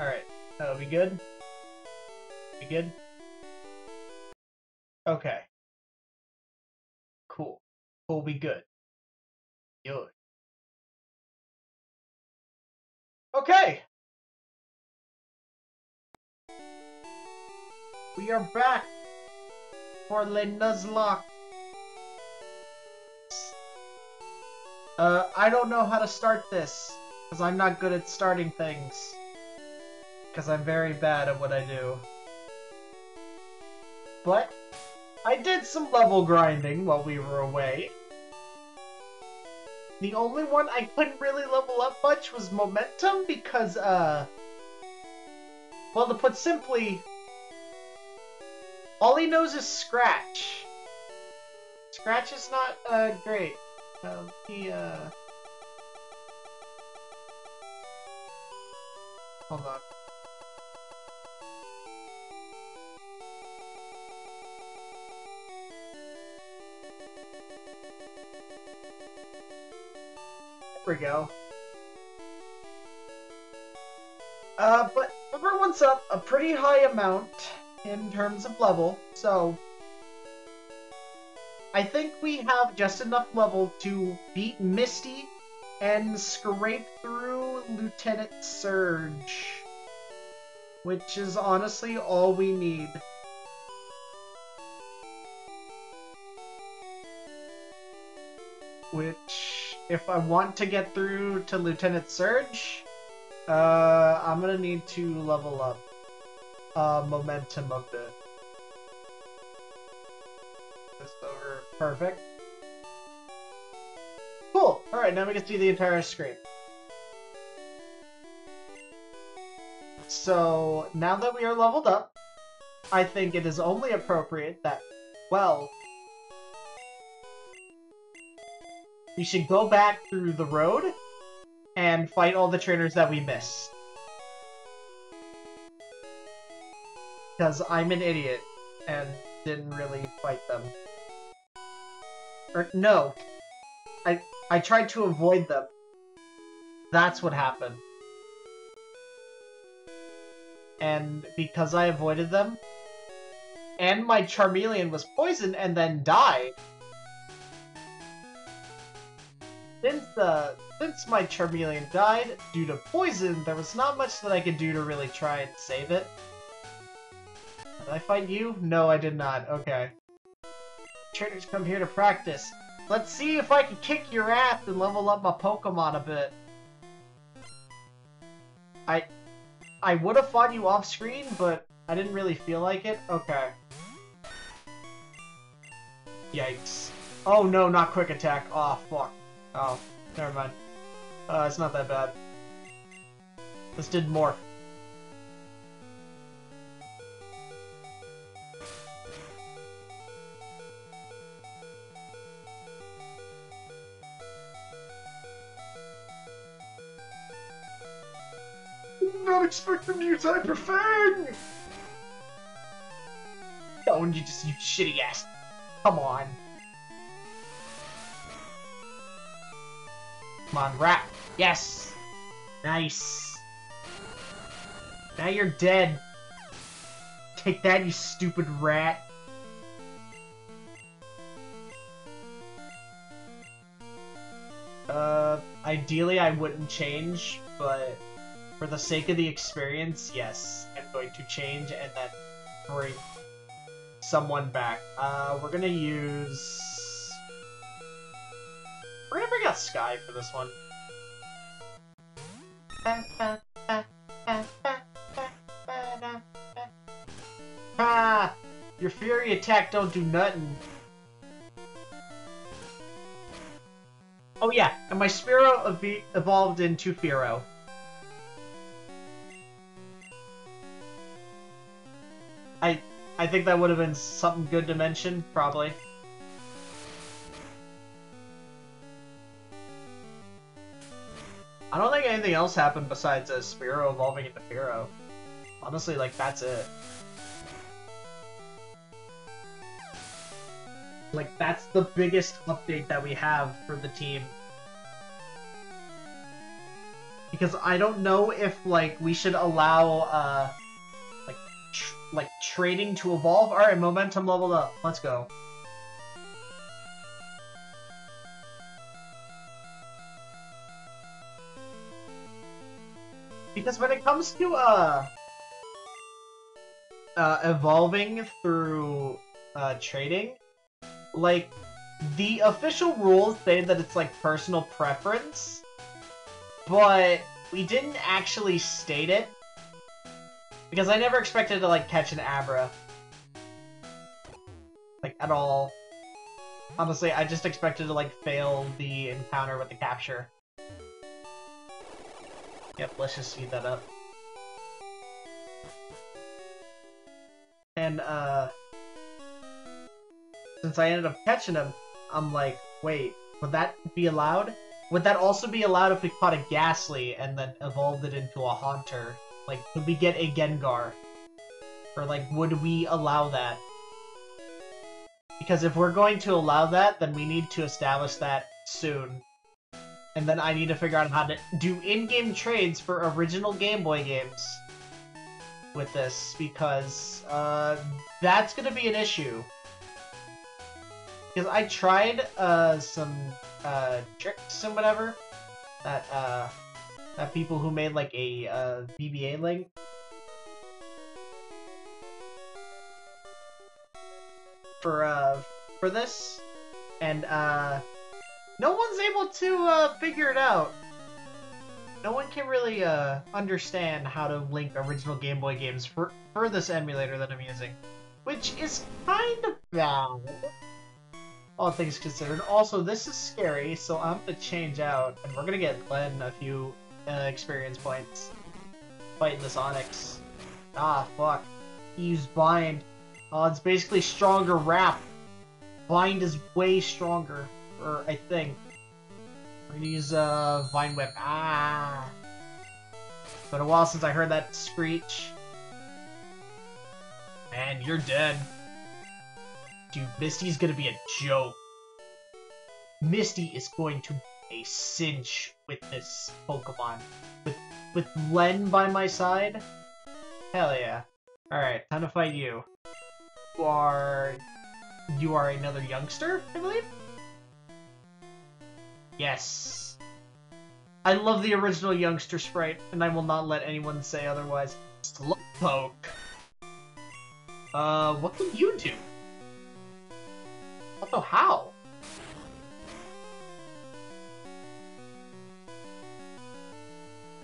Alright. Uh, we good? We good? Okay. Cool. We'll be good. Good. Okay. We are back for Le Nuzlocke. Uh, I don't know how to start this, because I'm not good at starting things. Because I'm very bad at what I do. But, I did some level grinding while we were away. The only one I couldn't really level up much was Momentum because, uh... Well, to put simply, all he knows is Scratch. Scratch is not, uh, great. Um, he, uh... Hold on. We go. Uh, but everyone's up a pretty high amount in terms of level, so I think we have just enough level to beat Misty and scrape through Lieutenant Surge. Which is honestly all we need. Which, if I want to get through to Lieutenant Surge, uh, I'm gonna need to level up uh, momentum of the This over. Perfect. Cool. Alright, now we can see the entire screen. So, now that we are leveled up, I think it is only appropriate that, well, we should go back through the road and fight all the trainers that we missed. Because I'm an idiot and didn't really fight them. Or, no. I, I tried to avoid them. That's what happened. And because I avoided them, and my Charmeleon was poisoned and then died, since the since my Charmeleon died due to poison, there was not much that I could do to really try and save it. Did I fight you? No, I did not. Okay. Trainers come here to practice. Let's see if I can kick your ass and level up my Pokemon a bit. I I would have fought you off screen, but I didn't really feel like it. Okay. Yikes. Oh no, not quick attack. Oh, fuck. Oh, never mind. Uh, it's not that bad. This did more. not expect them to use Hyper Fang! Don't you just, you shitty ass. Come on. Come on, rat. Yes! Nice. Now you're dead. Take that, you stupid rat. Uh, ideally I wouldn't change, but for the sake of the experience, yes, I'm going to change and then bring someone back. Uh, we're gonna use... We're gonna bring out Sky for this one. Ah! Your Fury attack don't do nothing. Oh yeah, and my Spearow ev evolved into Fearow. I I think that would have been something good to mention, probably. I don't think anything else happened besides a Spearow evolving into Fearow. Honestly, like, that's it. Like, that's the biggest update that we have for the team. because I don't know if like we should allow uh like tr like trading to evolve. All right, momentum leveled up. Let's go. Because when it comes to uh uh evolving through uh trading, like the official rules say that it's like personal preference, but we didn't actually state it. Because I never expected to like catch an Abra. Like at all. Honestly, I just expected to like fail the encounter with the capture. Yep, let's just speed that up. And uh since I ended up catching him, I'm like, wait, would that be allowed? Would that also be allowed if we caught a Gastly and then evolved it into a Haunter? Like, could we get a Gengar? Or, like, would we allow that? Because if we're going to allow that, then we need to establish that soon. And then I need to figure out how to do in-game trades for original Game Boy games with this, because uh, that's going to be an issue. Because I tried uh, some uh, tricks and whatever that uh, that people who made like a uh, VBA link. For uh, for this, and no one's able to uh, figure it out. No one can really uh, understand how to link original Game Boy games for, for this emulator that I'm using. Which is kind of bad all things considered. Also, this is scary, so I'm gonna change out, and we're gonna get Glenn a few uh, experience points fighting this Onix. Ah, fuck. He used Bind. Oh, it's basically stronger Wrap. Bind is way stronger, or I think. We're gonna use uh, Vine Whip. Ah. Been a while since I heard that screech. Man, you're dead. Dude, Misty's gonna be a joke. Misty is going to be a cinch with this Pokemon. With with Len by my side? Hell yeah. Alright, time to fight you. You are... You are another youngster, I believe? Yes. I love the original youngster sprite, and I will not let anyone say otherwise. Slowpoke. Uh, what can you do? Don't know how.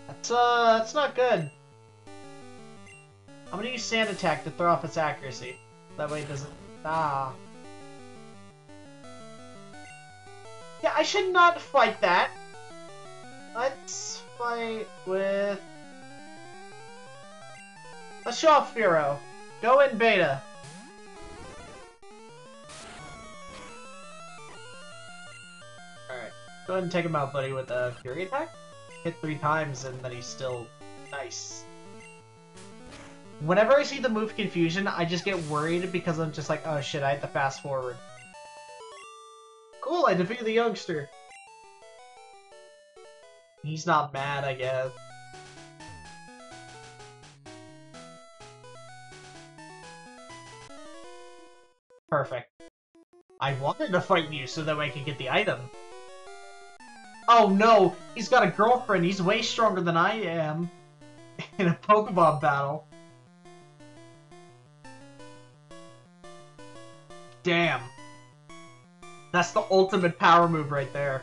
That's, uh, that's not good. I'm gonna use Sand Attack to throw off its accuracy. That way it doesn't... Ah. Yeah, I should not fight that. Let's fight with... Let's show off Fearow. Go in beta. Alright. Go ahead and take him out, buddy, with a Fury Attack. Hit three times, and then he's still nice. Whenever I see the move Confusion, I just get worried because I'm just like, oh shit, I have to fast forward. Cool, I defeated the youngster. He's not mad, I guess. Perfect. I wanted to fight you so that I could get the item. Oh no, he's got a girlfriend. He's way stronger than I am in a Pokemon battle. Damn. That's the ultimate power move right there.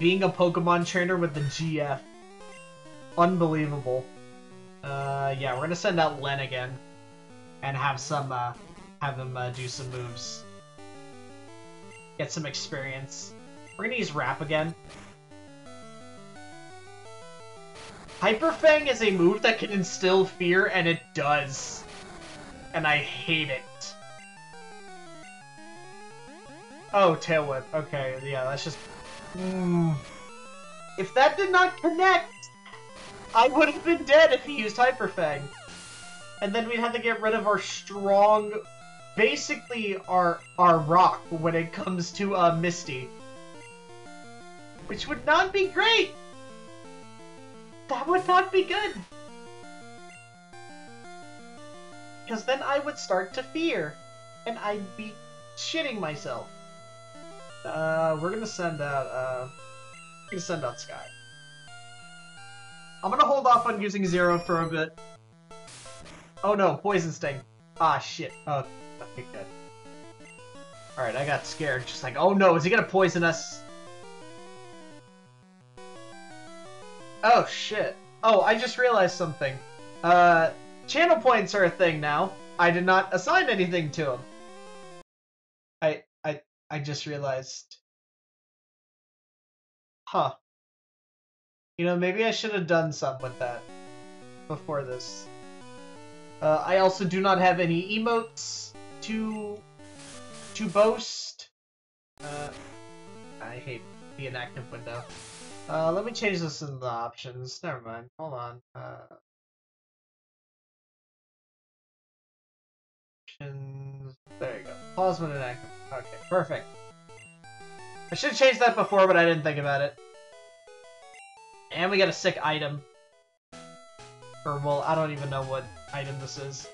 Being a Pokemon trainer with the GF. Unbelievable. Uh, yeah, we're gonna send out Len again. And have some, uh, have him, uh, do some moves. Get some experience. We're gonna use Wrap again. Hyper Fang is a move that can instill fear, and it does. And I hate it. Oh, Tail Whip. Okay, yeah, that's just... Mm. If that did not connect, I would have been dead if he used Hyper Fang. And then we'd have to get rid of our strong... Basically, our, our rock when it comes to uh, Misty which would not be great. that would not be good. Because then I would start to fear, and I'd be shitting myself. Uh, we're gonna send out, uh, we're gonna send out Sky. I'm gonna hold off on using Zero for a bit. Oh no, Poison Sting. Ah, shit. Oh, okay, good. Alright, I got scared. Just like, oh no, is he gonna poison us? Oh, shit. Oh, I just realized something. Uh, channel points are a thing now. I did not assign anything to them. I, I, just realized. Huh. You know, maybe I should have done some with that before this. Uh, I also do not have any emotes to to boast. Uh, I hate the inactive window. Uh, let me change this in the options. Never mind. Hold on. Uh, options. There you go. Pause when inactive. Okay, perfect. I should have changed that before, but I didn't think about it. And we got a sick item. Or, well, I don't even know what item this is.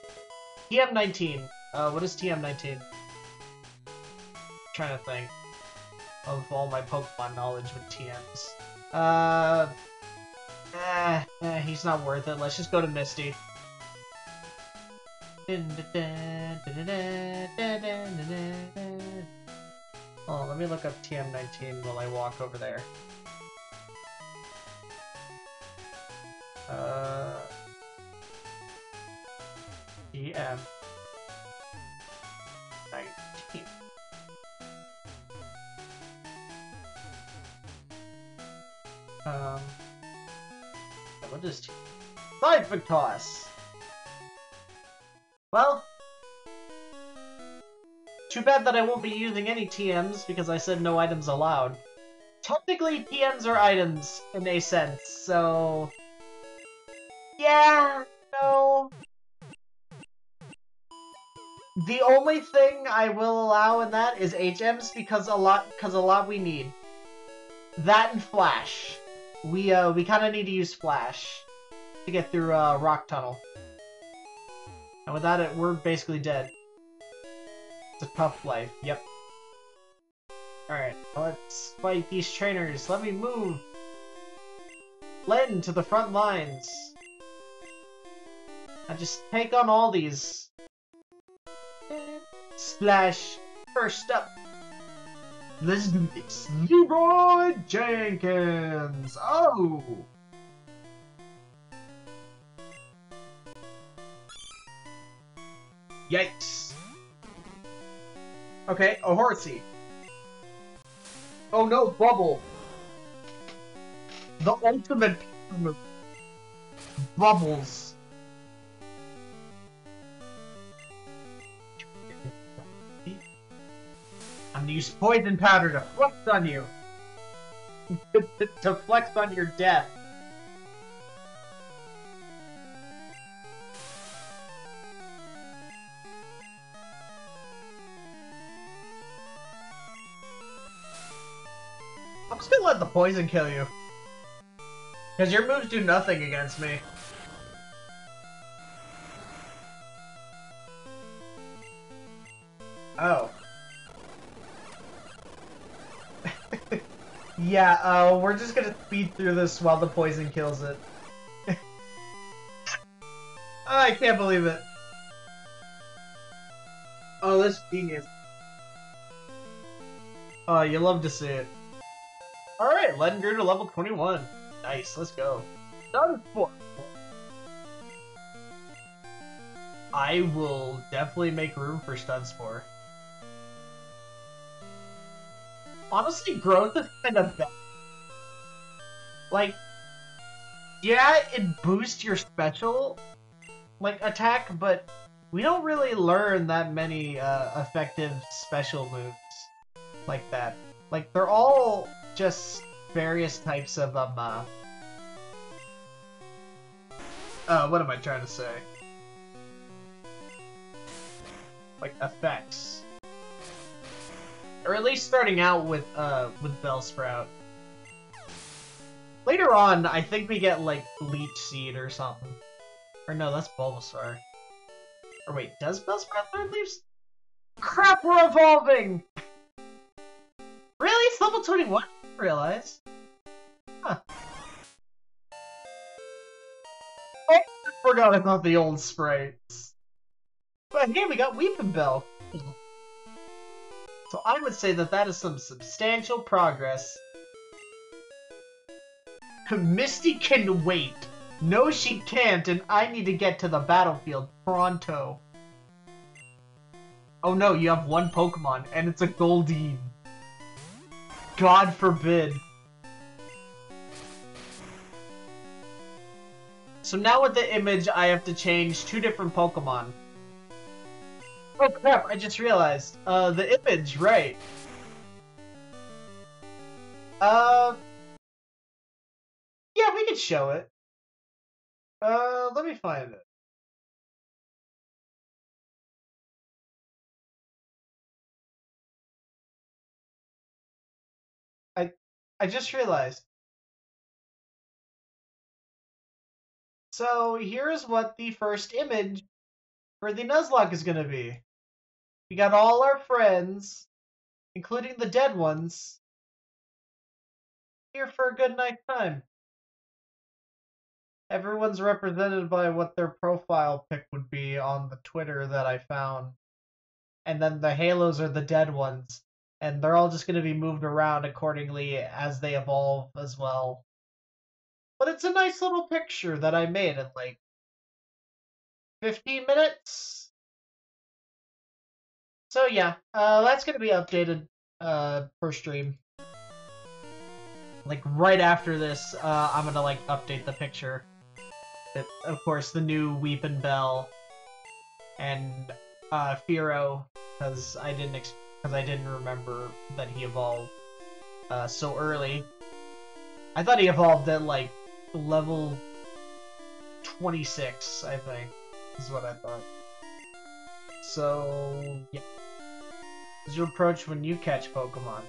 TM19. Uh, what is TM19? trying to think of all my Pokemon knowledge with TMs. Uh, eh, eh, he's not worth it. Let's just go to Misty. Oh, let me look up TM19 while I walk over there. Uh, TM 19. Um, what is T? Side toss. Well, too bad that I won't be using any TMs because I said no items allowed. Technically, TMs are items in a sense, so... Yeah, no. The only thing I will allow in that is HMs because a lot, because a lot we need. That and Flash. We, uh, we kind of need to use Flash to get through, uh, Rock Tunnel. And without it, we're basically dead. It's a tough life, yep. Alright, let's fight these trainers. Let me move! Len to the front lines! I just take on all these. Splash! First up! Let's do this. Leroy Jenkins! Oh! Yikes. Okay, a horsey. Oh no, Bubble! The ultimate Bubbles. I'm gonna use poison powder to flex on you. to flex on your death. Let the poison kill you. Because your moves do nothing against me. Oh. yeah, uh, we're just gonna speed through this while the poison kills it. I can't believe it. Oh, that's genius. Oh, you love to see it. Alright, Leaden grew to level 21. Nice, let's go. Done for. I will definitely make room for Stun Honestly, growth is kind of bad. Like, yeah, it boosts your special, like, attack, but we don't really learn that many uh, effective special moves like that. Like, they're all just various types of, um, uh... Uh, what am I trying to say? Like, effects. Or at least starting out with, uh, with Bellsprout. Later later on, I think we get, like, Leech Seed or something. Or no, that's Bulbasaur. Or wait, does Bellsprout learn Leaves? Crap, we're evolving! Really? It's level 21? Realize. Huh. Oh, I forgot about the old sprites. But here we got Weeping Weepinbell. So I would say that that is some substantial progress. Misty can wait. No, she can't, and I need to get to the battlefield pronto. Oh no, you have one Pokemon, and it's a Goldeen. God forbid. So now with the image, I have to change two different Pokemon. Oh crap, I just realized. Uh, the image, right. Uh... Yeah, we could show it. Uh, let me find it. I just realized. So here's what the first image for the Nuzlocke is going to be. We got all our friends, including the dead ones, here for a good night time. Everyone's represented by what their profile pic would be on the Twitter that I found. And then the halos are the dead ones. And they're all just going to be moved around accordingly as they evolve as well. But it's a nice little picture that I made in like 15 minutes. So yeah, uh, that's going to be updated uh, per stream. Like right after this, uh, I'm going to like update the picture. It, of course, the new Weepinbell and uh, Fearow, because I didn't because I didn't remember that he evolved uh, so early. I thought he evolved at like level 26, I think, is what I thought. So, yeah. Is your approach when you catch Pokemon?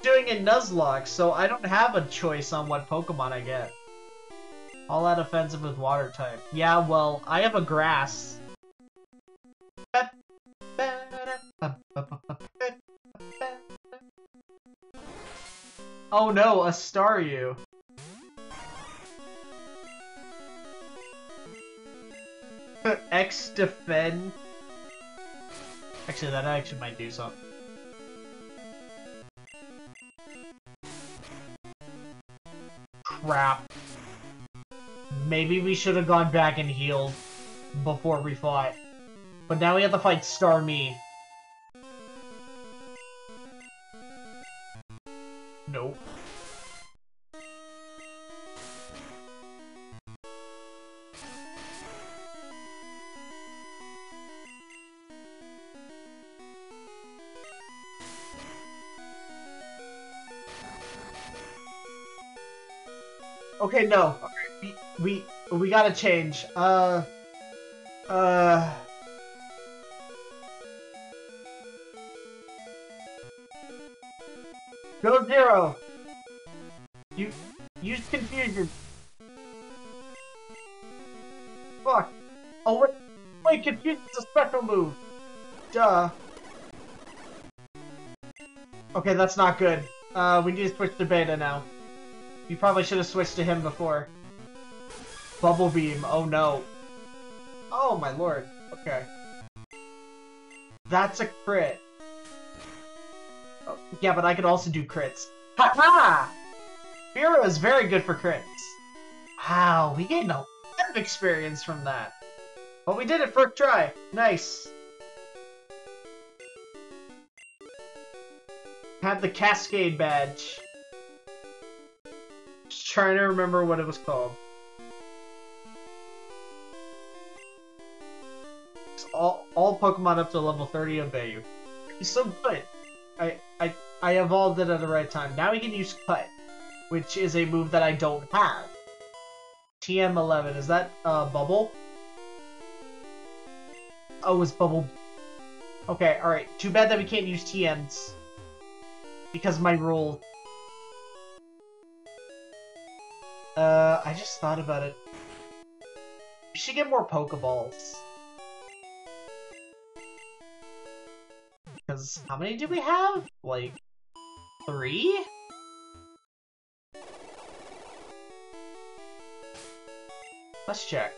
Doing a Nuzlocke, so I don't have a choice on what Pokemon I get. All that offensive with water type. Yeah, well, I have a grass. Oh no, a Staryu. X defend. Actually, that actually might do something. Crap. Maybe we should have gone back and healed before we fought. But now we have to fight Starmie. Nope. Okay, no. We, we, we gotta change. Uh... Uh... Zero! You... Use confusion. Fuck. Oh, wait. Wait, confusion's a special move. Duh. Okay, that's not good. Uh, we need to switch to beta now. You probably should have switched to him before. Bubble Beam, oh no. Oh my lord, okay. That's a crit. Yeah, but I could also do crits. Ha ha! Fearow is very good for crits. Wow, we gained a lot of experience from that. But we did it first try. Nice. Had the Cascade badge Just trying to remember what it was called. all, all Pokemon up to level 30 obey you. He's so good. I, I, evolved it at the right time. Now we can use Cut, which is a move that I don't have. TM11, is that uh, Bubble? Oh, it's Bubble. Okay, alright. Too bad that we can't use TMs. Because my rule Uh, I just thought about it. We should get more Pokeballs. Because how many do we have? Like, three? Let's check.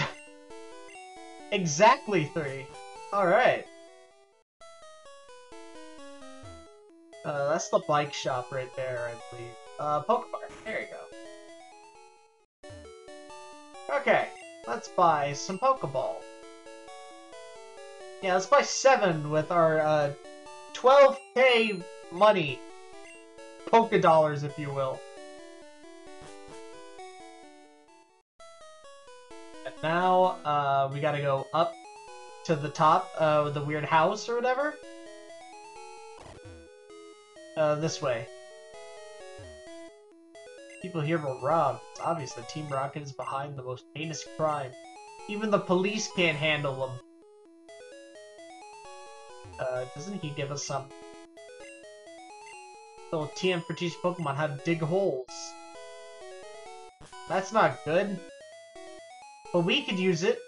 exactly three. Alright. Uh, that's the bike shop right there, I believe. Uh, PokeMart. There you go. Okay, let's buy some Pokeballs. Yeah, let's buy seven with our, uh, 12k money. Poke dollars, if you will. And now, uh, we gotta go up to the top of the weird house or whatever. Uh, this way. People here were robbed. It's obvious that Team Rocket is behind the most heinous crime. Even the police can't handle them. Uh, doesn't he give us some? Little TM for teach Pokemon how to dig holes. That's not good. But we could use it.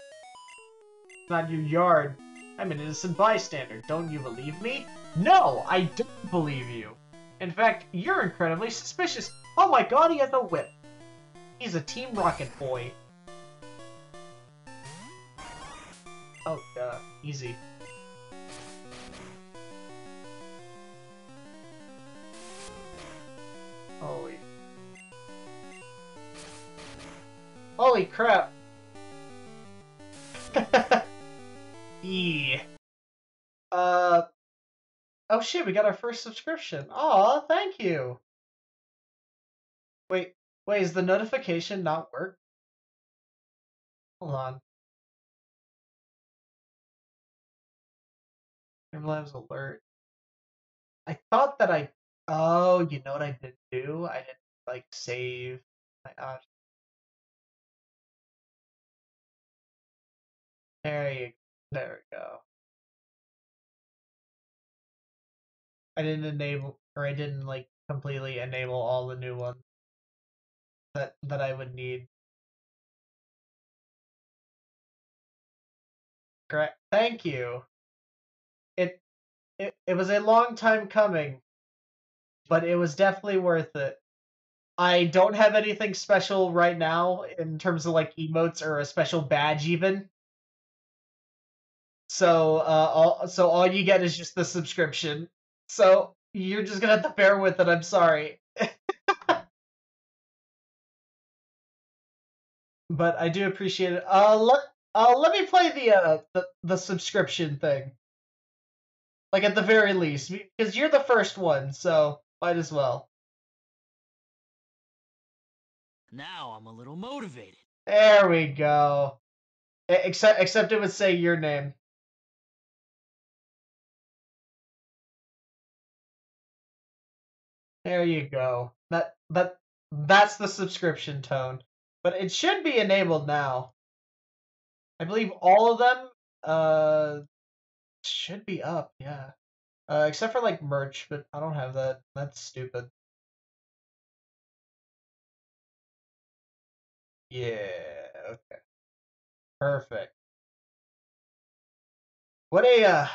Not your yard. I'm an innocent bystander. Don't you believe me? No, I don't believe you. In fact, you're incredibly suspicious. Oh my god, he has a whip. He's a Team Rocket boy. Oh, god, easy. Holy. Holy crap. e. Uh, Oh shit, we got our first subscription. Aw, thank you. Wait, wait, is the notification not work? Hold on. Lives alert. I thought that I. Oh, you know what I did do? I didn't like save. My gosh. There you. There we go. I didn't enable or I didn't like completely enable all the new ones that that I would need. Correct. Thank you. It it it was a long time coming, but it was definitely worth it. I don't have anything special right now in terms of like emotes or a special badge even. So uh all so all you get is just the subscription. So you're just gonna have to bear with it. I'm sorry. but I do appreciate it. Uh, let uh, let me play the uh the the subscription thing. Like at the very least, because you're the first one, so might as well. Now I'm a little motivated. There we go. Except except it would say your name. There you go. That that that's the subscription tone. But it should be enabled now. I believe all of them uh should be up, yeah. Uh, except for like merch, but I don't have that. That's stupid. Yeah, okay. Perfect. What a uh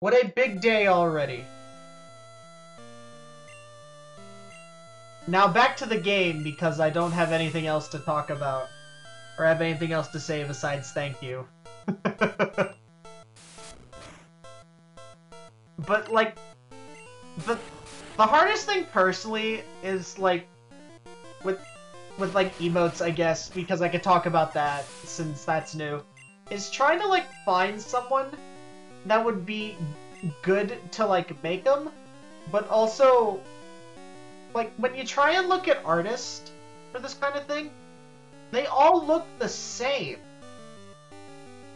what a big day already. Now back to the game because I don't have anything else to talk about. Or have anything else to say besides thank you. but like the the hardest thing personally is like with with like emotes I guess because I could talk about that since that's new is trying to like find someone that would be good to like make them but also like when you try and look at artists for this kind of thing, they all look the same.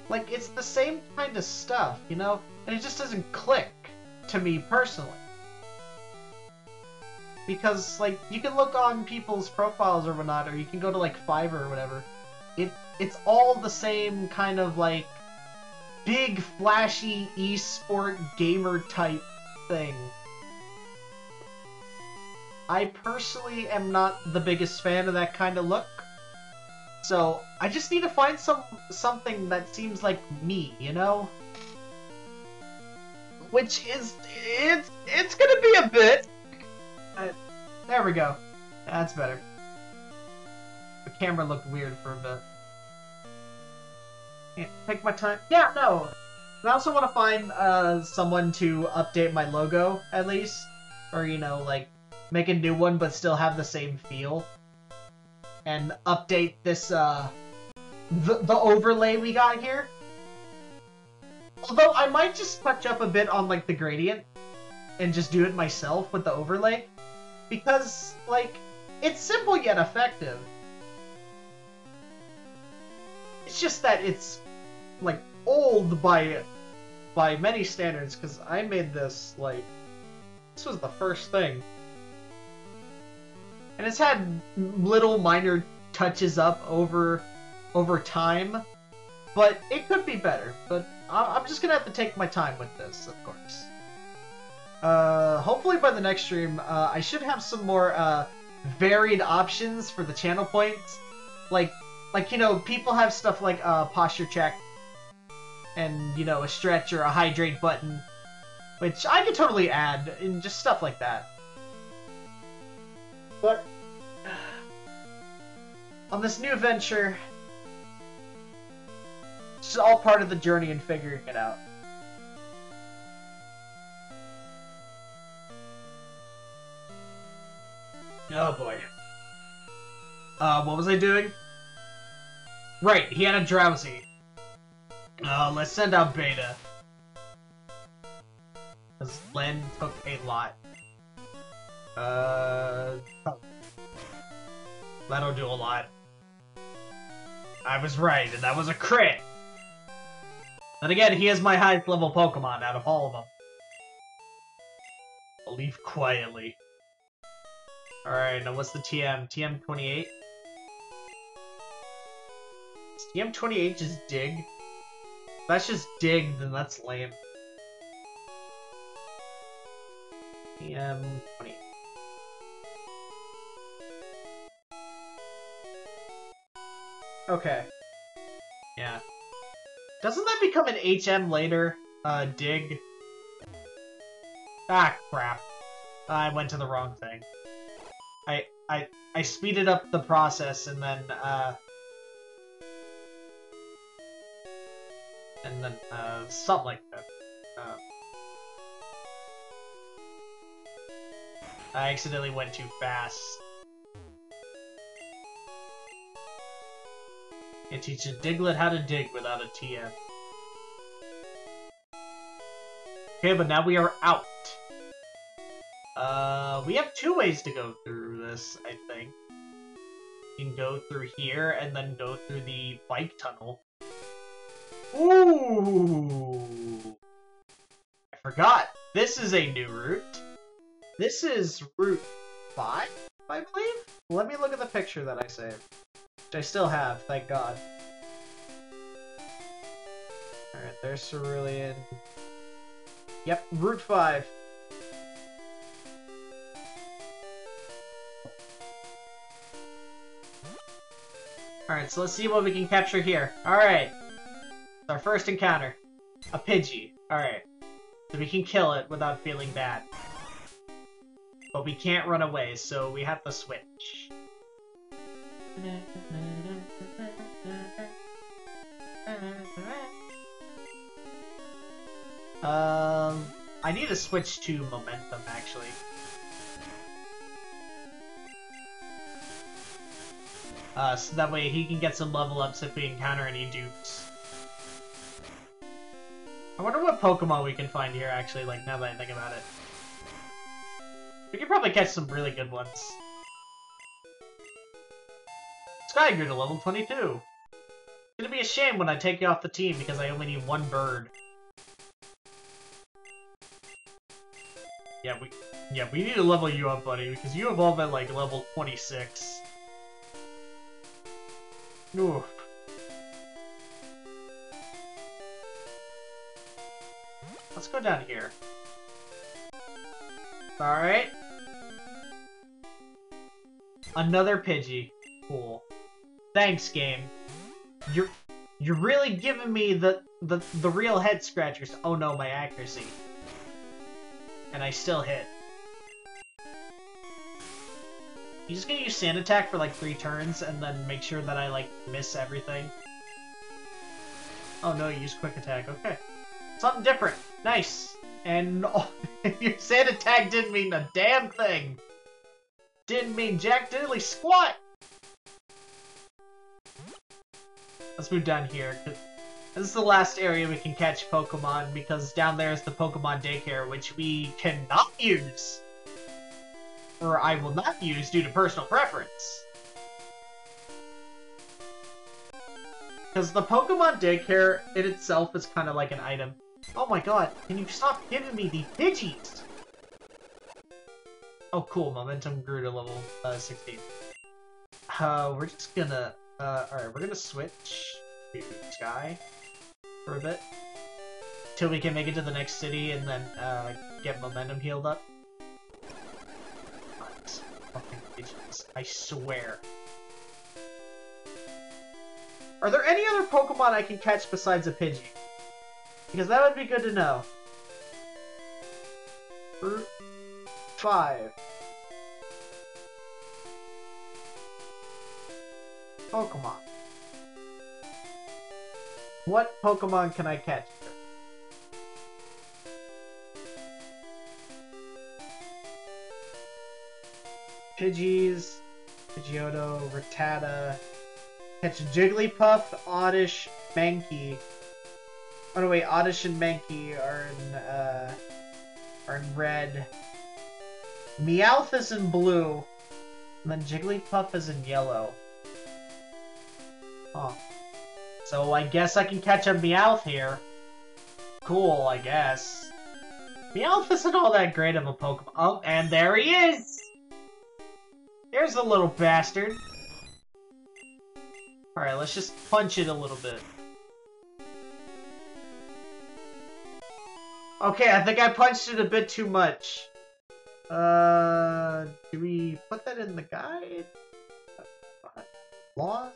Like it's the same kind of stuff, you know? And it just doesn't click to me personally. Because like you can look on people's profiles or whatnot, or you can go to like Fiverr or whatever. It it's all the same kind of like big flashy e-sport gamer type thing I personally am not the biggest fan of that kind of look. So I just need to find some something that seems like me, you know? Which is it's it's gonna be a bit. Uh, there we go. That's better. The camera looked weird for a bit. Take my time. Yeah, no. I also want to find uh, someone to update my logo at least, or you know, like make a new one but still have the same feel, and update this uh, the the overlay we got here. Although I might just touch up a bit on like the gradient and just do it myself with the overlay, because like it's simple yet effective. It's just that it's like old by by many standards because I made this like this was the first thing. And it's had little minor touches up over over time, but it could be better. But I'm just gonna have to take my time with this, of course. Uh, hopefully by the next stream, uh, I should have some more uh, varied options for the channel points. Like, like you know, people have stuff like uh, posture check, and you know, a stretch or a hydrate button, which I could totally add, and just stuff like that. But on this new venture, it's all part of the journey and figuring it out. Oh boy. Uh, what was I doing? Right, he had a drowsy. Uh, let's send out Beta. Because Len took a lot. Uh... That'll do a lot. I was right, and that was a crit! And again, he is my highest level Pokemon out of all of them. I'll leave quietly. Alright, now what's the TM? TM28? Is TM28 just dig? If that's just dig, then that's lame. TM28. Okay. Yeah. Doesn't that become an HM later? Uh, dig? Ah, crap. I went to the wrong thing. I I I speeded up the process and then uh and then uh something like that. Uh, I accidentally went too fast. It teaches Diglett how to dig without a TM. Okay, but now we are out. Uh, we have two ways to go through this, I think. You can go through here and then go through the bike tunnel. Ooh! I forgot. This is a new route. This is Route 5, I believe? Let me look at the picture that I saved. Which I still have, thank god. Alright, there's Cerulean. Yep, Route 5. Alright, so let's see what we can capture here. Alright. Our first encounter. A Pidgey. Alright. So we can kill it without feeling bad. But we can't run away, so we have to switch. Um, I need to switch to Momentum, actually. Uh, so that way he can get some level ups if we encounter any dupes. I wonder what Pokemon we can find here, actually, like, now that I think about it. We could probably catch some really good ones. Sky grew to level 22. It's gonna be a shame when I take you off the team because I only need one bird. Yeah, we yeah, we need to level you up, buddy, because you evolve at like level 26. Oof. Let's go down here. Alright. Another Pidgey. Cool. Thanks, game. You're you're really giving me the the the real head scratchers. Oh no, my accuracy. And I still hit. You just gonna use Sand Attack for like three turns and then make sure that I like miss everything. Oh no, you use Quick Attack. Okay. Something different. Nice. And oh, your Sand Attack didn't mean a damn thing. Didn't mean jack diddly squat. Let's move down here. This is the last area we can catch Pokemon because down there is the Pokemon daycare, which we cannot use or I will not use due to personal preference. Because the Pokemon Daycare in itself is kind of like an item. Oh my god, can you stop giving me the Pidgeys? Oh cool, Momentum grew to level uh, 16. Uh, we're just gonna... Uh, alright, we're gonna switch to Sky for a bit. Till we can make it to the next city and then uh, get Momentum healed up. I swear. Are there any other Pokemon I can catch besides a Pidgey? Because that would be good to know. Route 5. Pokemon. What Pokemon can I catch? Pidgeys, Pidgeotto, Rattata, catch Jigglypuff, Oddish, Mankey. Oh no, wait, Oddish and Mankey are in, uh, are in red. Meowth is in blue, and then Jigglypuff is in yellow. Huh. So I guess I can catch a Meowth here. Cool, I guess. Meowth isn't all that great of a Pokemon. Oh, and there he is! Here's the little bastard. Alright, let's just punch it a little bit. Okay, I think I punched it a bit too much. Uh, do we put that in the guide? Laws?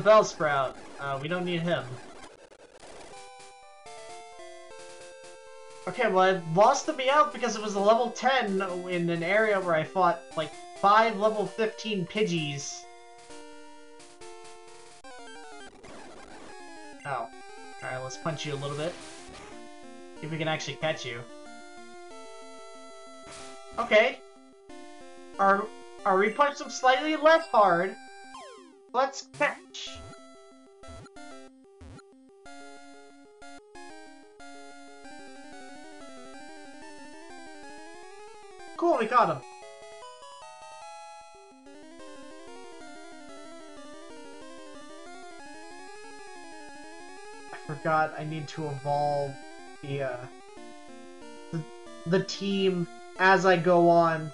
The Bellsprout. Uh, we don't need him. Okay, well I lost the Meowth because it was a level 10 in an area where I fought like 5 level 15 Pidgeys. Oh. Alright, let's punch you a little bit. See if we can actually catch you. Okay. Are are we punch them slightly less hard? Let's catch. Cool, we him. I forgot I need to evolve the, uh, the, the team as I go on.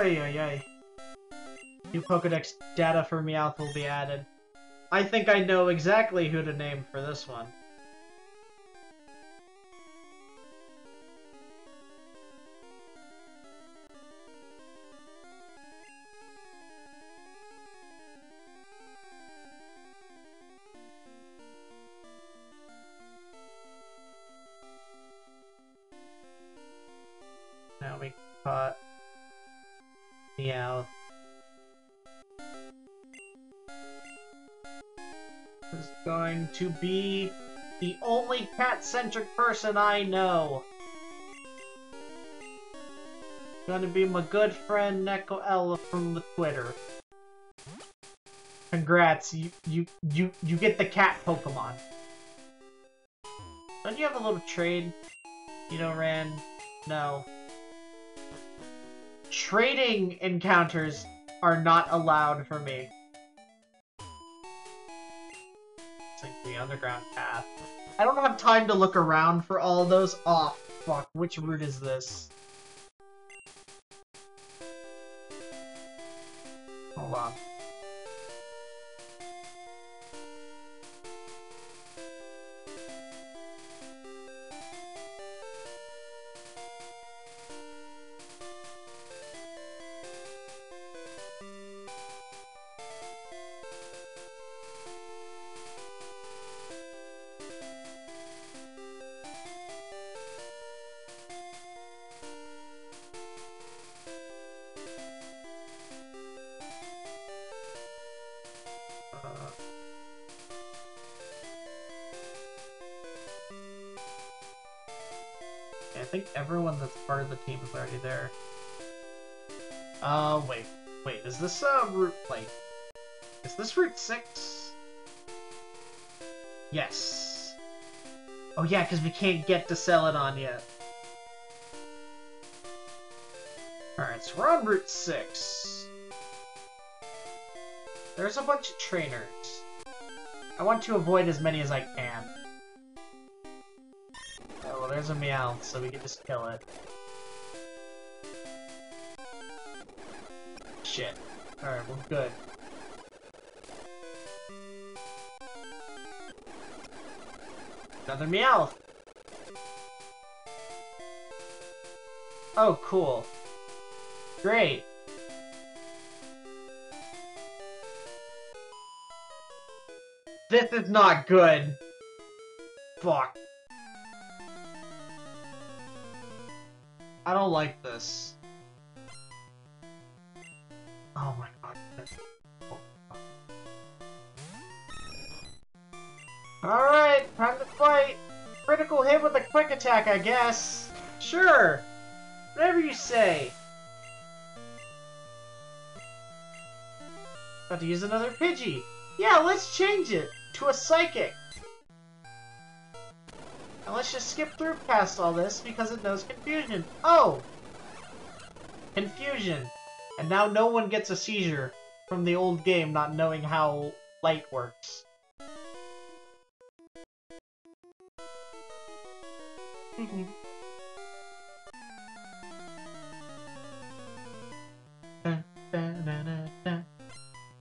Oy, oy, oy. New Pokedex data for Meowth will be added. I think I know exactly who to name for this one. To be the only cat-centric person I know. Gonna be my good friend Neko Ella from the Twitter. Congrats, you you you you get the cat Pokemon. Don't you have a little trade? You know, Ran? No. Trading encounters are not allowed for me. Underground path. I don't have time to look around for all those. Oh, fuck. Which route is this? Hold on. Team is already there. Uh, wait. Wait, is this, uh, route, like... Is this Route 6? Yes. Oh yeah, because we can't get to Celadon yet. Alright, so we're on Route 6. There's a bunch of trainers. I want to avoid as many as I can. Oh, well, there's a Meowth, so we can just kill it. Shit. Alright, we're good. Another Meowth! Oh, cool. Great. This is not good. Fuck. I don't like this. Oh my god. Alright, time to fight! Critical hit with a quick attack, I guess. Sure! Whatever you say. About to use another Pidgey. Yeah, let's change it to a Psychic. And let's just skip through past all this because it knows Confusion. Oh! Confusion. And now no one gets a seizure from the old game not knowing how light works. Mm-hmm.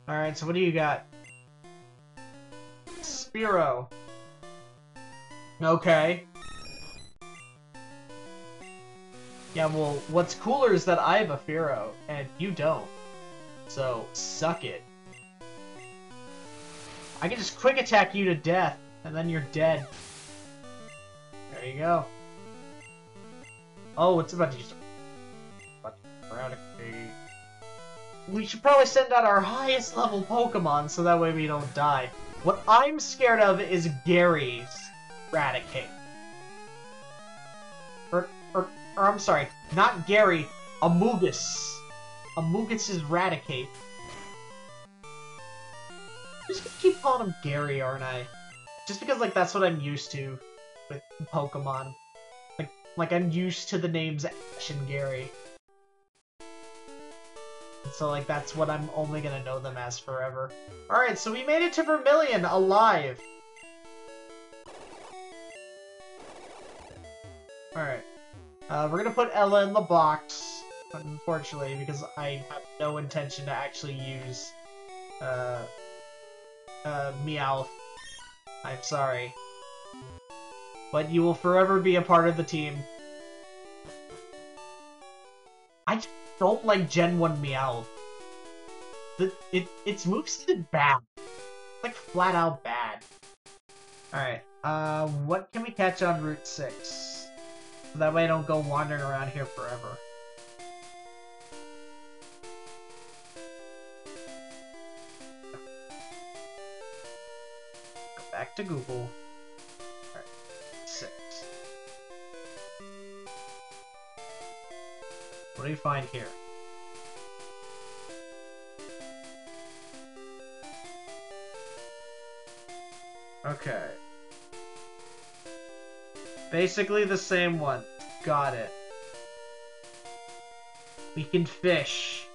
Alright, so what do you got? Spearow. Okay. Yeah, well, what's cooler is that I have a Fearow, and you don't. So, suck it. I can just quick attack you to death, and then you're dead. There you go. Oh, it's about to just... Eradicate. We should probably send out our highest level Pokemon, so that way we don't die. What I'm scared of is Gary's Raticate. Or, I'm sorry, not Gary, Amogus. Amogus is Raticate. Just keep calling him Gary, aren't I? Just because, like, that's what I'm used to with Pokemon. Like, like I'm used to the names Ash and Gary. And so, like, that's what I'm only gonna know them as forever. Alright, so we made it to Vermilion, alive! Alright. Uh, we're gonna put Ella in the box, unfortunately, because I have no intention to actually use, uh, uh, Meowth. I'm sorry. But you will forever be a part of the team. I just don't like Gen 1 Meowth. The, it, its moveset bad. like flat out bad. Alright, uh, what can we catch on Route 6? So that way I don't go wandering around here forever. Go back to Google. Alright, 6. What do you find here? Okay. Basically the same one. Got it. We can fish.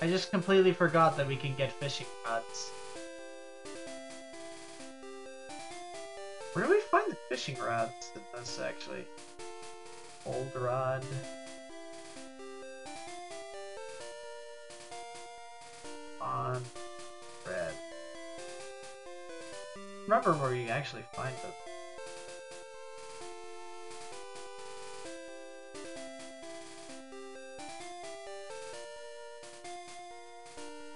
I just completely forgot that we can get fishing rods. Where do we find the fishing rods in this, actually? Old rod. On Remember where you actually find them.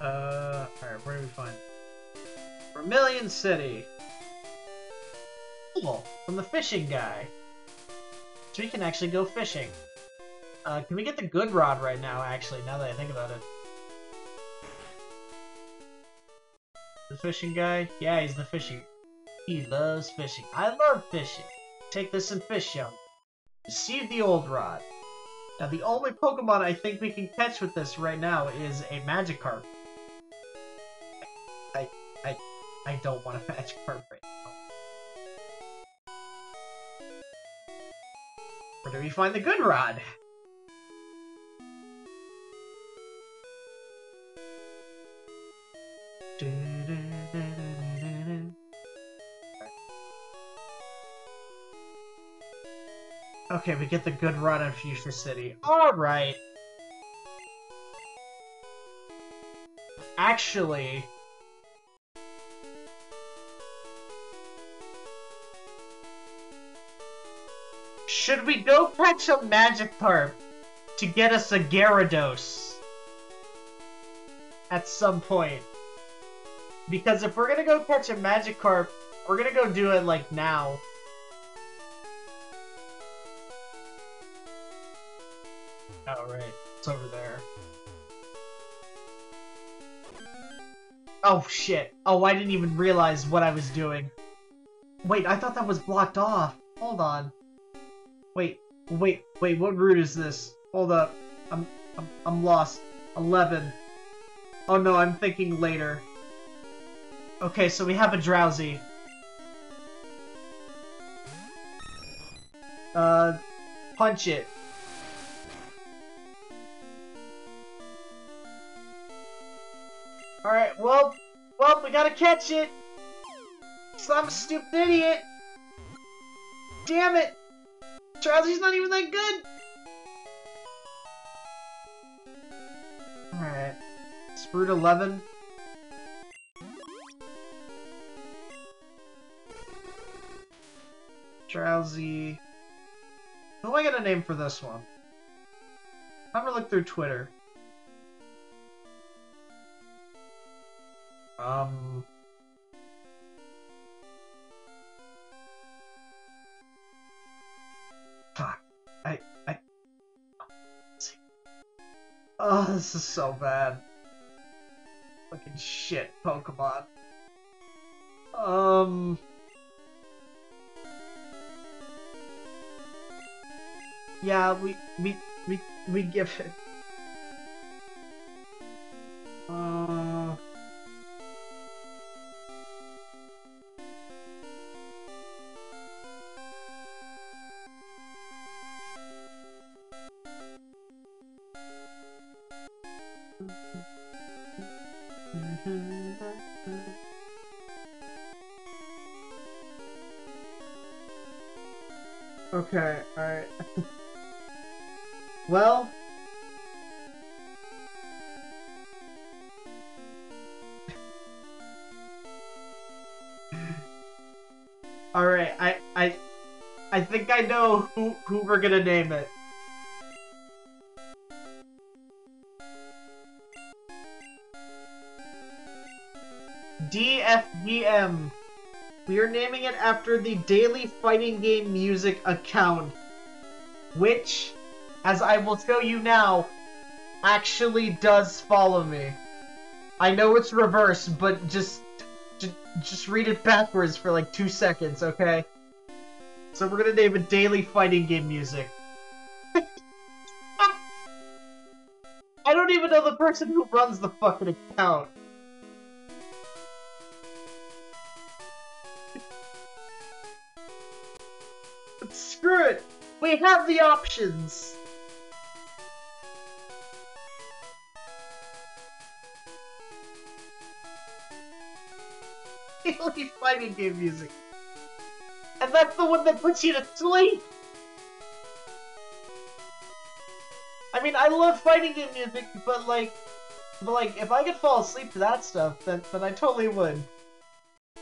Uh, alright, where do we find Vermilion City. Cool, from the fishing guy. So we can actually go fishing. Uh, can we get the good rod right now, actually, now that I think about it? The fishing guy? Yeah, he's the fishing. He loves fishing. I love fishing. Take this and fish, young. Receive the old rod. Now, the only Pokemon I think we can catch with this right now is a Magikarp. I, I, I don't want a Magikarp right now. Where do we find the good rod? Okay, we get the good run in Fuchsia City. Alright. Actually... Should we go catch a Magikarp to get us a Gyarados? At some point. Because if we're gonna go catch a Magikarp, we're gonna go do it, like, now. Over there. Oh, shit. Oh, I didn't even realize what I was doing. Wait, I thought that was blocked off. Hold on. Wait, wait, wait, what route is this? Hold up. I'm, I'm, I'm lost. 11. Oh no, I'm thinking later. Okay, so we have a Drowzee. Uh, punch it. Well, well, we gotta catch it! So I'm a stupid idiot! Damn it! Drowzee's not even that good! Alright. Sprout 11. Drowzee. Who am I gonna name for this one? I'm gonna look through Twitter. Um. I. I. Oh, this is so bad. Fucking shit, Pokemon. Um. Yeah, we we we we give it. Okay, alright. well... Alright, I, I, I think I know who, who we're gonna name it. DFGM. We are naming it after the daily fighting game music account, which, as I will tell you now, actually does follow me. I know it's reverse, but just, just, just read it backwards for like two seconds, okay? So we're gonna name it daily fighting game music. I don't even know the person who runs the fucking account. Have the options. Daily fighting game music. And that's the one that puts you to sleep! I mean, I love fighting game music, but like, but like, if I could fall asleep to that stuff, then then I totally would.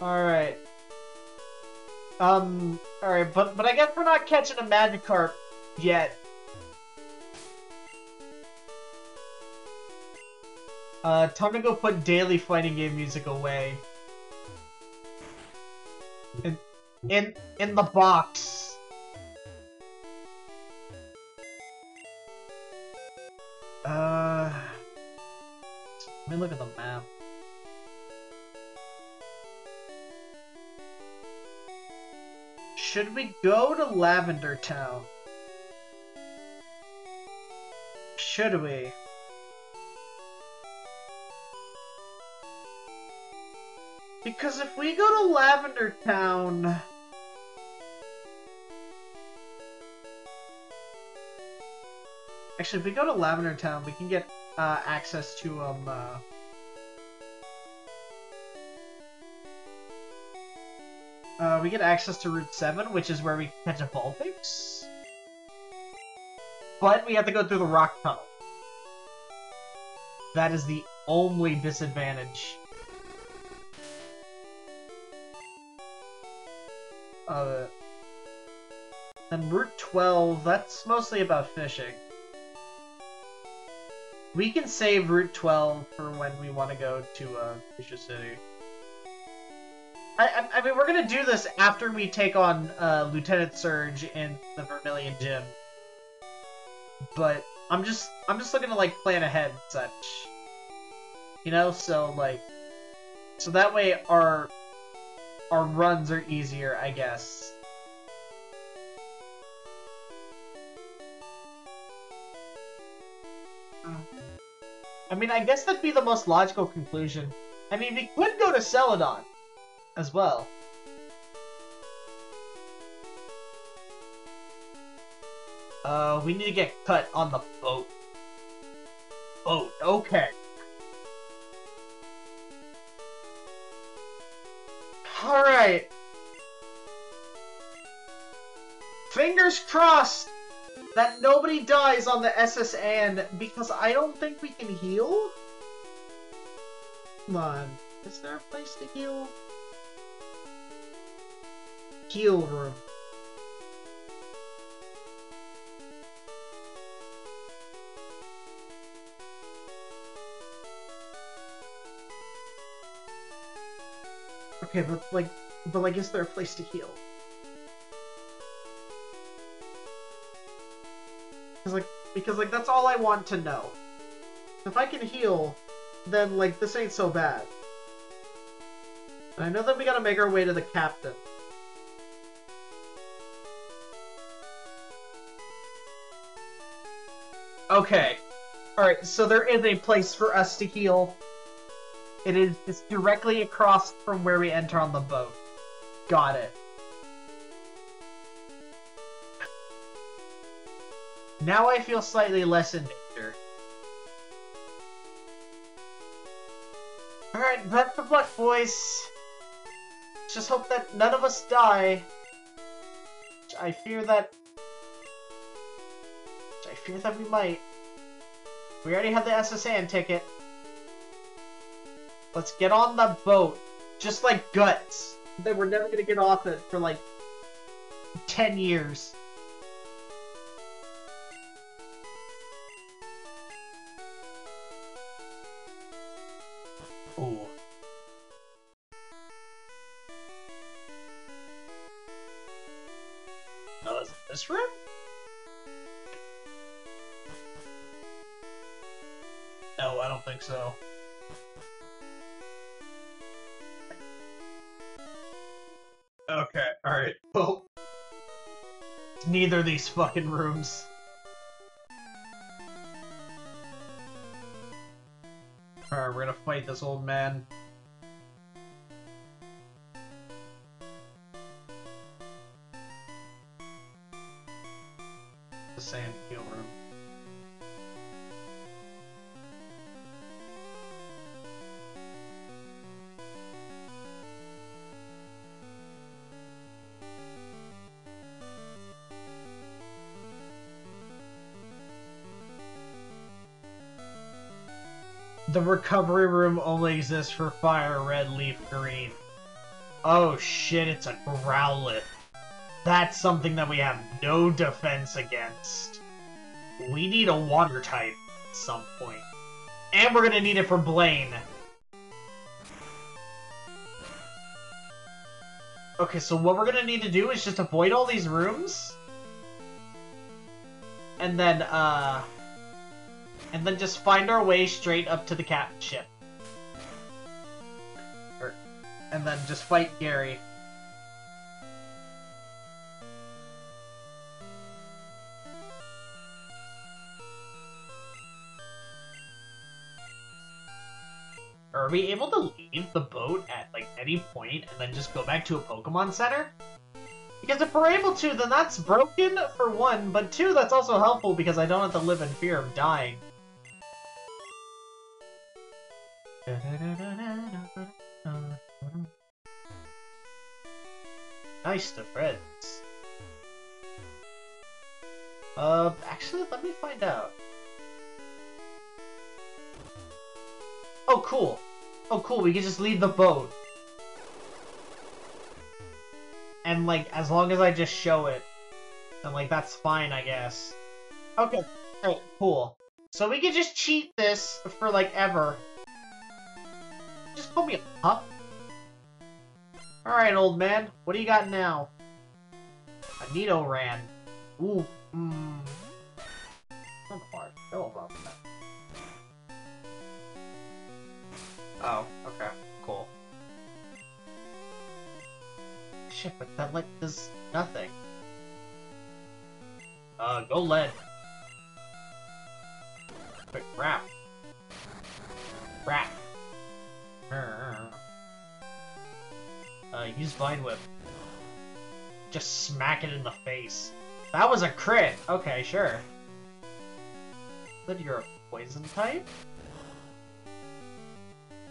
All right. Um. All right, but but I guess we're not catching a Magikarp yet. Uh, time to go put daily fighting game music away. In in in the box. Uh, let me look at the map. Should we go to Lavender Town? Should we? Because if we go to Lavender Town... Actually, if we go to Lavender Town, we can get uh, access to um. Uh... Uh, we get access to Route 7, which is where we catch a Vulpix. But we have to go through the rock tunnel. That is the only disadvantage. Uh, and Route 12, that's mostly about fishing. We can save Route 12 for when we want to go to uh, Fuchsia City. I, I, mean, we're gonna do this after we take on uh, Lieutenant Surge in the Vermilion Gym. But I'm just, I'm just looking to like plan ahead and such. You know, so like, so that way our, our runs are easier, I guess. I mean, I guess that'd be the most logical conclusion. I mean, we could go to Celadon as well. Uh, we need to get cut on the boat. Boat, okay. Alright. Fingers crossed that nobody dies on the S.S. Anne because I don't think we can heal? Come on. Is there a place to heal? Heal room. Okay, but like, but like, is there a place to heal? Because like, because like that's all I want to know. If I can heal, then like this ain't so bad. And I know that we gotta make our way to the captain. Okay. Alright, so there is a place for us to heal. It is just directly across from where we enter on the boat. Got it. Now I feel slightly less in danger. Alright, best of luck, boys. Just hope that none of us die. I fear that... I fear that we might. We already have the S.S. Anne ticket. Let's get on the boat. Just like Guts. Then we're never gonna get off it for like 10 years. these fucking rooms. Alright, we're gonna fight this old man. Recovery room only exists for fire red, leaf green. Oh shit, it's a Growlithe. That's something that we have no defense against. We need a water type at some point. And we're gonna need it for Blaine. Okay, so what we're gonna need to do is just avoid all these rooms. And then, uh and then just find our way straight up to the captain ship. Or, and then just fight Gary. Are we able to leave the boat at like any point and then just go back to a Pokemon Center? Because if we're able to, then that's broken for one, but two, that's also helpful because I don't have to live in fear of dying. Nice to friends. Uh, actually, let me find out. Oh, cool. Oh, cool, we can just leave the boat. And, like, as long as I just show it, then, like, that's fine, I guess. Okay, oh, cool. So we can just cheat this for, like, ever. Just call me a pup. Alright, old man. What do you got now? A Nidoran. Ooh, mmm. Not hard. About that. Oh, okay. Cool. Shit, but that, like, does nothing. Uh, go lead. Quick, wrap. Wrap. Uh, use Vine Whip. Just smack it in the face. That was a crit! Okay, sure. But you're a poison type?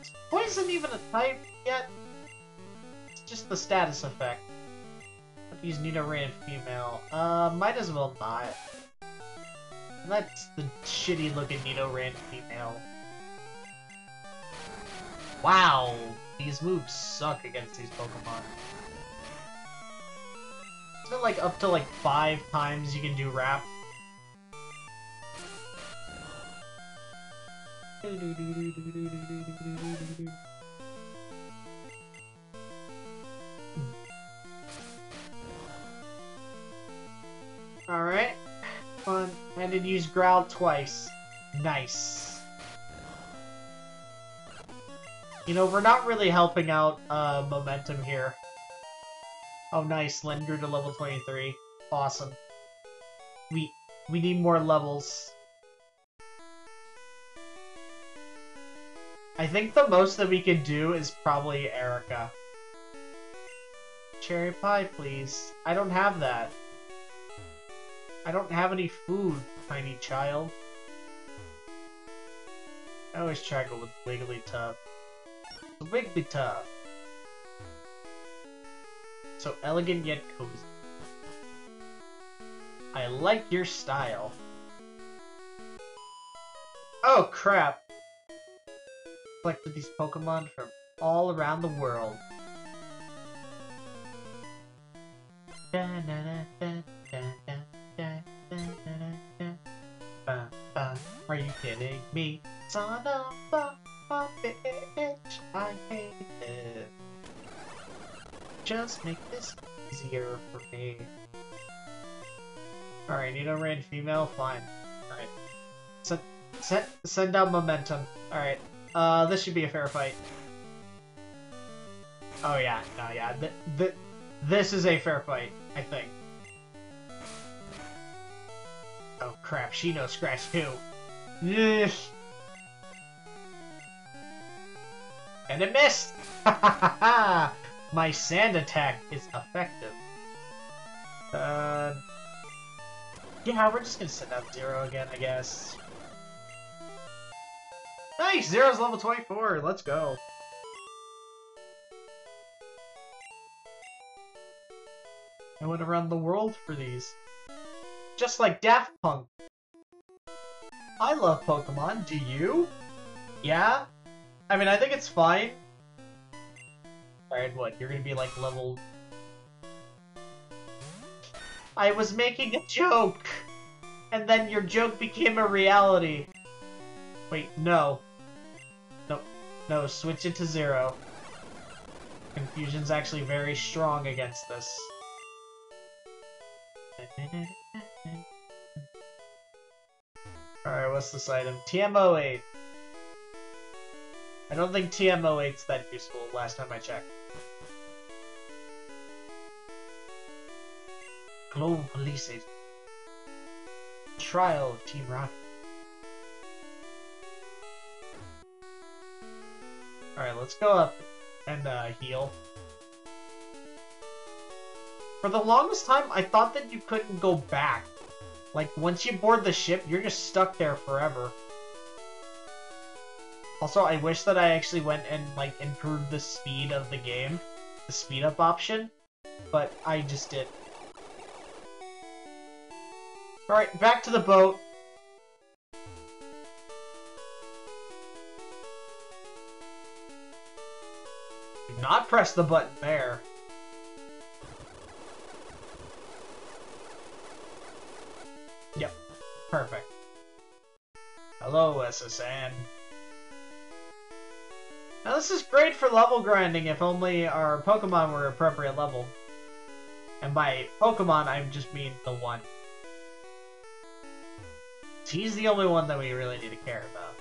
Is poison even a type yet? It's just the status effect. Use Nidoran female. Uh, might as well not. That's the shitty looking Nidoran female. Wow, these moves suck against these Pokemon. Isn't it like up to like five times you can do Wrap? Alright. Fun. And then use Growl twice. Nice. You know, we're not really helping out uh, momentum here. Oh, nice. Len grew to level 23. Awesome. We we need more levels. I think the most that we could do is probably Erika. Cherry pie, please. I don't have that. I don't have any food, tiny child. I always try to go with Wigglytuff. Wigglytuff. So elegant yet cozy. I like your style. Oh crap! Collected these Pokemon from all around the world. Are you kidding me? Son of a, a bitch, I hate it. Just make this easier for me. Alright, Nidoran female, fine. Alright. Send, send, send down momentum. Alright. Uh, this should be a fair fight. Oh yeah, no, yeah. Th th this is a fair fight, I think. Oh crap, she knows Scratch too. Ugh. And it missed! Ha ha ha ha! My sand attack is effective. Uh, yeah, we're just gonna send out Zero again, I guess. Nice! Zero's level 24, let's go. I went around the world for these. Just like Daft Punk. I love Pokemon, do you? Yeah? I mean, I think it's fine. Alright, what? You're gonna be like level... I was making a joke! And then your joke became a reality. Wait, no. No, no, switch it to zero. Confusion's actually very strong against this. Alright, what's this item? TM08. I don't think TM08's that useful last time I checked. Global Police Agent. Trial of Team Rocket. Alright, let's go up and uh, heal. For the longest time, I thought that you couldn't go back. Like, once you board the ship, you're just stuck there forever. Also, I wish that I actually went and, like, improved the speed of the game. The speed up option. But I just did. Alright, back to the boat. Do not press the button there. Yep, perfect. Hello, S.S. Anne. Now this is great for level grinding if only our Pokemon were appropriate level. And by Pokemon, I just mean the one. He's the only one that we really need to care about.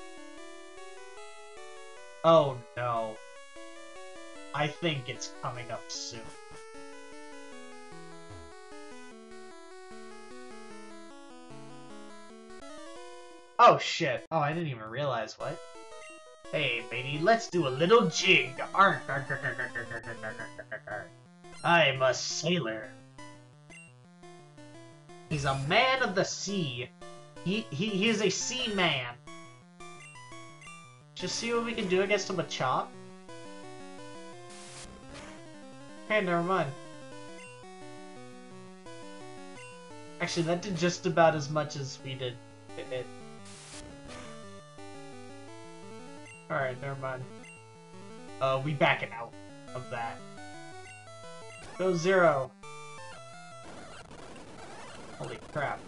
Oh no. I think it's coming up soon. Oh shit. Oh, I didn't even realize what. Hey, baby, let's do a little jig. I'm a sailor. He's a man of the sea. He, he, he is a sea man. Just see what we can do against him with Chop. Hey, never mind. Actually, that did just about as much as we did it. Alright, never mind. Uh, we backing out of that. Go zero. Holy crap.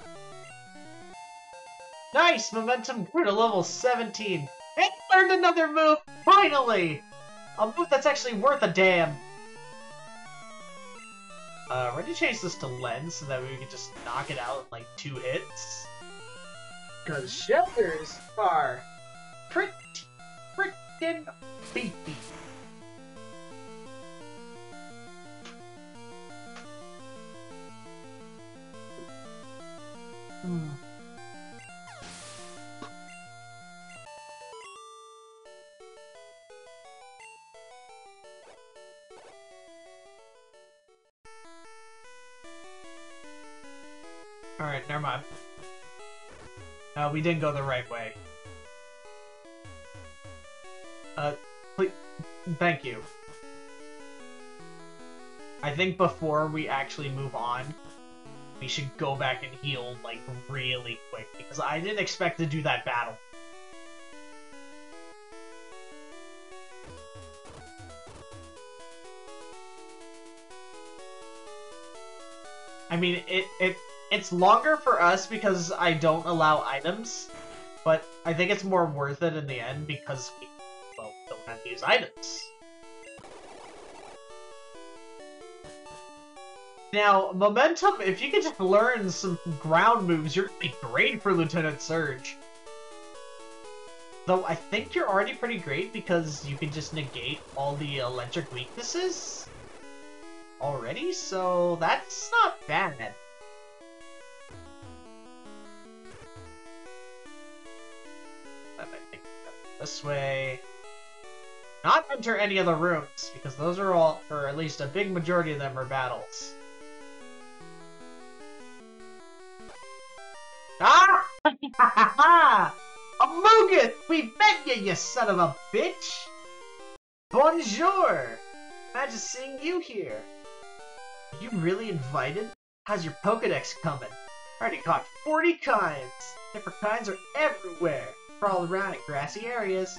Nice! Momentum grew to level 17. It learned another move! Finally! A move that's actually worth a damn. Uh, ready to change this to Lens so that we can just knock it out in like two hits. Cause Shellders are pretty freaking beefy. Hmm. Alright, never mind. Uh, we didn't go the right way. Uh, thank you. I think before we actually move on, we should go back and heal, like, really quick, because I didn't expect to do that battle. I mean, it, it it's longer for us because I don't allow items, but I think it's more worth it in the end because we, have to use items. Now, Momentum, if you could just learn some ground moves, you're gonna be great for Lieutenant Surge. Though I think you're already pretty great because you can just negate all the electric weaknesses already, so that's not bad. This way. Not enter any of the rooms, because those are all, or at least a big majority of them are battles. Ah! a Amogus! We met you, you son of a bitch! Bonjour! Imagine seeing you here. Are you really invited? How's your Pokedex coming? Already caught 40 kinds. Different kinds are everywhere. Crawl around in grassy areas.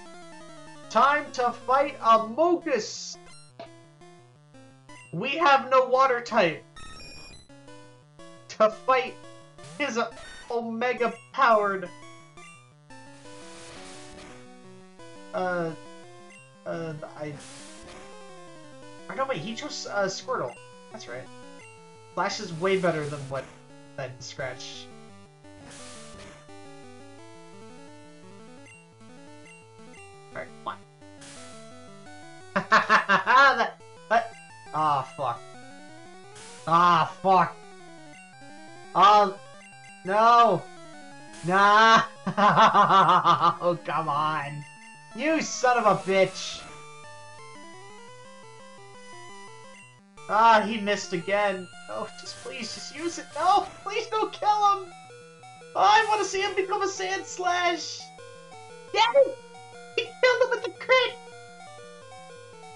Time to fight Amogus! We have no water type. To fight his Omega powered. Uh, uh, I. I know, wait, he chose uh, Squirtle. That's right. Flash is way better than what than Scratch. ah, fuck. Ah, fuck. Oh, no. Nah. oh, come on. You son of a bitch. Ah, he missed again. Oh, just please, just use it. No, please don't kill him. Oh, I want to see him become a Sandslash. Yes! He killed him with the crit.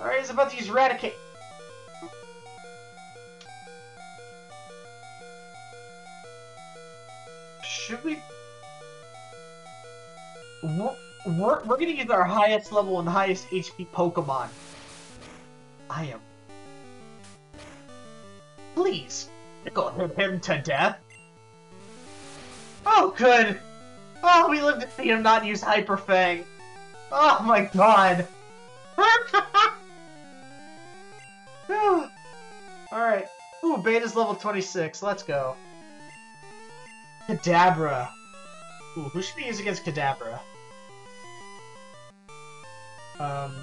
Alright, he's about to Raticate. Should we... We're, we're, we're gonna use our highest level and highest HP Pokemon. I am Please, go hit him to death. Oh, good. Oh, we live to see him not use Hyper Fang. Oh my god. Alright. Ooh, Beta's level 26. Let's go. Kadabra. Ooh, who should we use against Kadabra? Um...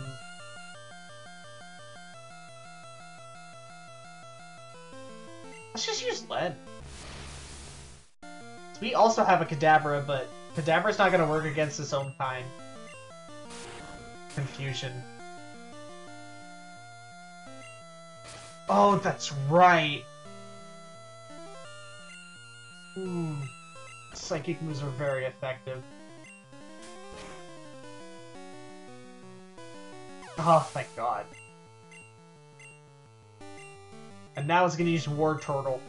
Let's just use lead. We also have a Kadabra, but Kadabra's not gonna work against its own kind. Confusion. Oh, that's right! Ooh. Psychic moves are very effective. Oh, thank god. And now it's gonna use Wartortle.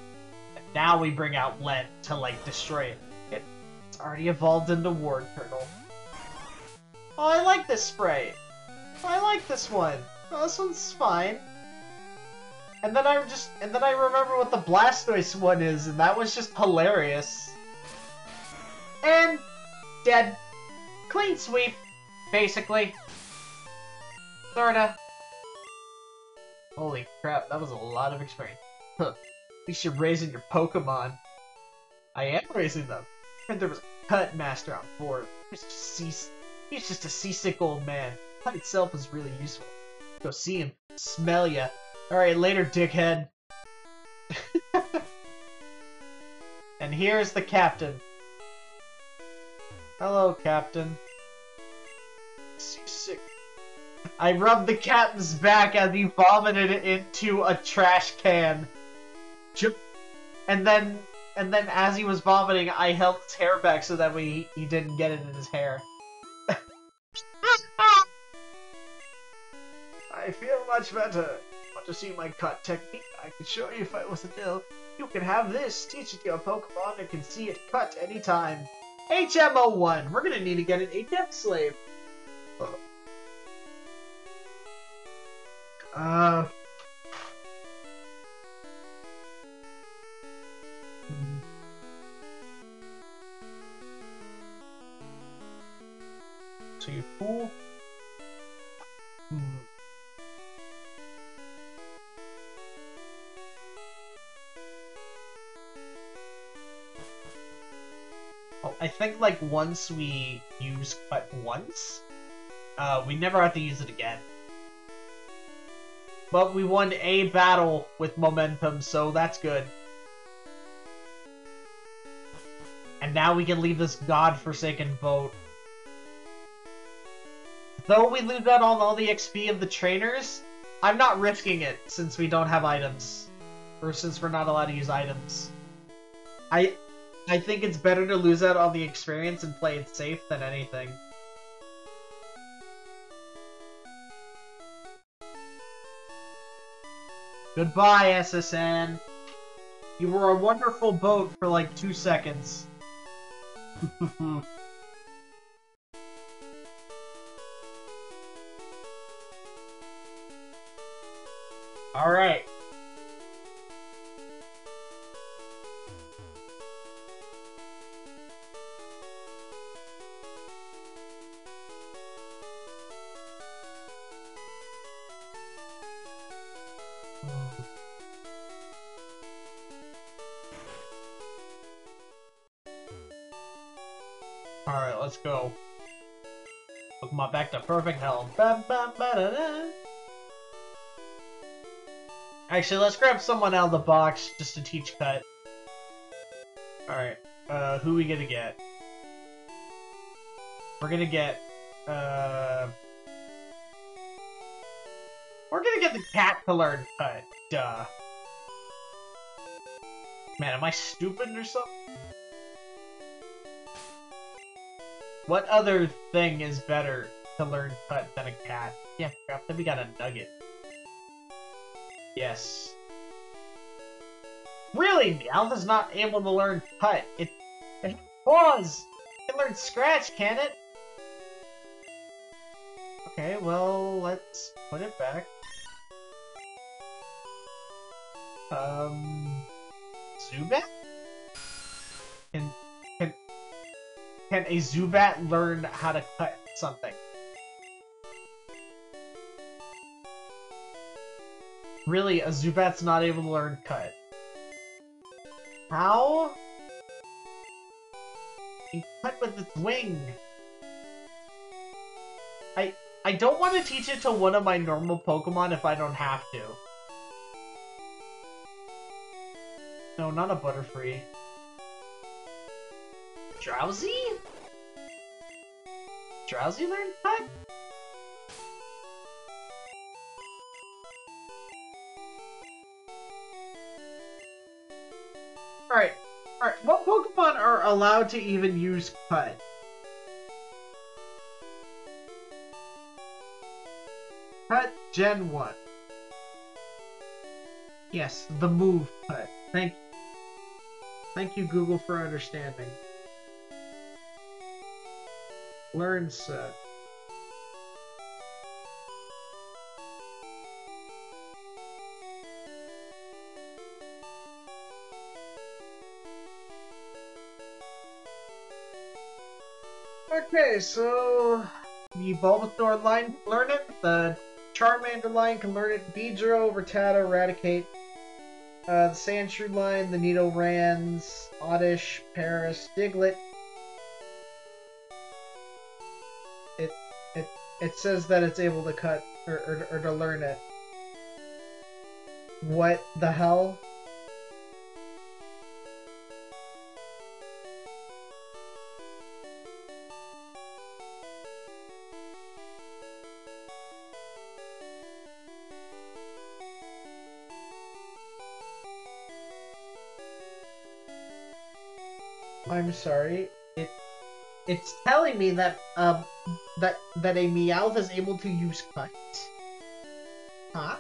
And now we bring out Lead to, like, destroy it. It's already evolved into War Turtle. Oh, I like this spray! I like this one! Oh, this one's fine. And then I just, and then I remember what the Blastoise one is, and that was just hilarious. And dead. Clean sweep, basically. Sorta. Holy crap, that was a lot of experience. Huh. At least you're raising your Pokemon. I am raising them. And there was a cut master on board. He's just, he's just a seasick old man. Cut itself is really useful. Go see him. Smell ya. Alright, later, dickhead. and here's the captain. Hello, captain. Seasick I rubbed the captain's back as he vomited it into a trash can. And then, and then as he was vomiting, I held his hair back so that way he, he didn't get it in his hair. I feel much better. Want to see my cut technique? I can show you if I wasn't ill. You can have this. Teach it to your Pokemon and can see it cut anytime. HM01. We're gonna need to get an HM slave. Uh. Two, four. Hmm. I think like once we use cut once, uh, we never have to use it again. But we won a battle with momentum, so that's good. And now we can leave this godforsaken boat. Though we lose out on all the XP of the trainers, I'm not risking it since we don't have items. Or since we're not allowed to use items. I I think it's better to lose out on the experience and play it safe than anything. Goodbye, S.S. Anne. You were a wonderful boat for like two seconds. Alright. Go. Pokemon back to perfect health. Ba, ba, ba, da, da. Actually, let's grab someone out of the box just to teach cut. Alright, uh, who we gonna get? We're gonna get, uh... We're gonna get the cat to learn cut. Duh. Man, am I stupid or something? What other thing is better to learn cut than a cat? Yeah, crap, then we got a nugget. Yes. Really, is not able to learn cut. It, it pause. It can learn scratch, can it? Okay, well, let's put it back. Um, Zubat? Can a Zubat learn how to cut something? Really, a Zubat's not able to learn cut. How? It cut with its wing. I I don't want to teach it to one of my normal Pokemon if I don't have to. No, not a Butterfree. Drowzee? Drowzee learned cut? Alright, alright, what Pokemon are allowed to even use cut? Cut Gen 1. Yes, the move cut. Thank you. Thank you, Google, for understanding. Learn set. Okay, so the Bulbasaur line learn it, the Charmander line can learn it, Beedrill, Rattata, Raticate, uh, the Sandshrew line, the Nidorans, Oddish, Paras, Diglett. It says that it's able to cut or, or, or to learn it. What the hell? I'm sorry. It it's telling me that um that that a Meowth is able to use cut. Huh?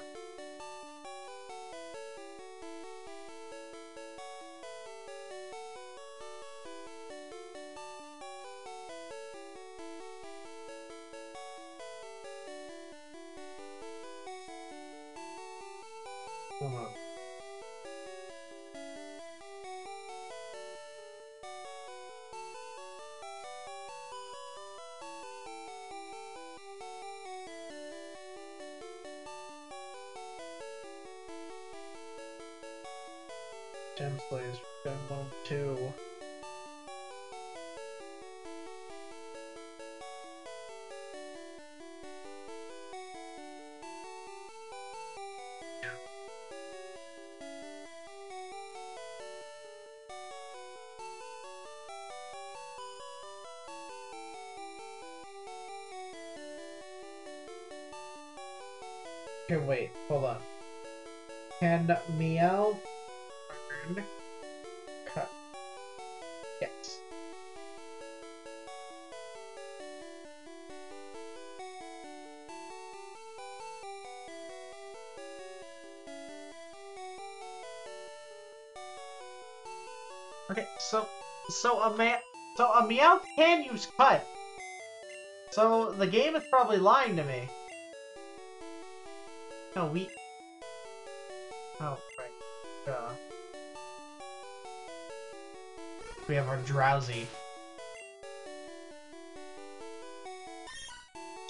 Wait, hold on. Can Meow learn cut? Yes. Okay, so so a man so a meow can use cut. So the game is probably lying to me. No, we. Oh right. Duh. We have our Drowzee.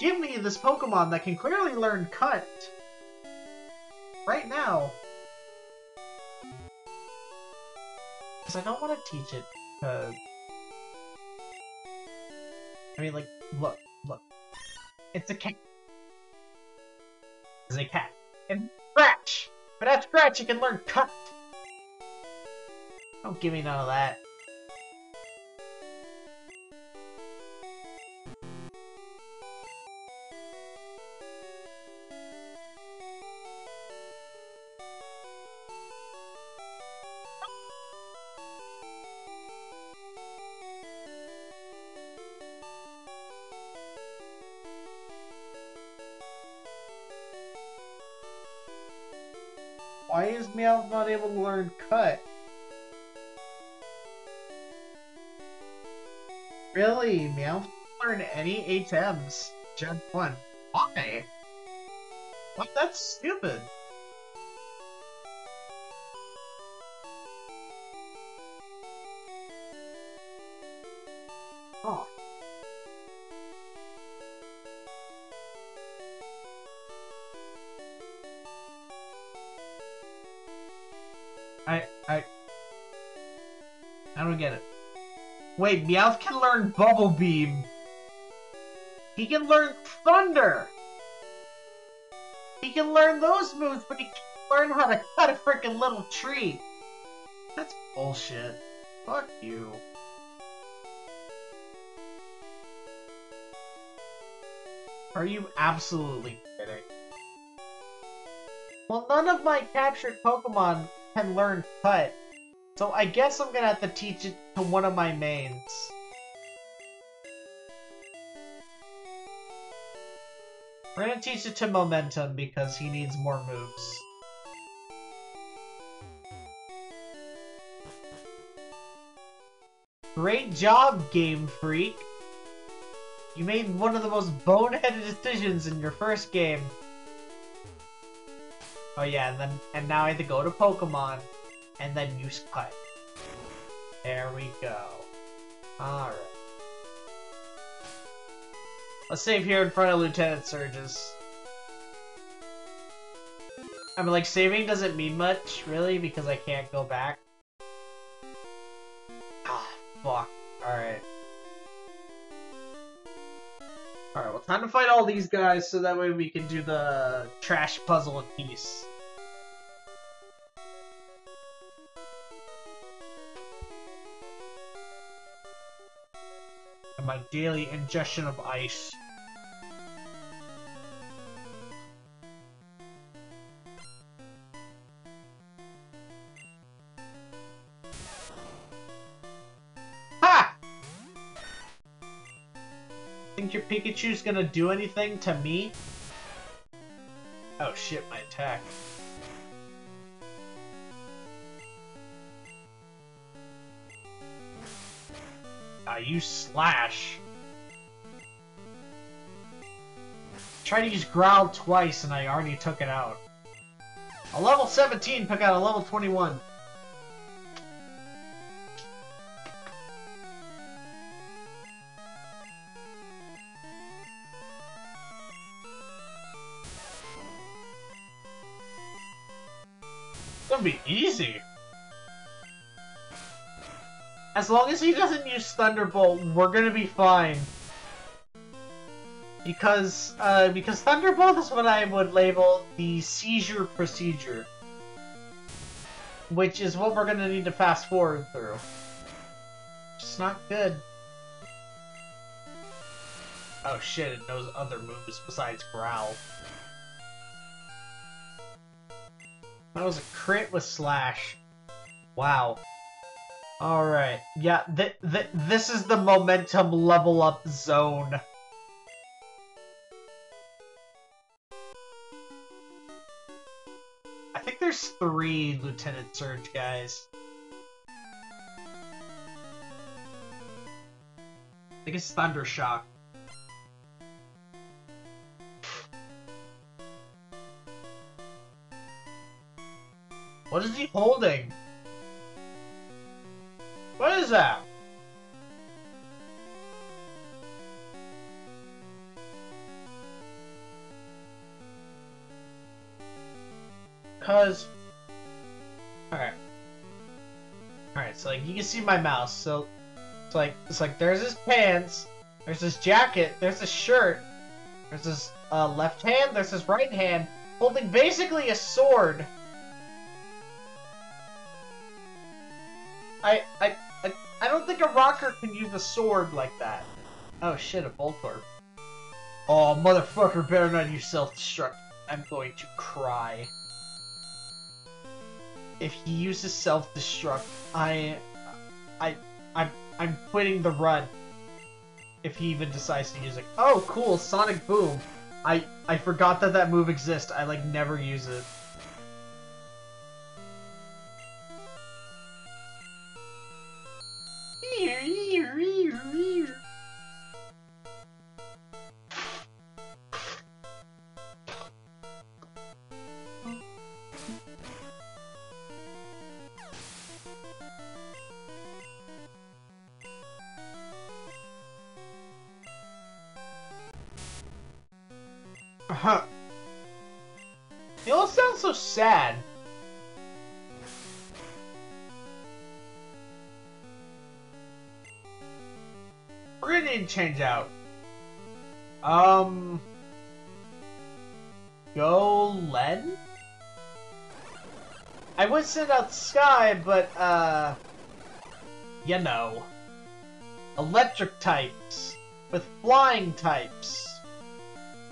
Give me this Pokemon that can clearly learn cut. Right now. Because I don't want to teach it, because... I mean, like, look, look. It's a cat. It's a cat. And Scratch! But at Scratch, you can learn cut! Don't give me none of that. Able to learn cut? Really, didn't learn any HMs. Gen 1. Why? What? That's stupid. Don't get it. Wait, Meowth can learn Bubble Beam. He can learn Thunder. He can learn those moves, but he can't learn how to cut a freaking little tree. That's bullshit. Fuck you. Are you absolutely kidding? Well, none of my captured Pokemon can learn Cut, so I guess I'm gonna have to teach it to one of my mains. We're gonna teach it to Momentum because he needs more moves. Great job, Game Freak! You made one of the most boneheaded decisions in your first game. Oh yeah, and then and now I have to go to Pokemon and then use Cut. There we go. Alright. Let's save here in front of Lieutenant Surge's. I mean, like, saving doesn't mean much, really, because I can't go back. Ah, fuck. Alright. Alright, well, time to fight all these guys so that way we can do the trash puzzle in peace. And my daily ingestion of ice. Ha! Think your Pikachu's gonna do anything to me? Oh shit, my attack. Use Slash. Tried to use Growl twice and I already took it out. A level 17 pick out a level 21. It's gonna be. As long as he doesn't use Thunderbolt, we're gonna be fine. Because, uh, because Thunderbolt is what I would label the seizure procedure. Which is what we're gonna need to fast forward through. It's not good. Oh shit, it knows other moves besides Growl. That was a crit with slash. Wow. Alright. Yeah, th th this is the momentum level up zone. I think there's three Lieutenant Surge guys. I think it's Thundershock. What is he holding? What is that? Cause Alright. Alright, so like you can see my mouse, so it's like it's like there's his pants, there's his jacket, there's his shirt, there's his uh, left hand, there's his right hand, holding basically a sword. I I think a rocker can use a sword like that. Oh shit, a Voltorb. Oh, motherfucker, better not use self-destruct. I'm going to cry. If he uses self-destruct, I... I... I'm... I'm quitting the run. If he even decides to use it. Oh, cool, Sonic Boom. I... I forgot that that move exists. I, like, never use it. Change out. Um... Go Len? I would send out Sky, but, uh... You know. Electric types. With flying types.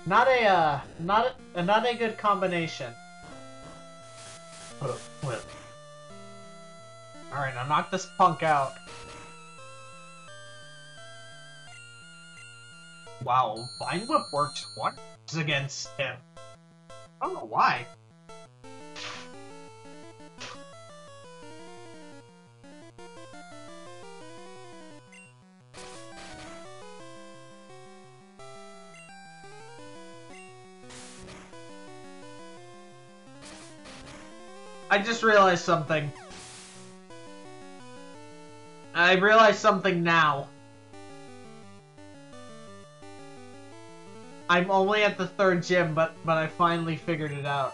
Not a, uh, not a, not a good combination. Alright, now knock this punk out. Wow, Vine Whip works once against him. I don't know why. I just realized something. I realized something now. I'm only at the third gym, but but I finally figured it out.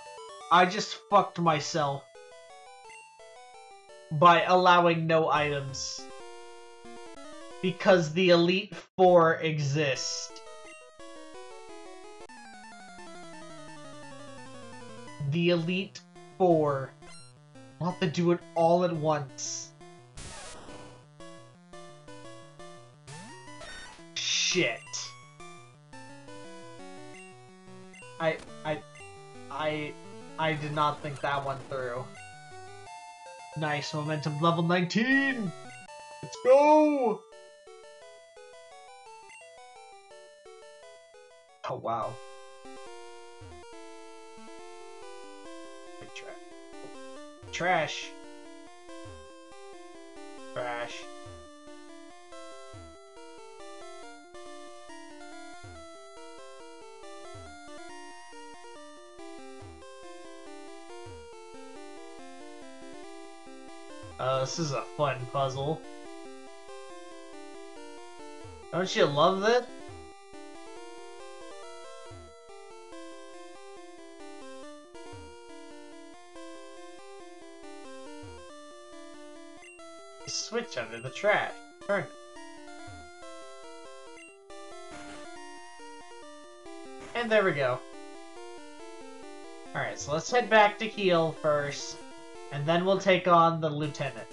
I just fucked myself by allowing no items. Because the Elite Four exist. The Elite Four. I'll have to do it all at once. Shit. I, I, I, I did not think that one through. Nice momentum level 19! Let's go! Oh wow. Trash. Trash. Uh, this is a fun puzzle. Don't you love it? Switch under the trash. Turn. And there we go. Alright, so let's head back to Heal first. And then we'll take on the lieutenant.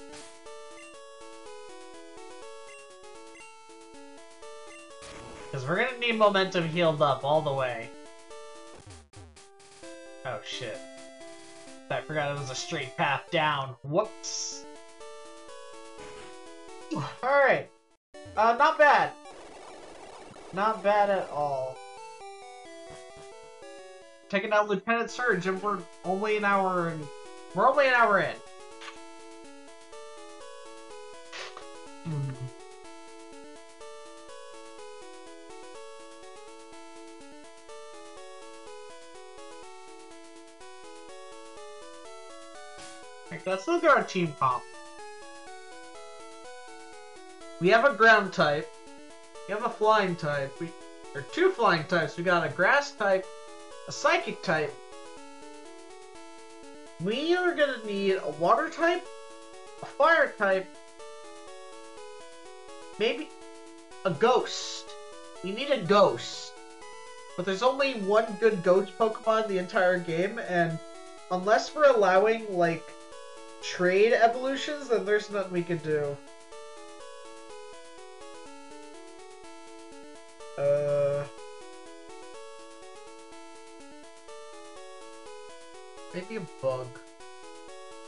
Because we're gonna need momentum healed up all the way. Oh shit. I forgot it was a straight path down. Whoops. Alright. Uh, not bad. Not bad at all. Taking out Lieutenant Surge, and we're only an hour and we're only an hour in. Let's look at our team comp. We have a ground type. We have a flying type. We or two flying types. We got a grass type, a psychic type. We are gonna need a water type, a fire type, maybe a ghost. We need a ghost. But there's only one good ghost Pokemon the entire game, and unless we're allowing, like, trade evolutions, then there's nothing we can do. Maybe a bug.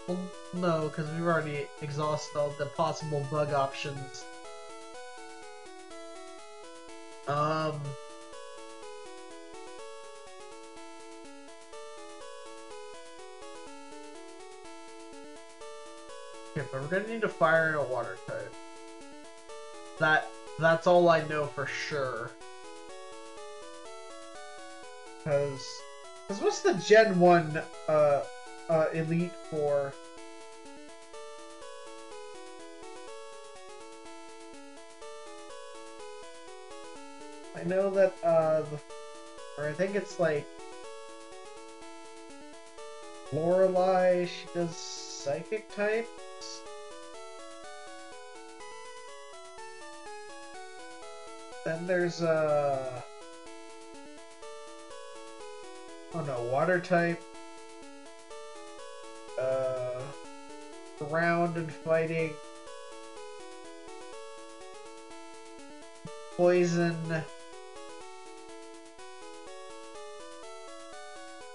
Well, no, because we've already exhausted all the possible bug options. Um... Okay, but we're gonna need a fire and a water type. That that's all I know for sure. Cause, cause what's the Gen One uh uh Elite Four? I know that uh the, or I think it's like Lorelei. She does psychic type. Then there's uh Oh no, water type. Uh ground and fighting. Poison.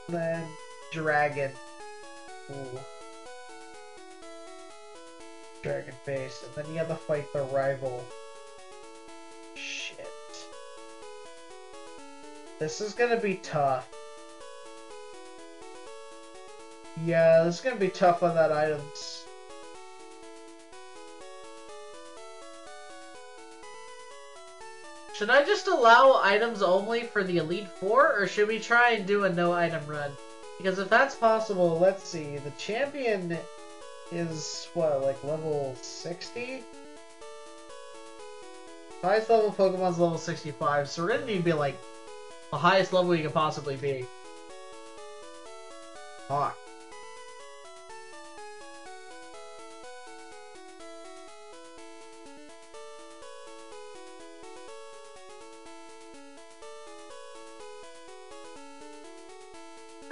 Then dragon. Ooh. Dragon face. And then you have to fight the rival. Shit. This is gonna be tough. Yeah, this is gonna be tough on that items. Should I just allow items only for the Elite Four, or should we try and do a no item run? Because if that's possible, let's see. The champion is, what, like level 60? Highest level Pokemon's level 65, so we're gonna need to be like the highest level you can possibly be. Fuck.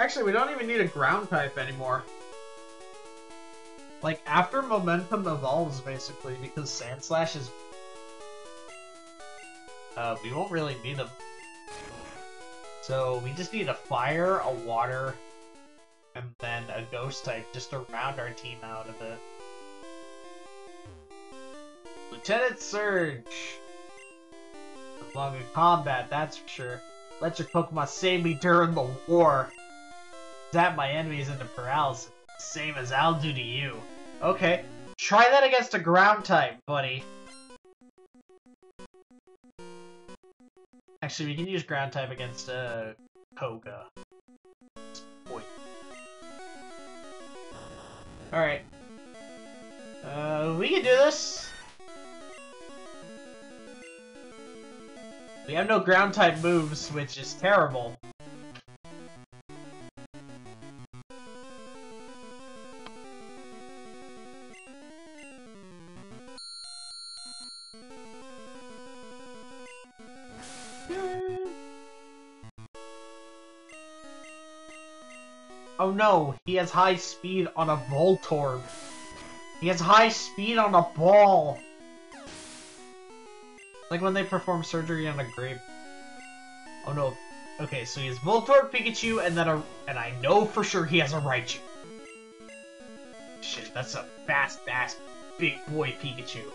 Actually, we don't even need a ground type anymore. Like, after Momentum evolves, basically, because Sandslash is... Uh, we won't really need them. So we just need a fire, a water, and then a ghost type just to round our team out a bit. Lieutenant Surge! Long in combat, that's for sure. Let your Pokemon save me during the war. Zap my enemies into paralysis. Same as I'll do to you. Okay. Try that against a ground type, buddy. Actually, we can use ground type against uh, Koga. Boy. Alright. Uh, we can do this. We have no ground type moves, which is terrible. No, he has high speed on a Voltorb. He has high speed on a ball. Like when they perform surgery on a grape. Oh no. Okay, so he has Voltorb, Pikachu, and then a and I know for sure he has a Raichu. shit, that's a fast ass big boy Pikachu.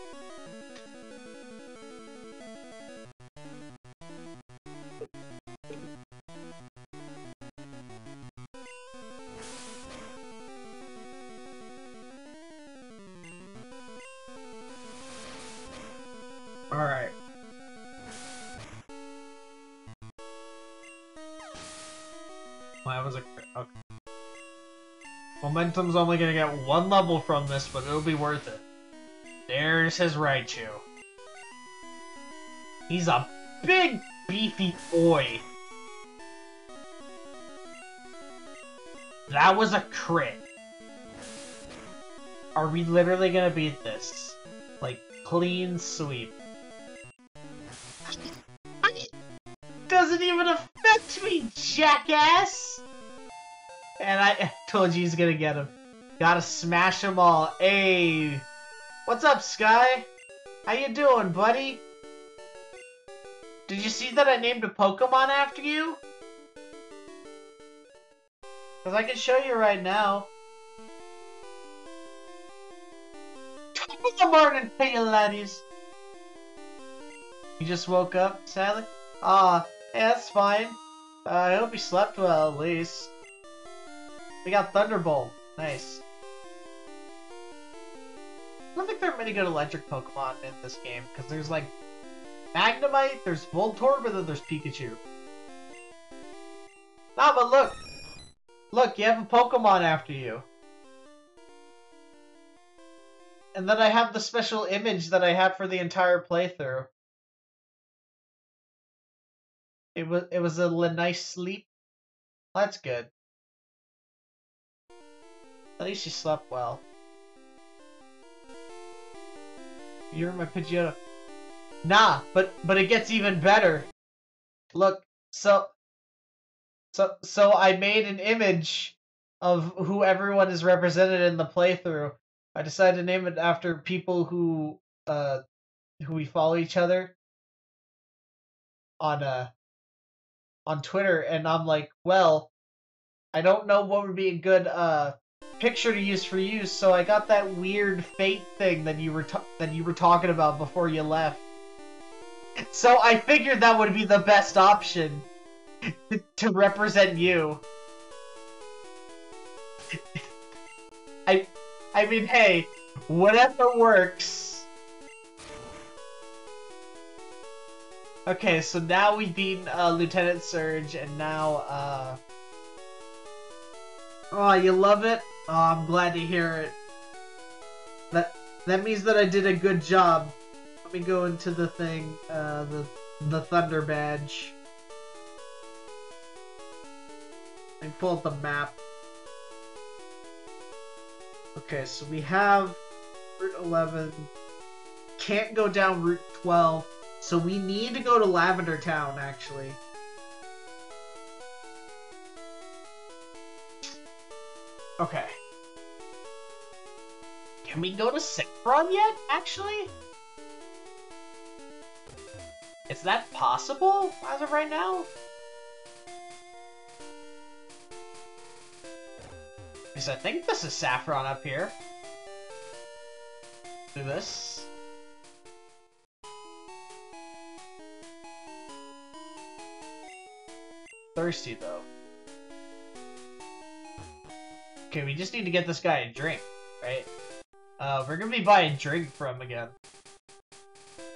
Momentum's only gonna get one level from this, but it'll be worth it. There's his Raichu. He's a big, beefy boy. That was a crit. Are we literally gonna beat this? Like, clean sweep. Doesn't even affect me, jackass! And I told you he's gonna get him. Gotta smash them all. Hey! What's up, Sky? How you doing, buddy? Did you see that I named a Pokemon after you? Because I can show you right now. The morning to you, laddies. You just woke up, Sally? Ah, hey, that's fine. Uh, I hope you slept well, at least. We got Thunderbolt. Nice. I don't think there are many good electric Pokemon in this game, because there's like Magnemite, there's Voltorb, and then there's Pikachu. Ah, but look! Look, you have a Pokemon after you. And then I have the special image that I had for the entire playthrough. It was it was a nice sleep. That's good. At least you slept well. You're my Pidgeotto. Nah, but but it gets even better. Look, so so so I made an image of who everyone is represented in the playthrough. I decided to name it after people who uh who we follow each other on uh on Twitter and I'm like, well, I don't know what would be a good uh picture to use for you, so I got that weird fate thing that you were that you were talking about before you left. So I figured that would be the best option to represent you. I I mean, hey, whatever works. Okay, so now we beat uh, Lieutenant Surge, and now, uh... Oh, you love it? Oh, I'm glad to hear it. That that means that I did a good job. Let me go into the thing, uh, the the Thunder Badge. And pull up the map. Okay, so we have Route 11. Can't go down Route 12. So we need to go to Lavender Town, actually. Okay. Can we go to Celadon yet, actually? Is that possible as of right now? Because I think this is Saffron up here. Do this. Thirsty, though. Okay, we just need to get this guy a drink, right? Uh, we're gonna be buying a drink from again.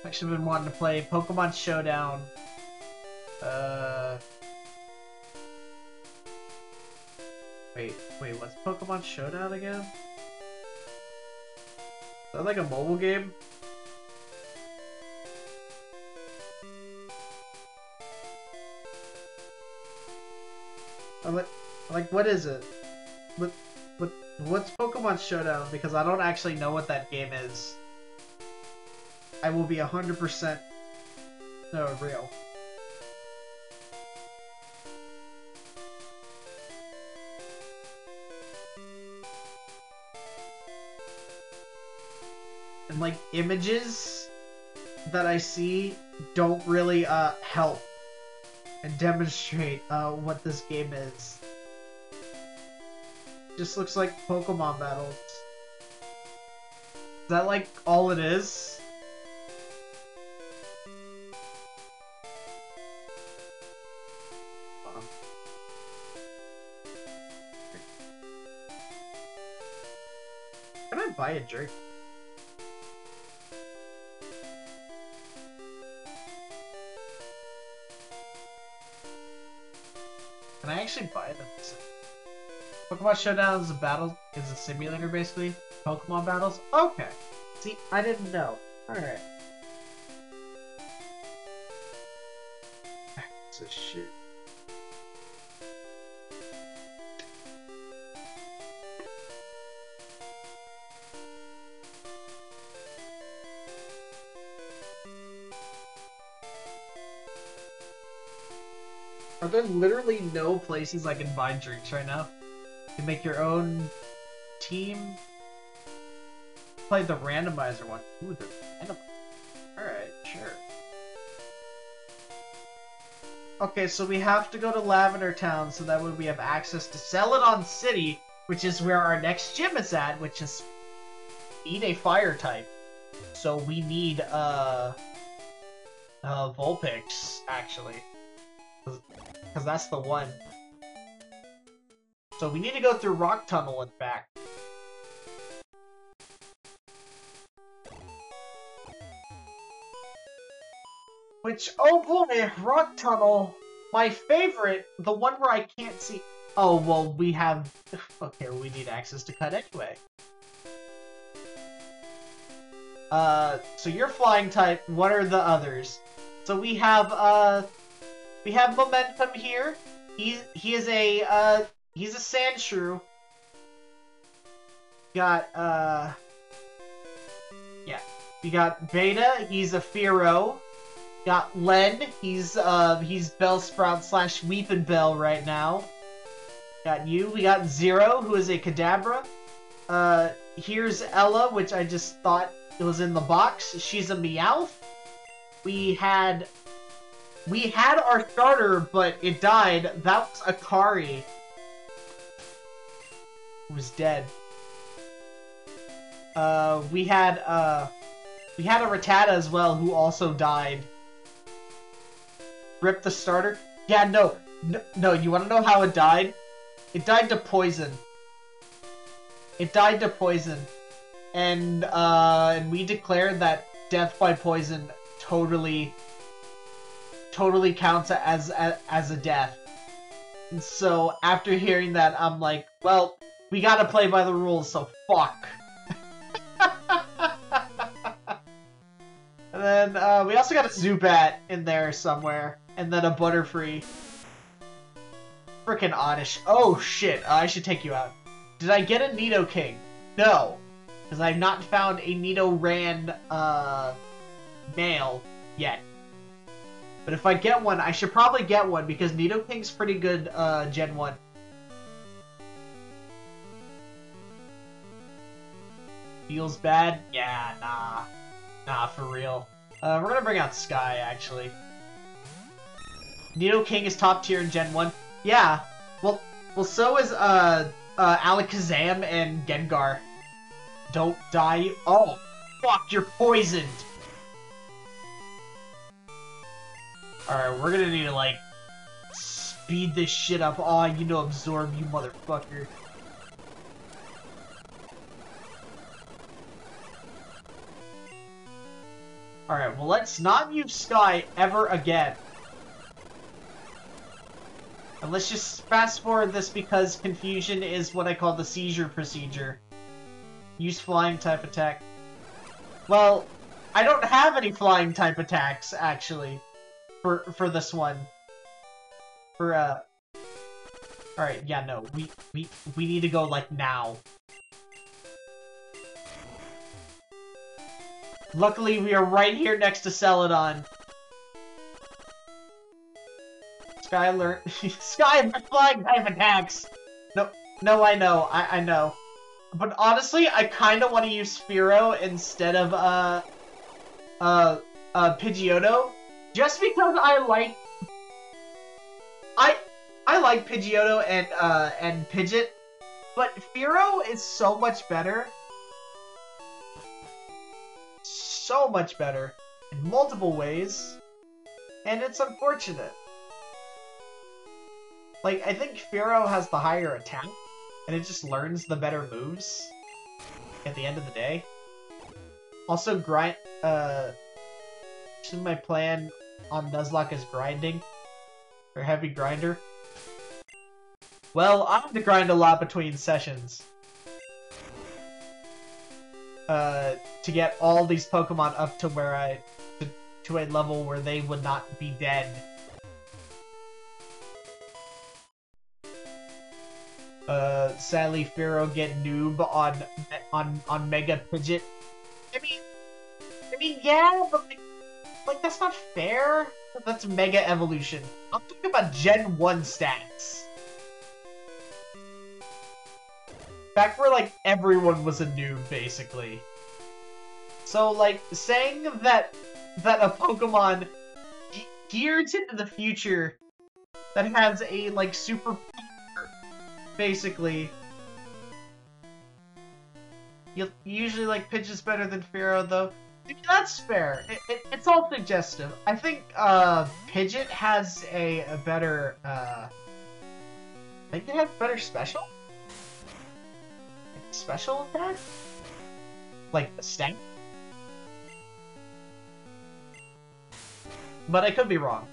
Actually been wanting to play Pokemon Showdown. Uh... Wait, wait, what's Pokemon Showdown again? Is that like a mobile game? I'm like, like, what is it? What, what's Pokemon Showdown? Because I don't actually know what that game is. I will be 100% no, real. And like images that I see don't really uh help and demonstrate uh what this game is. Just looks like Pokemon battles. Is that like all it is? Can I buy a drink? Can I actually buy them? Pokemon Showdown is a battle is a simulator basically. Pokemon battles? Okay. See, I didn't know. Alright. This is shit. Are there literally no places I can buy drinks right now? Can make your own team. Play the randomizer one. Ooh, the randomizer. Alright, sure. Okay, so we have to go to Lavender Town so that way we have access to Celadon City, which is where our next gym is at, which is need a fire type. So we need uh uh Vulpix, actually. Because that's the one. So we need to go through Rock Tunnel in fact. Which, oh boy, Rock Tunnel, my favorite, the one where I can't see. Oh, well, we have. Okay, we need access to cut anyway. Uh, so you're flying type. What are the others? So we have, uh, we have Momentum here. He, he is a, uh, he's a Sandshrew. Got, uh, yeah. We got Beta, he's a Fearow. Got Len, he's uh he's Bellsprout slash Weepinbell right now. Got you. We got Zero, who is a Kadabra. Uh, here's Ella, which I just thought it was in the box. She's a Meowth. We had we had our starter, but it died. That was Akari. Was dead. Uh, we had uh, we had a Rattata as well, who also died. Rip the starter? Yeah, no. No, no you want to know how it died? It died to poison. It died to poison. And, uh, and we declared that death by poison totally, totally counts as, as, as a death. And so, after hearing that, I'm like, well, we gotta play by the rules, so fuck. and then, uh, we also got a Zubat in there somewhere and then a Butterfree. Freaking oddish. Oh shit, uh, I should take you out. Did I get a Nidoking? No. Because I've not found a Nidoran, uh, male yet. But if I get one, I should probably get one because Nidoking's pretty good, uh, Gen 1. Feels bad? Yeah, nah. Nah, for real. Uh, we're gonna bring out Sky, actually. Nidoking is top tier in Gen 1. Yeah. Well, well, so is, uh, uh, Alakazam and Gengar. Don't die. Oh, fuck, you're poisoned. Alright, we're gonna need to, like, speed this shit up. Oh, you know absorb, you motherfucker. Alright, well, let's not use Sky ever again. And let's just fast forward this because confusion is what I call the seizure procedure. Use flying type attack. Well, I don't have any flying type attacks, actually, for for this one. For, uh... Alright, yeah, no, we, we, we need to go, like, now. Luckily, we are right here next to Celadon. Sky alert. Sky flying type attacks! No, no, I know, I, I know. But honestly, I kind of want to use Spearow instead of, uh, uh, uh, Pidgeotto. Just because I like... I, I like Pidgeotto and, uh, and Pidgeot. But Fearow is so much better. So much better in multiple ways, and it's unfortunate. Like, I think Fearow has the higher attack, and it just learns the better moves at the end of the day. Also, grind, uh, my plan on Nuzlocke is grinding, or heavy grinder. Well, I have to grind a lot between sessions. Uh, to get all these Pokemon up to where I, to, to a level where they would not be dead. Uh, sadly, Fearow get noob on on on Mega Pidgeot. I mean, I mean, yeah, but like, like that's not fair. That's Mega Evolution. I'm talking about Gen 1 stats. Back where, like, everyone was a noob, basically. So, like, saying that that a Pokemon ge geared into the future that has a, like, super basically. You usually like Pidgeot's better than Fearow, though. That's fair. It, it, it's all suggestive. I think uh, Pidgeot has a, a better. Uh, I think it has better special. Special attack, like the sting. But I could be wrong.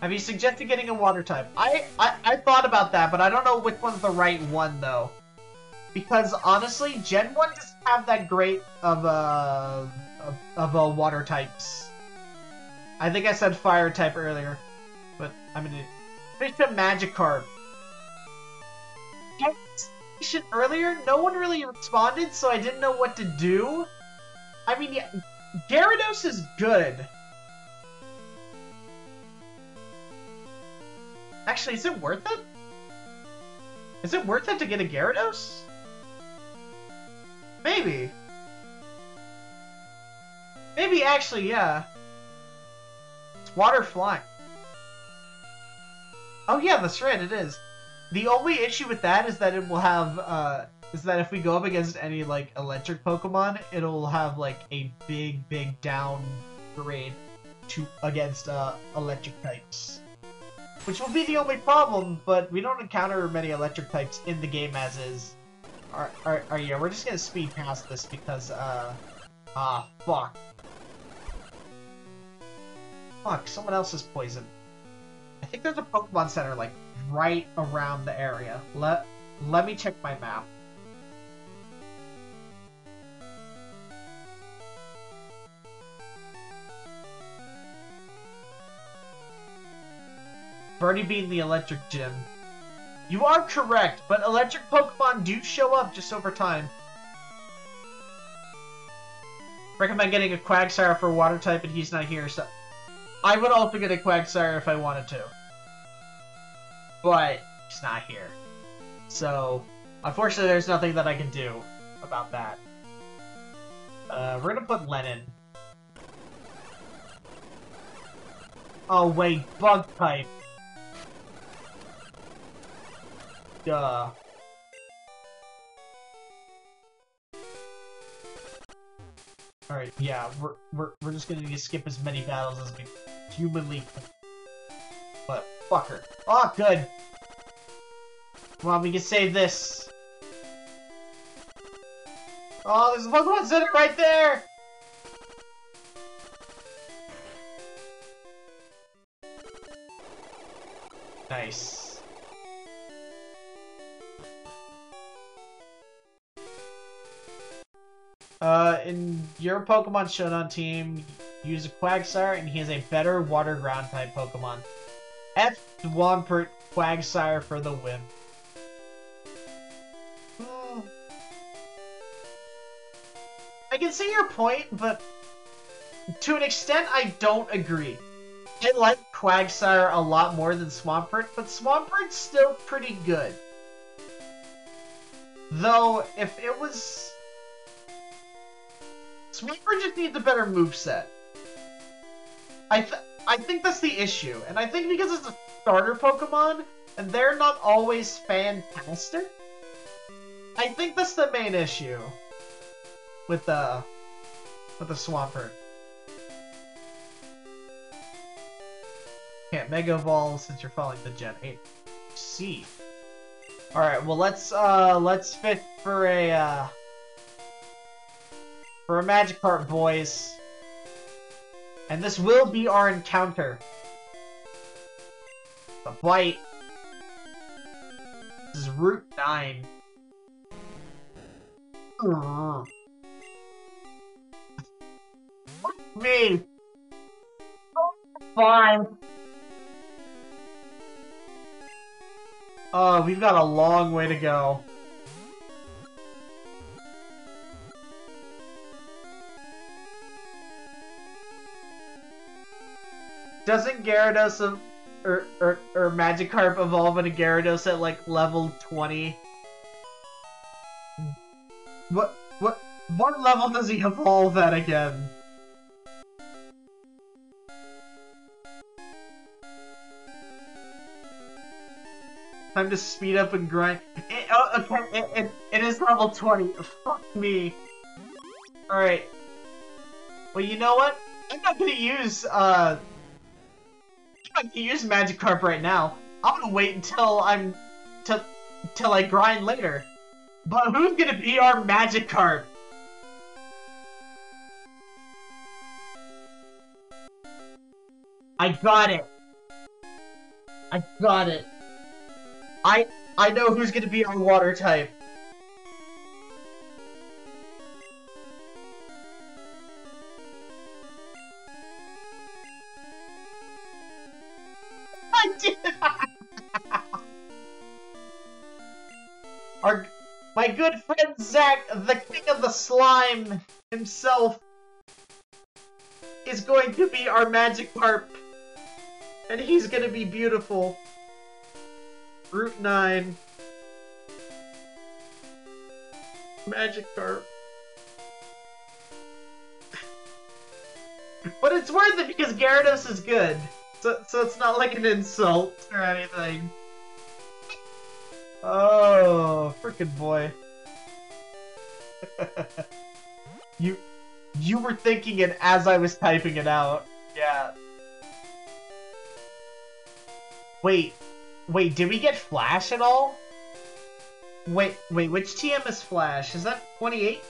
Have you suggested getting a water type? I, I, I thought about that, but I don't know which one's the right one, though. Because, honestly, Gen 1 doesn't have that great of a, of, of a water types. I think I said fire type earlier, but I'm gonna... Fish a Magikarp. Station earlier, no one really responded, so I didn't know what to do. I mean, yeah, Gyarados is good. Actually, is it worth it? Is it worth it to get a Gyarados? Maybe. Maybe actually, yeah. It's water flying. Oh yeah, that's right, it is. The only issue with that is that it will have, uh, is that if we go up against any, like, electric Pokemon, it'll have, like, a big, big downgrade to, against, uh, electric types. Which will be the only problem, but we don't encounter many electric types in the game as is. Are, are, are yeah, we're just gonna speed past this because, uh... Ah, fuck. Fuck, someone else is poisoned. I think there's a Pokemon Center, like, right around the area. Let, let me check my map. Birdie being the electric gym. You are correct, but electric Pokemon do show up just over time. Recommend getting a Quagsire for water type and he's not here, so... I would also get a Quagsire if I wanted to. But, he's not here. So, unfortunately there's nothing that I can do about that. Uh, we're gonna put Lennon. Oh wait, Bug type. Duh. Alright, yeah, we're, we're, we're just gonna skip as many battles as we humanly can. But, fucker. Oh, good! Come on, we can save this! Oh, there's a Pokemon Center right there! Nice. Uh, in your Pokemon Showdown team, use a Quagsire, and he has a better Water Ground type Pokemon. F Swampert Quagsire for the win. Hmm. I can see your point, but to an extent, I don't agree. I like Quagsire a lot more than Swampert, but Swampert's still pretty good. Though, if it was Swampert just needs a better move set. I th I think that's the issue, and I think because it's a starter Pokemon, and they're not always fantastic, I think that's the main issue. with the with the Swampert. Can't Mega Evolve since you're following the Gen 8. C. Alright, well let's uh let's fit for a uh for a Magikarp boys. And this will be our encounter. The bite. This is Route 9. Ugh. Me. Fine. Oh, we've got a long way to go. Doesn't Gyarados or, or, or Magikarp evolve into Gyarados at like level 20? What, what, what level does he evolve at again? Time to speed up and grind. It, oh, okay, it, it, it is level 20. Fuck me. Alright. Well, you know what? I'm not gonna use, uh... I'm gonna use Magikarp right now. I'm gonna wait until I'm... Till I grind later. But who's gonna be our Magikarp? I got it. I got it. I I know who's gonna be our water type. My good friend Zach, the king of the slime himself, is going to be our Magikarp. And he's gonna be beautiful. Route 9. Magikarp. but it's worth it because Gyarados is good. So, so it's not like an insult or anything. Oh, freaking boy. you you were thinking it as I was typing it out. Yeah. Wait, Wait, did we get Flash at all? Wait, wait, which TM is Flash? Is that 28?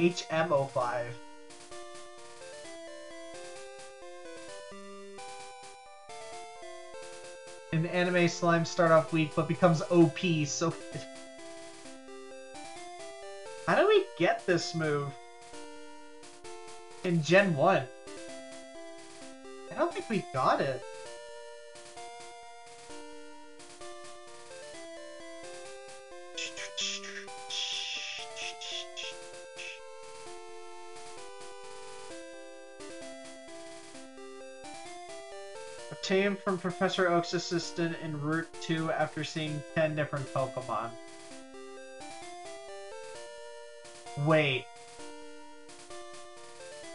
HMO5. An anime slime start off weak, but becomes OP, so... How do we get this move? In Gen 1? I don't think we got it. Obtained from Professor Oak's assistant in Route 2 after seeing 10 different Pokemon. Wait.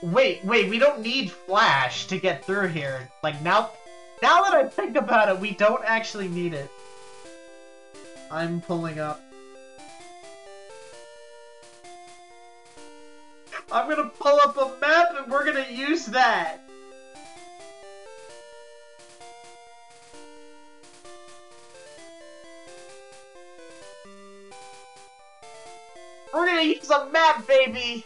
Wait, wait, we don't need Flash to get through here. Like, now, now that I think about it, we don't actually need it. I'm pulling up. I'm gonna pull up a map and we're gonna use that! Use a map, baby!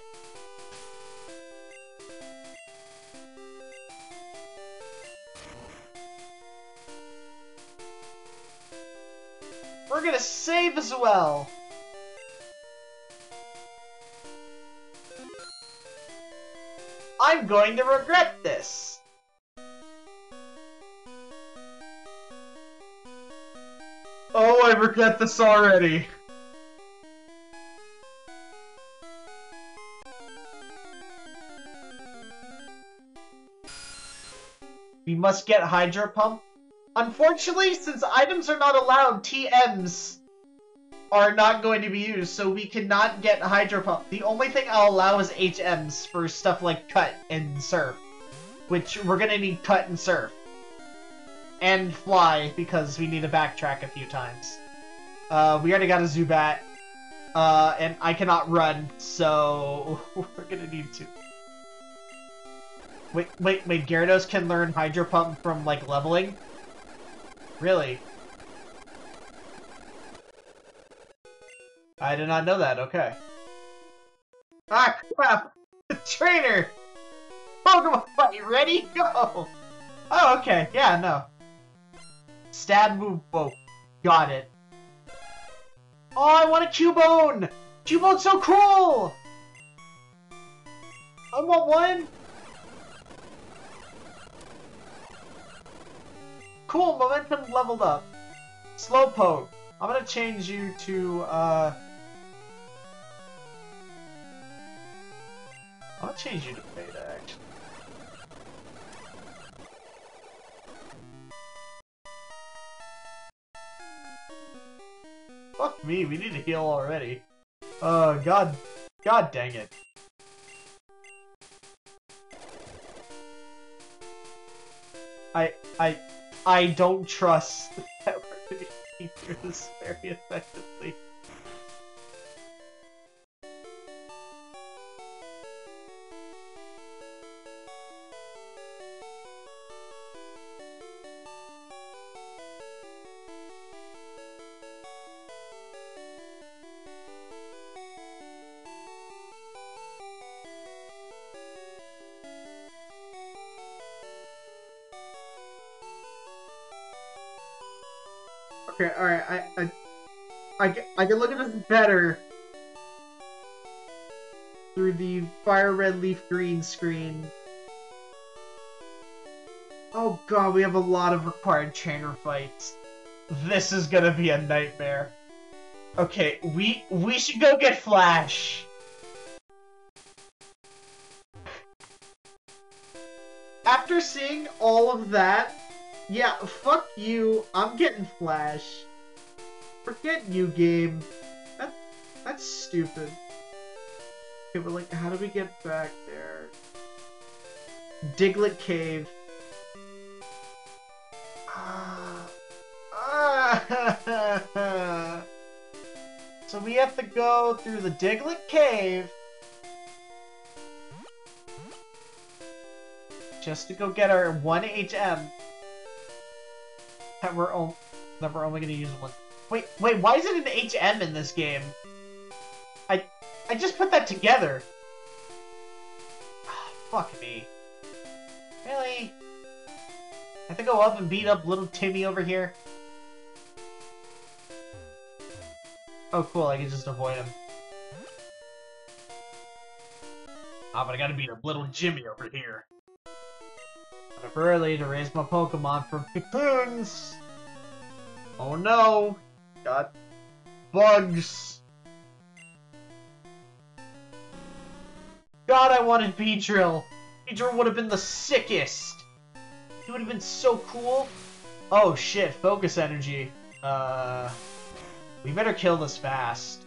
We're gonna save as well! I'm going to regret this! Oh, I regret this already! Must get Hydro Pump. Unfortunately, since items are not allowed, TMs are not going to be used, so we cannot get Hydro Pump. The only thing I'll allow is HMs for stuff like Cut and Surf, which we're gonna need Cut and Surf. And Fly, because we need to backtrack a few times. Uh, we already got a Zubat, uh, and I cannot run, so we're gonna need to. Wait, wait, wait, Gyarados can learn Hydro Pump from, like, leveling? Really? I did not know that, okay. Ah, crap! Trainer! Pokemon fight, ready? Go! Oh, okay, yeah, no. Stab move, oh, got it. Oh, I want a Cubone! Cubone's so cool! I want one! Cool, momentum leveled up. Slowpoke. I'm gonna change you to, uh... I'll change you to Beta, actually. Fuck me, we need to heal already. Oh, god. God dang it. I, I, I don't trust that we're gonna get through this very effectively. Better through the fire red leaf green screen. Oh god, we have a lot of required trainer fights. This is gonna be a nightmare. Okay, we we should go get Flash. After seeing all of that, yeah, fuck you. I'm getting Flash. Forget you, game. That, that's stupid. Okay, but like, how do we get back there? Diglett Cave. So we have to go through the Diglett Cave. Just to go get our 1 HM. That we're, that we're only gonna use one. Wait, wait, why is it an HM in this game? I just put that together. Ah, fuck me. Really? I have to go up and beat up little Timmy over here? Oh cool, I can just avoid him. Ah, but I gotta beat up little Jimmy over here. Up early to raise my Pokemon from cocoons. Oh no! Got bugs. God, I wanted Beedrill. Beedrill would have been the sickest. He would have been so cool. Oh shit, focus energy. Uh, we better kill this fast.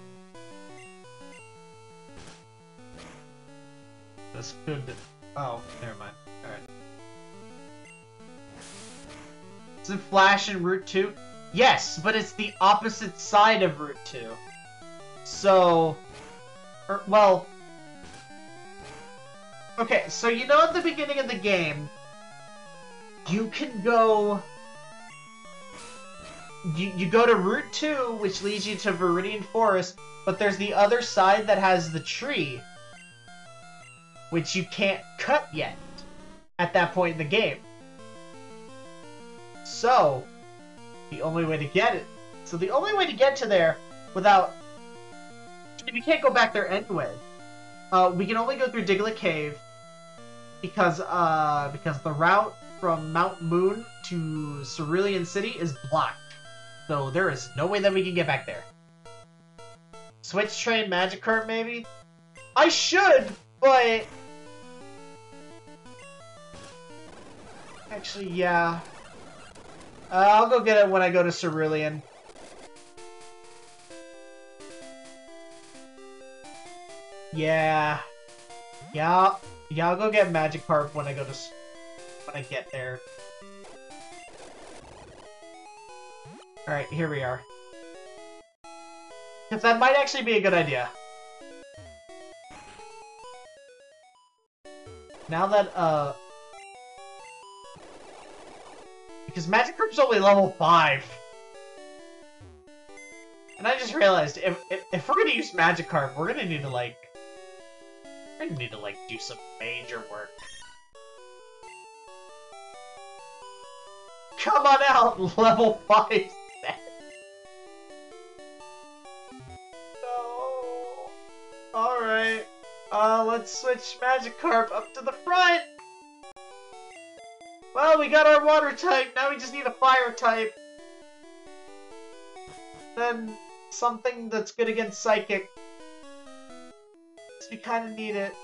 This could. Oh, never mind. Alright. Is it Flash in Route 2? Yes, but it's the opposite side of Route 2. So... Or, well... Okay, so you know at the beginning of the game, you can go... You, you go to Route 2, which leads you to Viridian Forest, but there's the other side that has the tree, which you can't cut yet at that point in the game. So, the only way to get it. So the only way to get to there without... You can't go back there anyway. Uh, we can only go through Diglett Cave because uh, because the route from Mount Moon to Cerulean City is blocked. So there is no way that we can get back there. Switch train magic Magikarp maybe? I should, but... Actually, yeah. Uh, I'll go get it when I go to Cerulean. Yeah. Yeah. Yeah, I'll go get Magikarp when I go to... when I get there. Alright, here we are. Because that might actually be a good idea. Now that, uh... Because Magikarp's only level 5. And I just realized, if, if, if we're gonna use Magikarp, we're gonna need to, like... Gonna need to, like, do some major work. Come on out, level 5 set. No. Alright. Uh, let's switch Magikarp up to the front. Well, we got our water type, now we just need a fire type. Then something that's good against psychic. We kind of need it.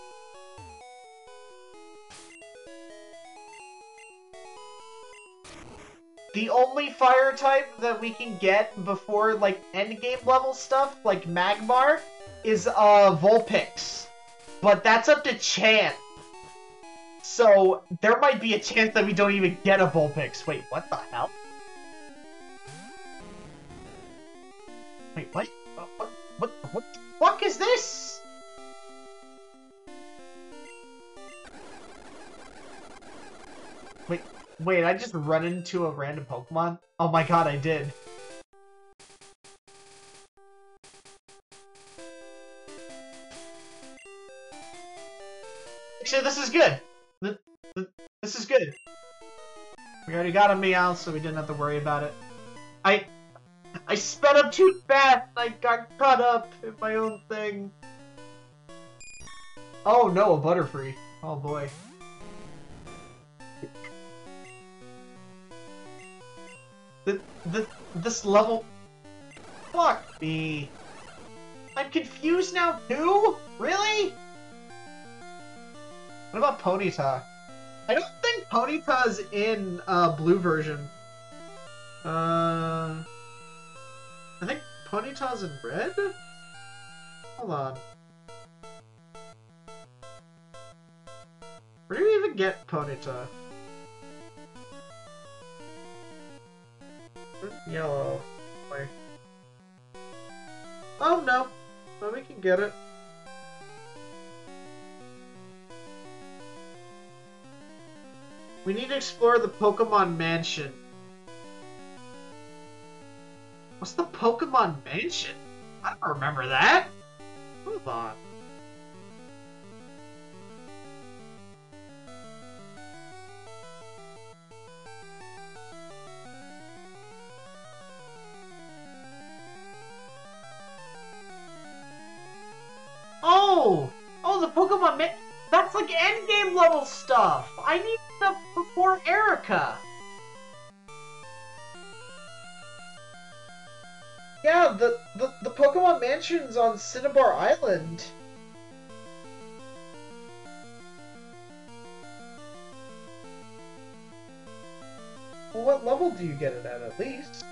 The only fire type that we can get before, like, endgame level stuff, like Magmar, is, uh, Vulpix. But that's up to chance. So, there might be a chance that we don't even get a Vulpix. Wait, what the hell? Wait, what? What, what, what the fuck is this? Wait, wait, I just run into a random Pokemon? Oh my god, I did. Actually, this is good. Th- th- This is good. We already got a Meow, so we didn't have to worry about it. I I sped up too fast. I got caught up in my own thing. Oh no, a Butterfree. Oh boy. The, the, this level... Fuck me. I'm confused now too? Really? What about Ponyta? I don't think Ponyta's in uh, blue version. Uh... I think Ponyta's in red? Hold on. Where do we even get Ponyta? Yellow. Oh no! Well, we can get it. We need to explore the Pokemon Mansion. What's the Pokemon Mansion? I don't remember that. Hold on. Stuff! I need stuff before Erika! Yeah, the, the, the Pokemon Mansion's on Cinnabar Island. Well, what level do you get it at, at least?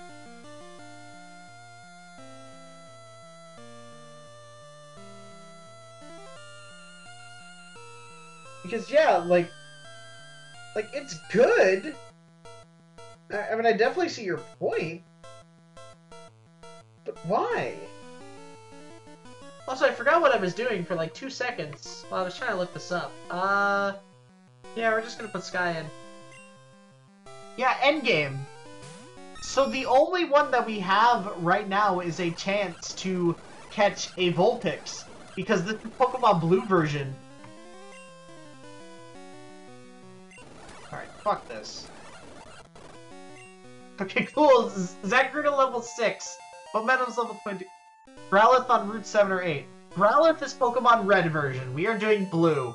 Because, yeah, like, like, it's good. I, I mean, I definitely see your point. But why? Also, I forgot what I was doing for like two seconds while I was trying to look this up. Uh, yeah, we're just gonna put Sky in. Yeah, Endgame. So the only one that we have right now is a chance to catch a Vulpix. Because this is Pokemon Blue version. Fuck this. Okay, cool. Z- Zagrina level 6. Momentum's level 20. Growlithe on Route 7 or 8. Growlithe is Pokemon Red version. We are doing Blue.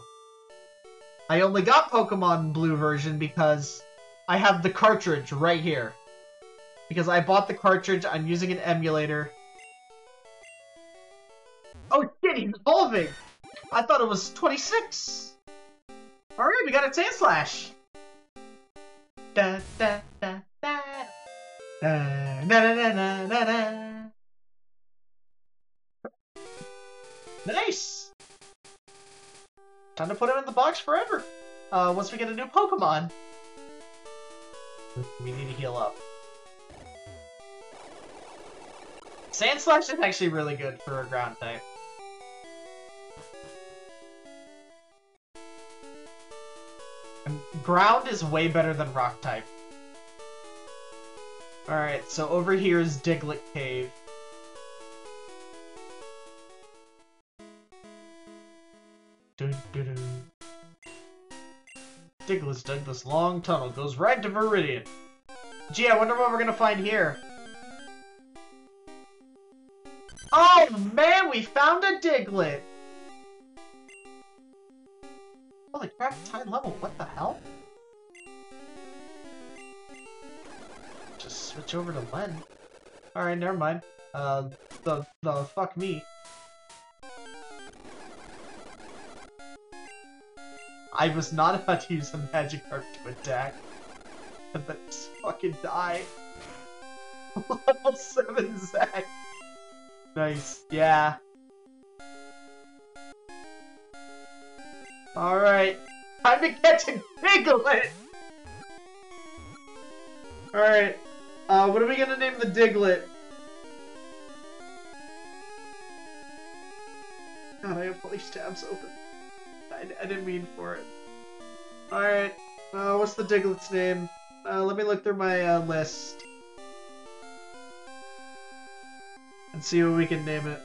I only got Pokemon Blue version because I have the cartridge right here. Because I bought the cartridge, I'm using an emulator. Oh shit, he's evolving! I thought it was 26! Alright, we got a Sandslash! Da da da da da na na na na na Nice! time to put him in the box forever. Uh, once we get a new Pokemon. We need to heal up. Sandslash is actually really good for a ground type. Ground is way better than rock type. Alright, so over here is Diglett Cave. Dun. Diglett's dug this long tunnel, goes right to Viridian. Gee, I wonder what we're gonna find here. Oh man, we found a Diglett! Holy crap, it's high level, what switch over to Len. Alright, never mind. Uh, the, the fuck me. I was not about to use a magic Magikarp to attack. Then just fucking die. Level 7 Zack. Nice. Yeah. Alright. Time to catch a Diglett! Alright. Uh, what are we gonna name the Diglett? God, I have all these tabs open. I, I didn't mean for it. Alright. Uh, what's the Diglett's name? Uh, let me look through my uh, list. And see what we can name it.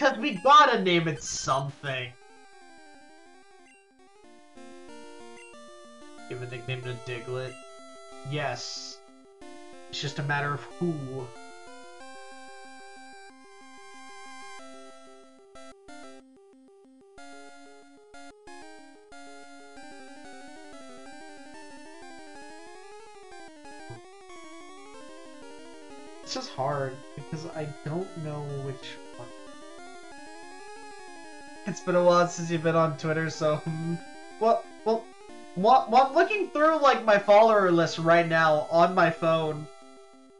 Because we gotta name it something. Give a nickname to Diglett. Yes. It's just a matter of who. It's just hard because I don't know which one. It's been a while since you've been on Twitter, so well, well, well, I'm looking through like my follower list right now on my phone,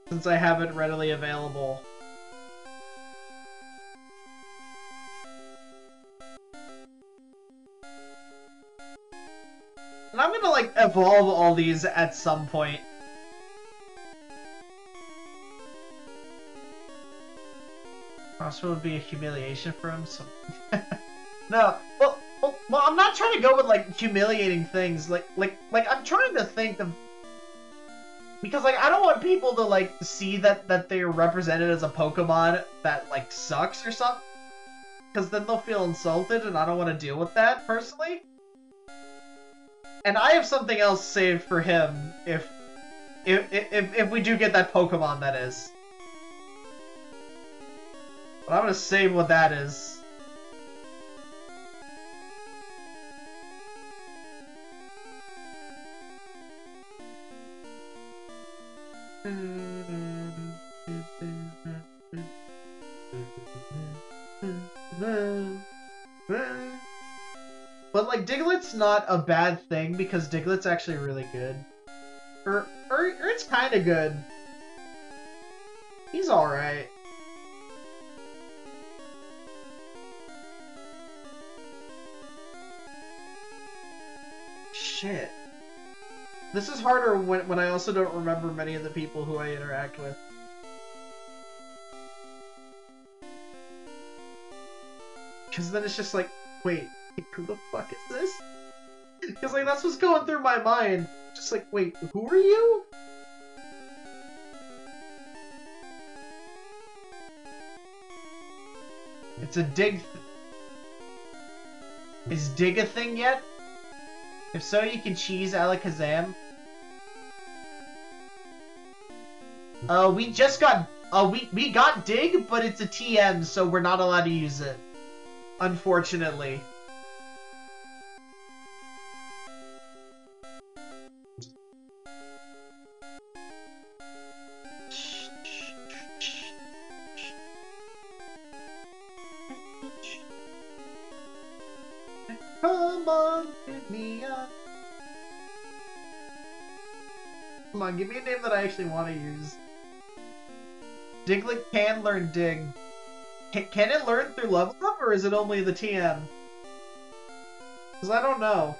since I have it readily available. And I'm gonna like evolve all these at some point. Crossroad would be a humiliation for him, so... no, well, well, well, I'm not trying to go with, like, humiliating things. Like, like, like, I'm trying to think of... Because, like, I don't want people to, like, see that, that they're represented as a Pokemon that, like, sucks or something. Because then they'll feel insulted, and I don't want to deal with that, personally. And I have something else saved for him if... If, if, if we do get that Pokemon, that is. But I'm gonna save what that is. But like Diglett's not a bad thing because Diglett's actually really good. Er, er, or or, or it's kind of good. He's all right. Shit. This is harder when, when I also don't remember many of the people who I interact with. Because then it's just like, wait, who the fuck is this? Because like that's what's going through my mind. Just like, wait, who are you? It's a dig. Is dig a thing yet? If so, you can cheese Alakazam. Uh, we just got, uh, we, we got Dig, but it's a TM, so we're not allowed to use it. Unfortunately. Come on, give me a name that I actually want to use. Diglett can learn Dig. Can, can it learn through level up, or is it only the TM? Because I don't know.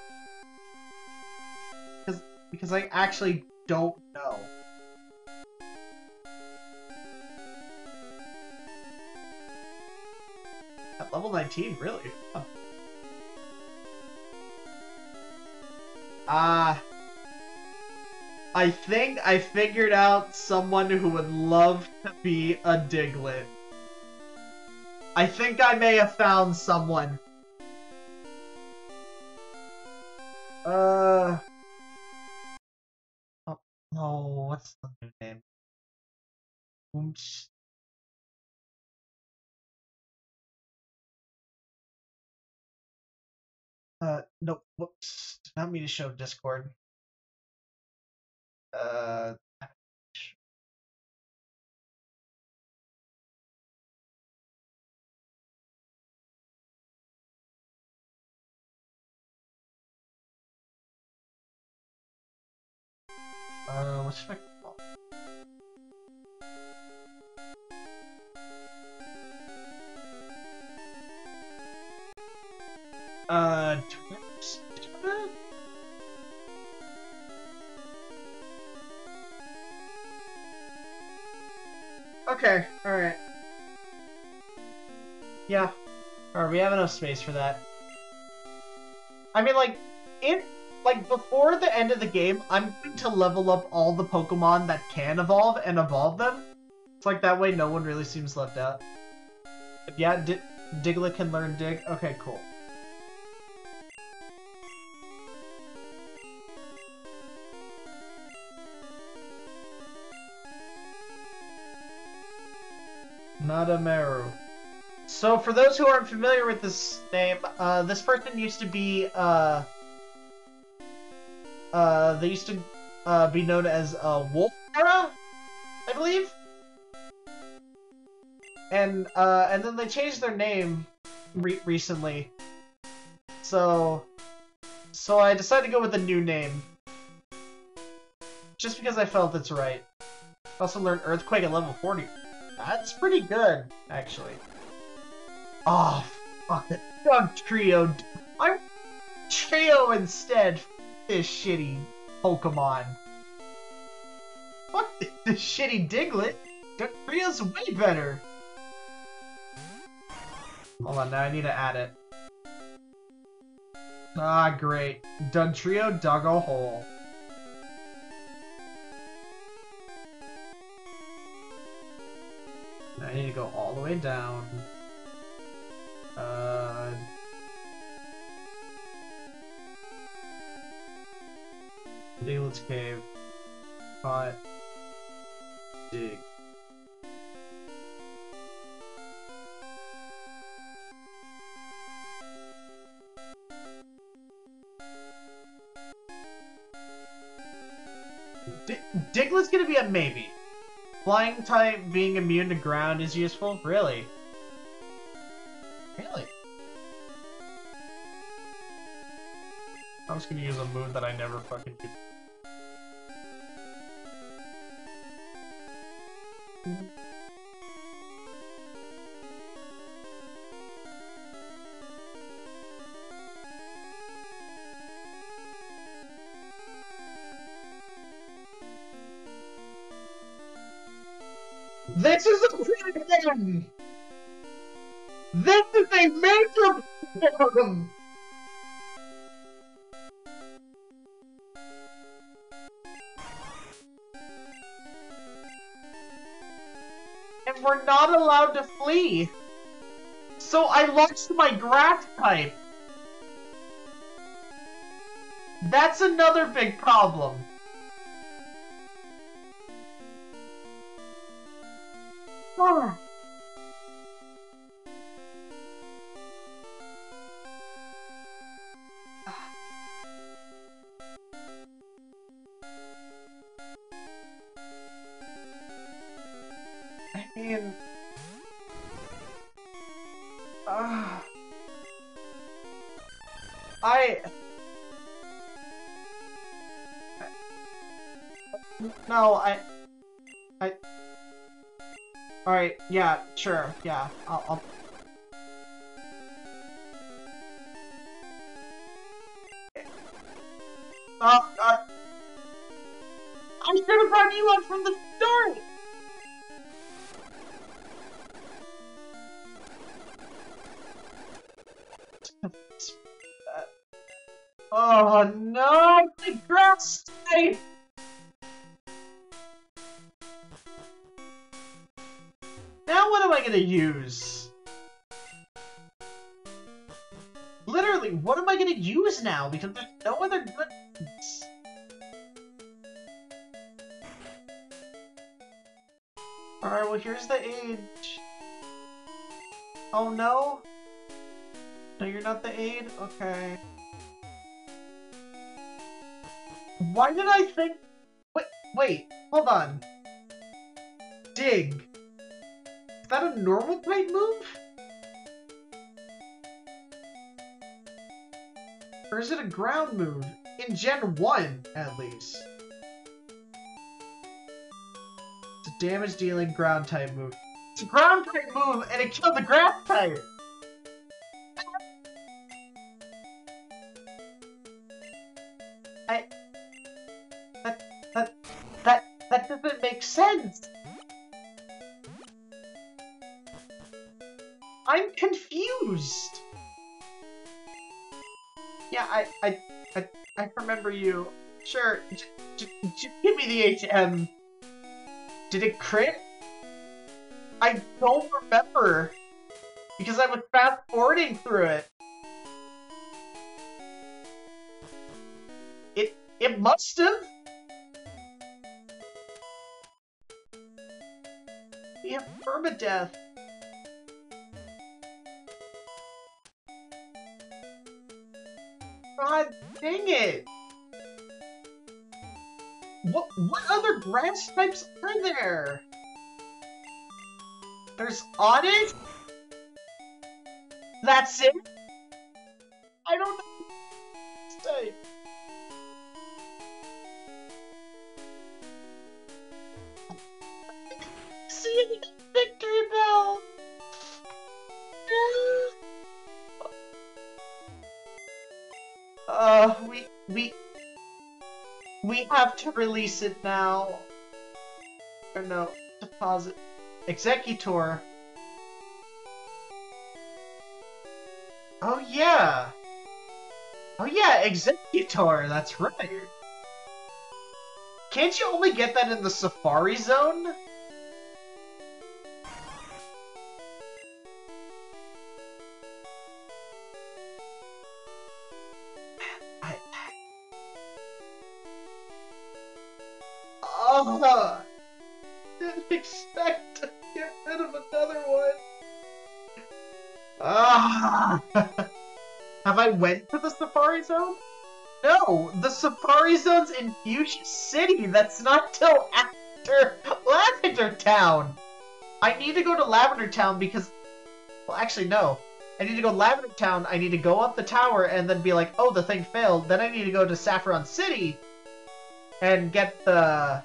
Because because I actually don't know. At level 19, really? Huh. Ah. I think I figured out someone who would love to be a Diglett. I think I may have found someone. Uh. Oh, oh what's the new name? Oomph. Uh, no, whoops. Not me to show Discord. Uh, uh, Uh? Okay, alright. Yeah. Alright, we have enough space for that. I mean, like, in, like, before the end of the game, I'm going to level up all the Pokemon that can evolve and evolve them. It's like that way no one really seems left out. But yeah, D Diglett can learn Dig. Okay, cool. Nadamaru. So for those who aren't familiar with this name, uh, this person used to be, uh, uh, they used to uh, be known as uh, Wolfara, I believe. And uh, and then they changed their name re recently. So, so I decided to go with a new name, just because I felt it's right. I Also learned Earthquake at level 40. That's pretty good, actually. Oh, fuck it. Dugtrio. I'm Trio instead. This shitty Pokemon. Fuck this, shitty Diglett. Dugtrio's way better. Hold on, now I need to add it. Ah, great. Dugtrio dug a hole. I need to go all the way down. Uh... Diglett's Cave. Caught. Dig. D Diglett's gonna be a maybe. Flying type being immune to ground is useful? Really? Really? I'm just gonna use a move that I never fucking use. This is a problem! This is a major problem! And we're not allowed to flee! So I lost my grass pipe! That's another big problem. Yeah, I'll... I'll... Oh, uh... I should have brought you one from the Wait, wait, hold on. Dig. Is that a normal type move? Or is it a ground move? In Gen 1, at least. It's a damage dealing ground type move. It's a ground type move and it killed the grass type! I, I, I, I remember you. Sure, give me the HM. Did it crit? I don't remember. Because I was fast forwarding through it. It, it must have. We have permadeath. God dang it! What what other grass types are there? There's Oddish? That's it? I don't know say. See Victreebel? Have to release it now. Or no, deposit. Exeggutor. Oh yeah. Oh yeah, Exeggutor, that's right. Can't you only get that in the Safari Zone? Zone? No, the Safari Zone's in Fuchsia City. That's not till after Lavender Town. I need to go to Lavender Town because, well, actually no. I need to go to Lavender Town. I need to go up the tower and then be like, oh, the thing failed. Then I need to go to Saffron City and get the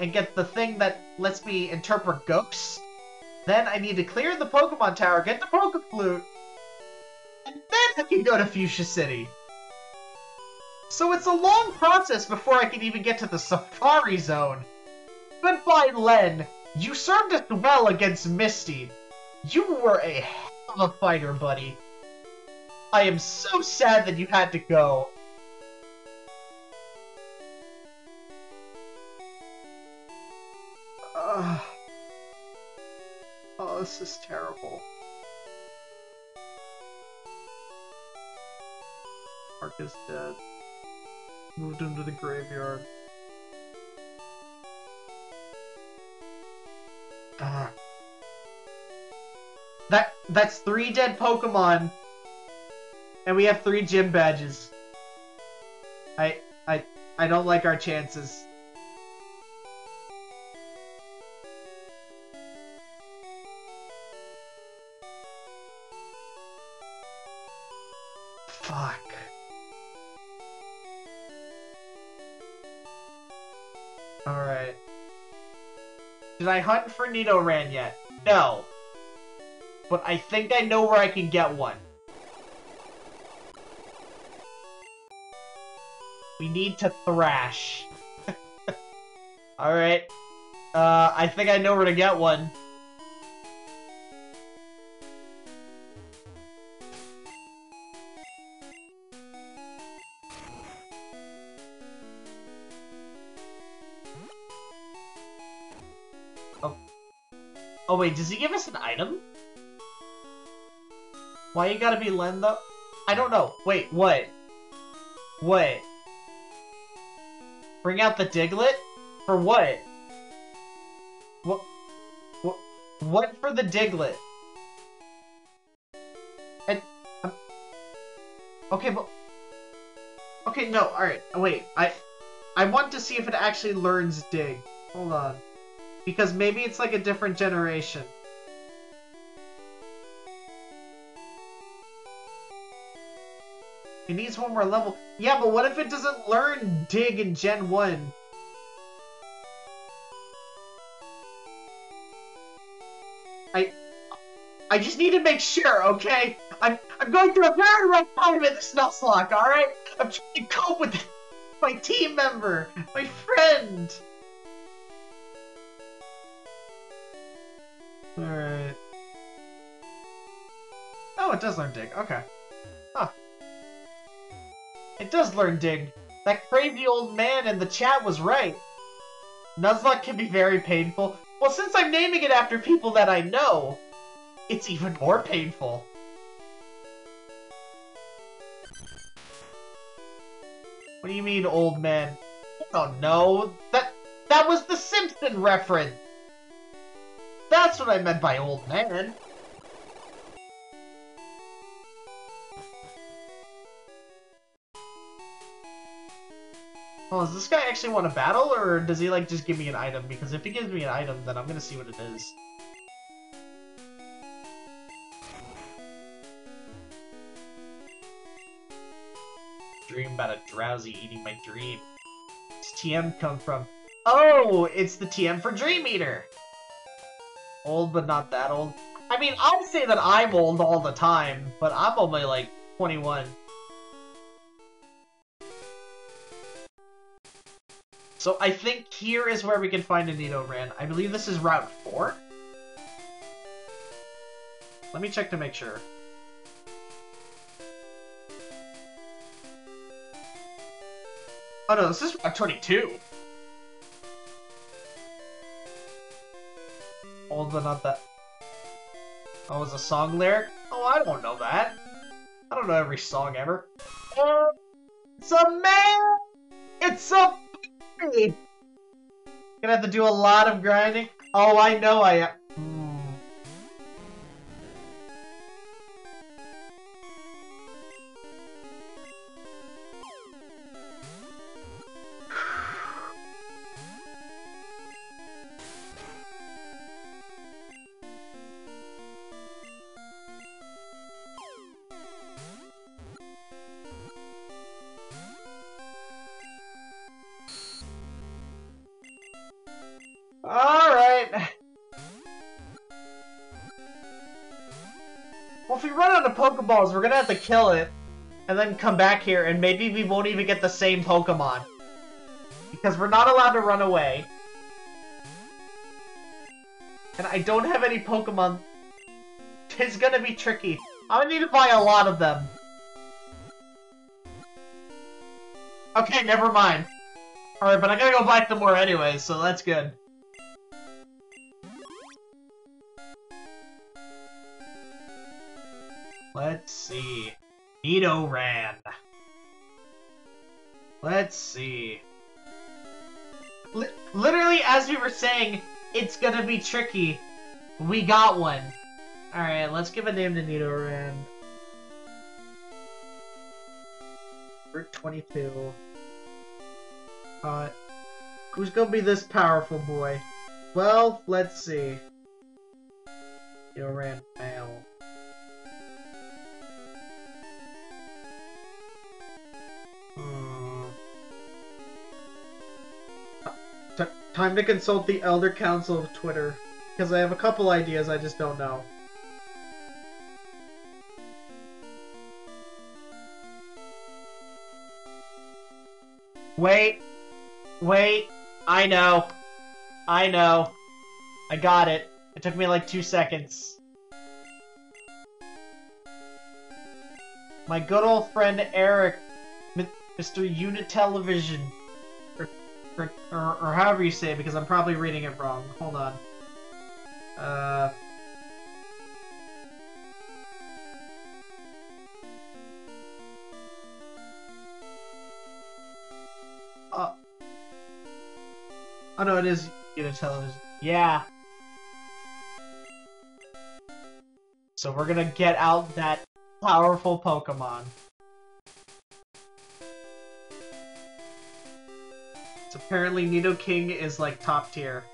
and get the thing that lets me interpret ghosts. Then I need to clear the Pokemon Tower, get the Poke Flute, and then I can go to Fuchsia City. So it's a long process before I can even get to the Safari Zone. Goodbye, Len. You served us well against Misty. You were a hell of a fighter, buddy. I am so sad that you had to go. Oh, this is terrible. Mark is dead. Moved him to the graveyard. Ah. That that's three dead Pokemon, and we have three gym badges. I I I don't like our chances. Did I hunt for Nidoran yet? No. But I think I know where I can get one. We need to thrash. Alright. Uh, I think I know where to get one. Oh wait, does he give us an item? Why you gotta be Len though? I don't know. Wait, what? What? Bring out the Diglett? For what? What? What? What for the Diglett? And, um, okay, but okay, no, all right, wait, I, I want to see if it actually learns Dig. Hold on, because maybe it's like a different generation. It needs one more level. Yeah, but what if it doesn't learn Dig in Gen 1? I... I just need to make sure, okay? I'm I'm going through a very rough time in this Nuzlocke, alright? I'm trying to cope with my team member, my friend! Alright. Oh, it does learn Dig, okay. Huh. It does learn Dig. That crazy old man in the chat was right. Nuzlocke can be very painful. Well, since I'm naming it after people that I know, it's even more painful. What do you mean, old man? Oh no, that that was the Simpson reference. That's what I meant by old man. Oh, does this guy actually want to battle, or does he, like, just give me an item? Because if he gives me an item, then I'm gonna see what it is. Dream about a Drowzee eating my dream. Where's TM come from? Oh, it's the TM for Dream Eater! Old, but not that old. I mean, I'd say that I'm old all the time, but I'm only, like, 21. So I think here is where we can find a Nidoran. I believe this is Route 4? Let me check to make sure. Oh no, this is Route 22! Old but not that. Oh, was a song lyric? Oh, I don't know that. I don't know every song ever. It's a man! It's a Gonna have to do a lot of grinding. Oh, I know I am. We're gonna have to kill it. And then come back here, and maybe we won't even get the same Pokemon. Because we're not allowed to run away. And I don't have any Pokemon. It's gonna be tricky. I'm gonna need to buy a lot of them. Okay, never mind. Alright, but I gotta go buy some more anyway, so that's good. Let's see. Nidoran. Let's see. L literally, as we were saying, it's gonna be tricky. We got one. Alright, let's give a name to Nidoran. Route 22. Uh, who's gonna be this powerful boy? Well, let's see. Nidoran male. Time to consult the Elder Council of Twitter. Because I have a couple ideas, I just don't know. Wait. Wait. I know. I know. I got it. It took me like two seconds. My good old friend Eric, Mr. Unitelevision, or, or, however you say it, because I'm probably reading it wrong. Hold on. Uh... Uh, oh no, it is Unitelevision. Yeah. So we're gonna get out that powerful Pokemon. Apparently Nidoking is like top tier.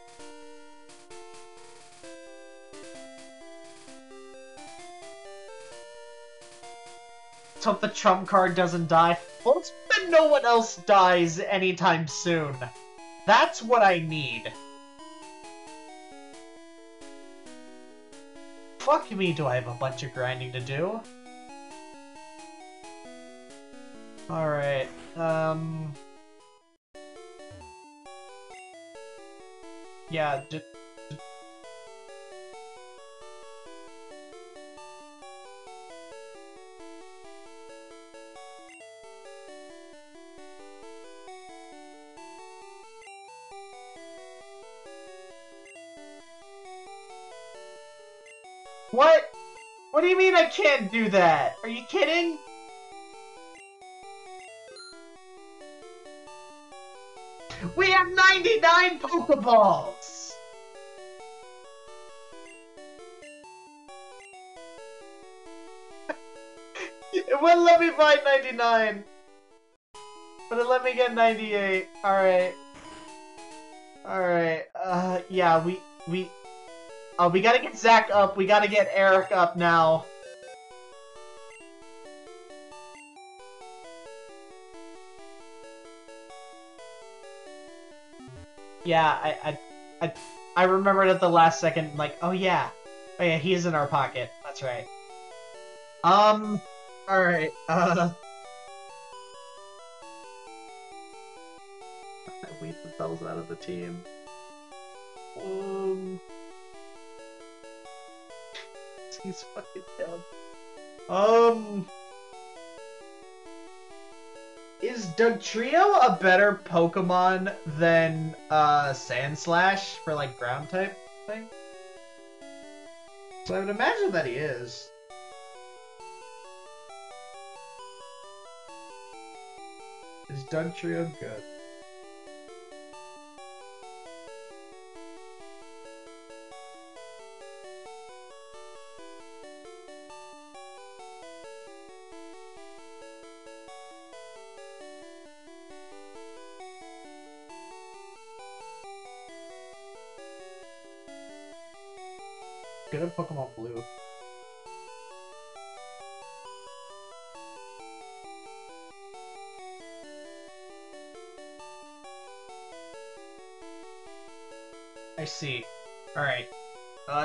Let's hope the trump card doesn't die. Well, let's hope that no one else dies anytime soon. That's what I need. Fuck me, do I have a bunch of grinding to do? Alright, um... Yeah, What? What do you mean I can't do that? Are you kidding? We have 99 Pokeballs! It let me find 99. But it let me get 98. Alright. Alright. Uh, yeah, we, we, Oh, we gotta get Zach up. We gotta get Eric up now. Yeah, I, I, I, I remembered at the last second, like, oh yeah. Oh yeah, he is in our pocket. That's right. Um, alright, uh... Weed themselves out of the team. Um he's fucking dumb. Um... Is Dugtrio a better Pokemon than uh, Sandslash for like ground type thing? So I would imagine that he is. Is Dugtrio good?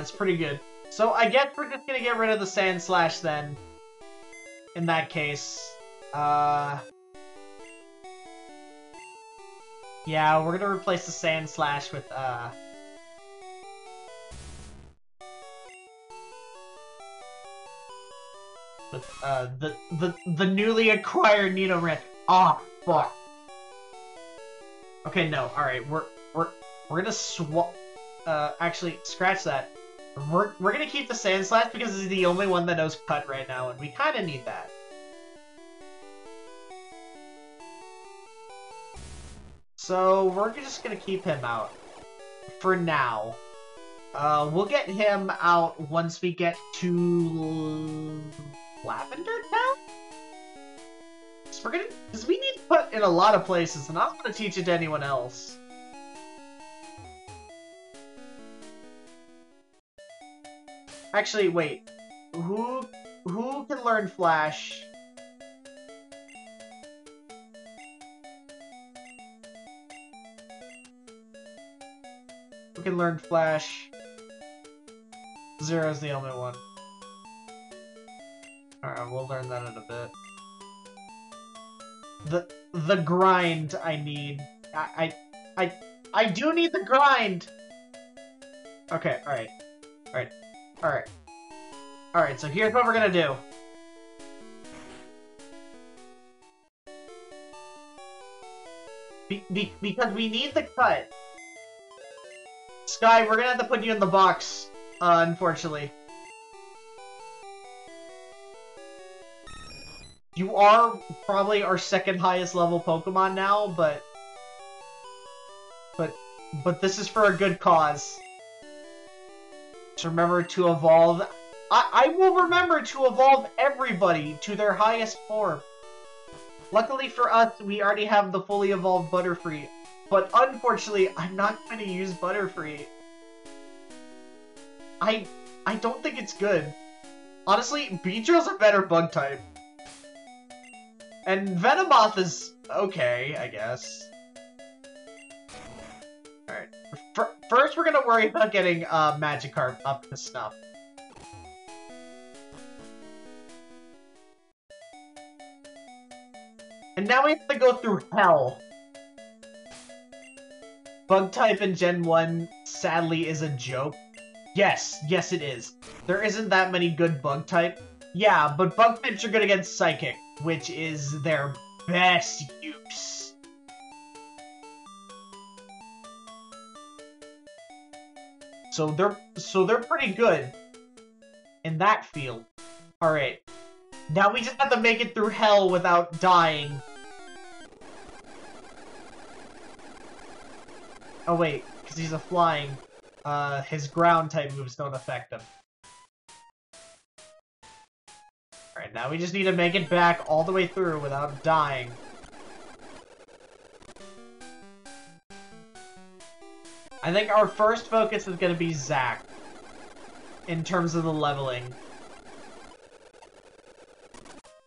That's pretty good. So I guess we're just gonna get rid of the Sandslash then. In that case. Uh... Yeah, we're gonna replace the Sandslash with, uh... With, uh, the the the newly acquired Nidoran. Ah, oh, fuck. Okay, no. All right, we're we're we're gonna swap. Uh, actually, scratch that. We're we're gonna keep the Sandslash because it's the only one that knows cut right now, and we kind of need that. So we're just gonna keep him out for now. Uh, we'll get him out once we get to Lavender Town? Because we need to put in a lot of places, and I'm not gonna teach it to anyone else. Actually, wait. Who, who can learn Flash? Who can learn Flash. Zero's the only one. Alright, we'll learn that in a bit. The the grind I need. I I I, I do need the grind! Okay, alright. Alright. Alright. Alright, so here's what we're gonna do. Be be because we need the cut. Sky, we're gonna have to put you in the box, uh, unfortunately. You are probably our second highest level Pokemon now, but... But, but this is for a good cause. Remember to evolve. I, I will remember to evolve everybody to their highest form. Luckily for us, we already have the fully evolved Butterfree. But unfortunately, I'm not going to use Butterfree. I I don't think it's good. Honestly, Beedrill's a better bug type. And Venomoth is okay, I guess. First, we're gonna worry about getting uh, Magikarp up to snuff. And now we have to go through hell. Bug type in Gen 1 sadly is a joke. Yes, yes it is. There isn't that many good bug type. Yeah, but bug types are good against Psychic, which is their best use. So they're so they're pretty good in that field. Alright. Now we just have to make it through hell without dying. Oh wait, because he's a flying. Uh, his ground type moves don't affect him. Alright, now we just need to make it back all the way through without dying. I think our first focus is going to be Zack. In terms of the leveling.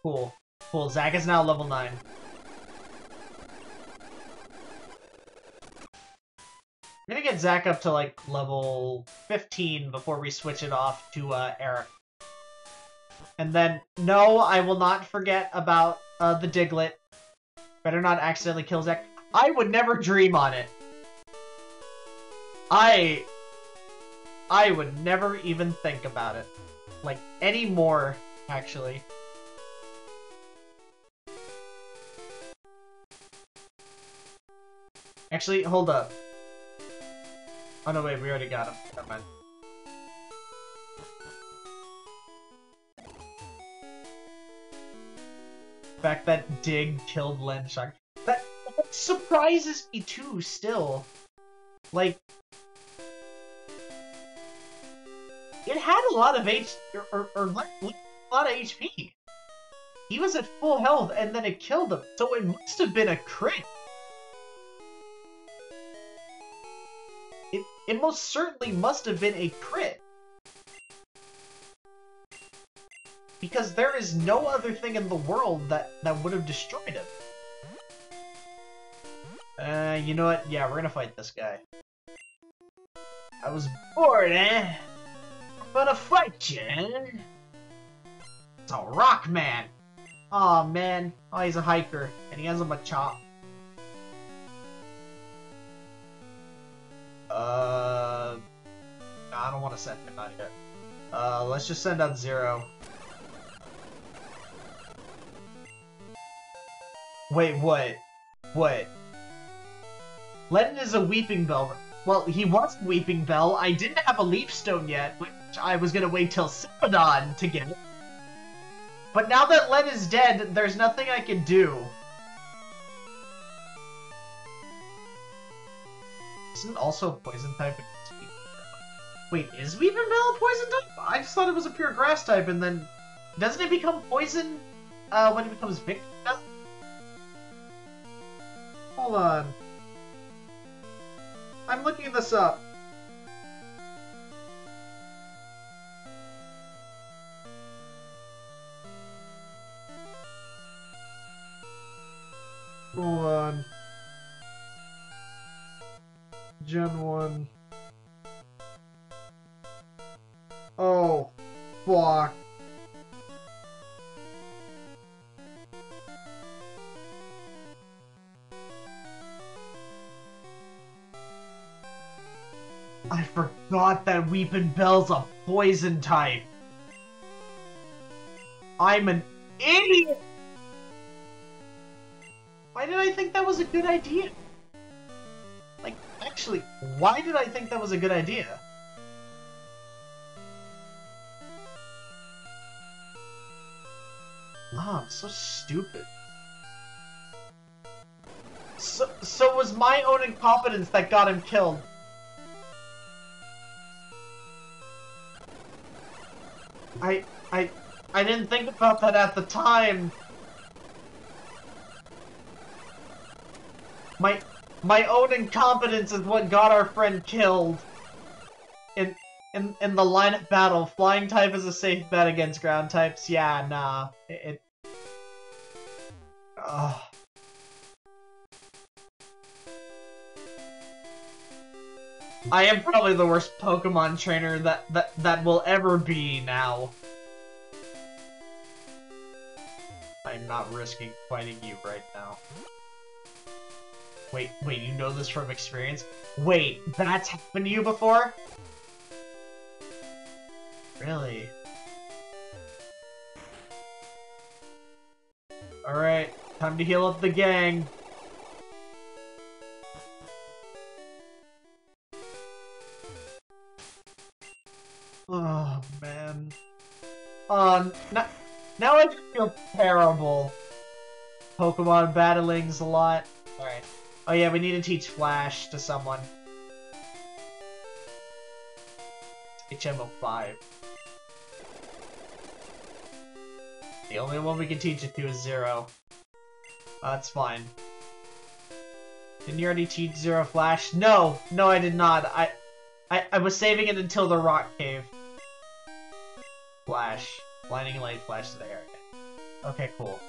Cool. Cool, Zack is now level 9. I'm gonna get Zack up to like level 15 before we switch it off to uh, Eric. And then, no, I will not forget about uh, the Diglett. Better not accidentally kill Zack. I would never dream on it. I... I would never even think about it. Like, anymore, actually. Actually, hold up. Oh no, wait, we already got him. Never mind. The fact that Dig killed Lenshark. That, that surprises me too, still. Like, it had a lot of H or, or, or, a lot of HP. He was at full health and then it killed him, so it must have been a crit. It it most certainly must have been a crit. Because there is no other thing in the world that, that would have destroyed him. Uh, you know what? Yeah, we're gonna fight this guy. I was bored, eh? Gonna fight you? It's a rock man! Aw, oh, man. Oh, he's a hiker, and he has a Machop. Uh, I don't want to send him, not yet. Uh, let's just send out Zero. Wait, what? What? Lennon is a Weepinbell. Well, he was Weepinbell. I didn't have a Leaf Stone yet, I was gonna wait till Celadon to get. It. But now that Len is dead, there's nothing I can do. Isn't also poison type Wait, is a poison type? I just thought it was a pure grass type, and then... Doesn't it become poison uh, when it becomes Victor? Hold on. I'm looking this up. On. Gen 1. Oh, fuck. I forgot that Weepinbell's a poison type. I'm an idiot! Did I think that was a good idea? Like, actually, why did I think that was a good idea? Ah, I'm so stupid. So, so it was my own incompetence that got him killed. I, I, I didn't think about that at the time. My, own incompetence is what got our friend killed. In, in, in the line of battle, flying type is a safe bet against ground types. Yeah, nah. It. it. I am probably the worst Pokemon trainer that, that, that will ever be now. I'm not risking fighting you right now. Wait, wait, you know this from experience? Wait, that's happened to you before? Really? Alright, time to heal up the gang. Oh, man. Um, now, now I feel terrible. Pokemon battling's a lot. Oh yeah, we need to teach Flash to someone. HM05. The only one we can teach it to is Zero. Uh, that's fine. Didn't you already teach Zero Flash? No! No, I did not. I, I, I was saving it until the Rock Cave. Flash. Blinding light flash to the area. Okay, cool.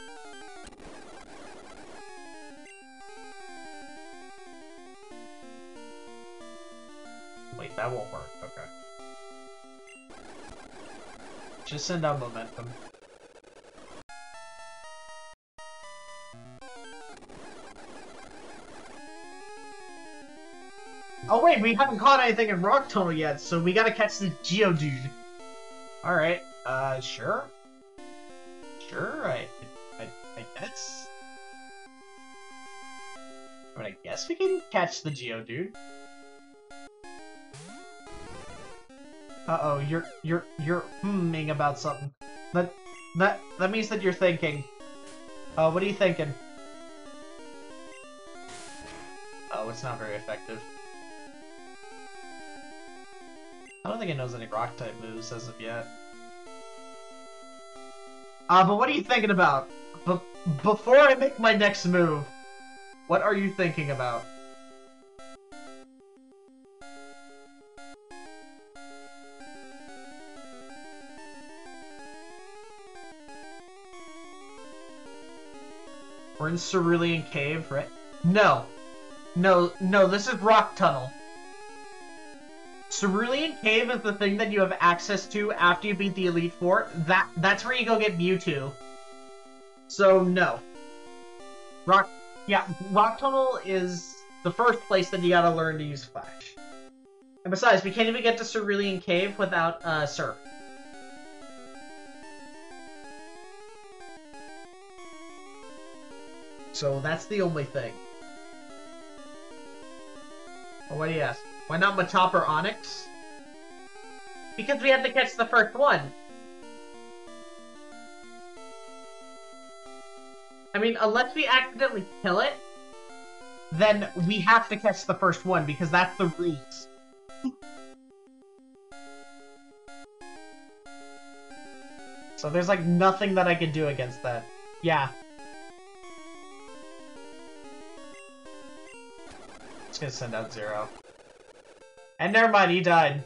Wait, that won't work. Okay. Just send out momentum. Oh wait, we haven't caught anything in Rock Tunnel yet, so we gotta catch the Geodude. Alright, uh, sure. Sure, I, I, I guess. I mean, I guess we can catch the Geodude. Uh-oh, you're, you're, you're hmming about something. That, that, that means that you're thinking. Uh, what are you thinking? Oh, it's not very effective. I don't think it knows any rock type moves as of yet. Uh, but what are you thinking about? Be before I make my next move, what are you thinking about? We're in Cerulean Cave, right? No. No, no, this is Rock Tunnel. Cerulean Cave is the thing that you have access to after you beat the Elite Four. That That's where you go get Mewtwo. So, no. Rock... Yeah, Rock Tunnel is the first place that you gotta learn to use Flash. And besides, we can't even get to Cerulean Cave without, uh, Surf. So that's the only thing. Oh, what do you ask? Why not Machop or Onix? Because we have to catch the first one. I mean, unless we accidentally kill it, then we have to catch the first one, because that's the rules. so there's like nothing that I can do against that. Yeah. Just gonna send out Zero. And never mind, he died.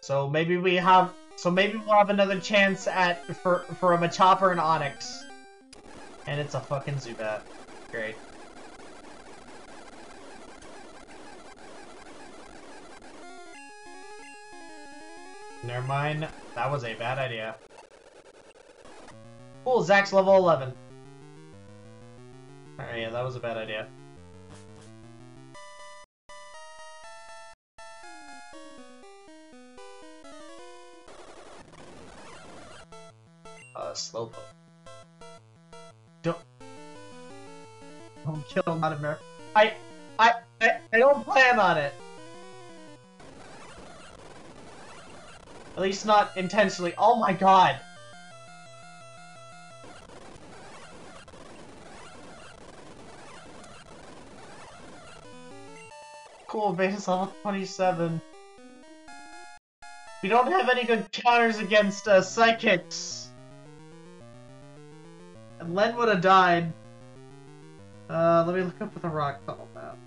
So maybe we have... So maybe we'll have another chance at for for a Machopper and Onix. And it's a fucking Zubat. Great. Never mind. That was a bad idea. Cool, Zach's level 11. Alright, yeah, that was a bad idea. Slowpoke. Don't... Don't kill of Mer- I... I... I, I don't plan on it! At least not intentionally. Oh my god! Cool, base level 27. We don't have any good counters against uh, psychics. Len would have died. Uh, let me look up what the rock tunnel map.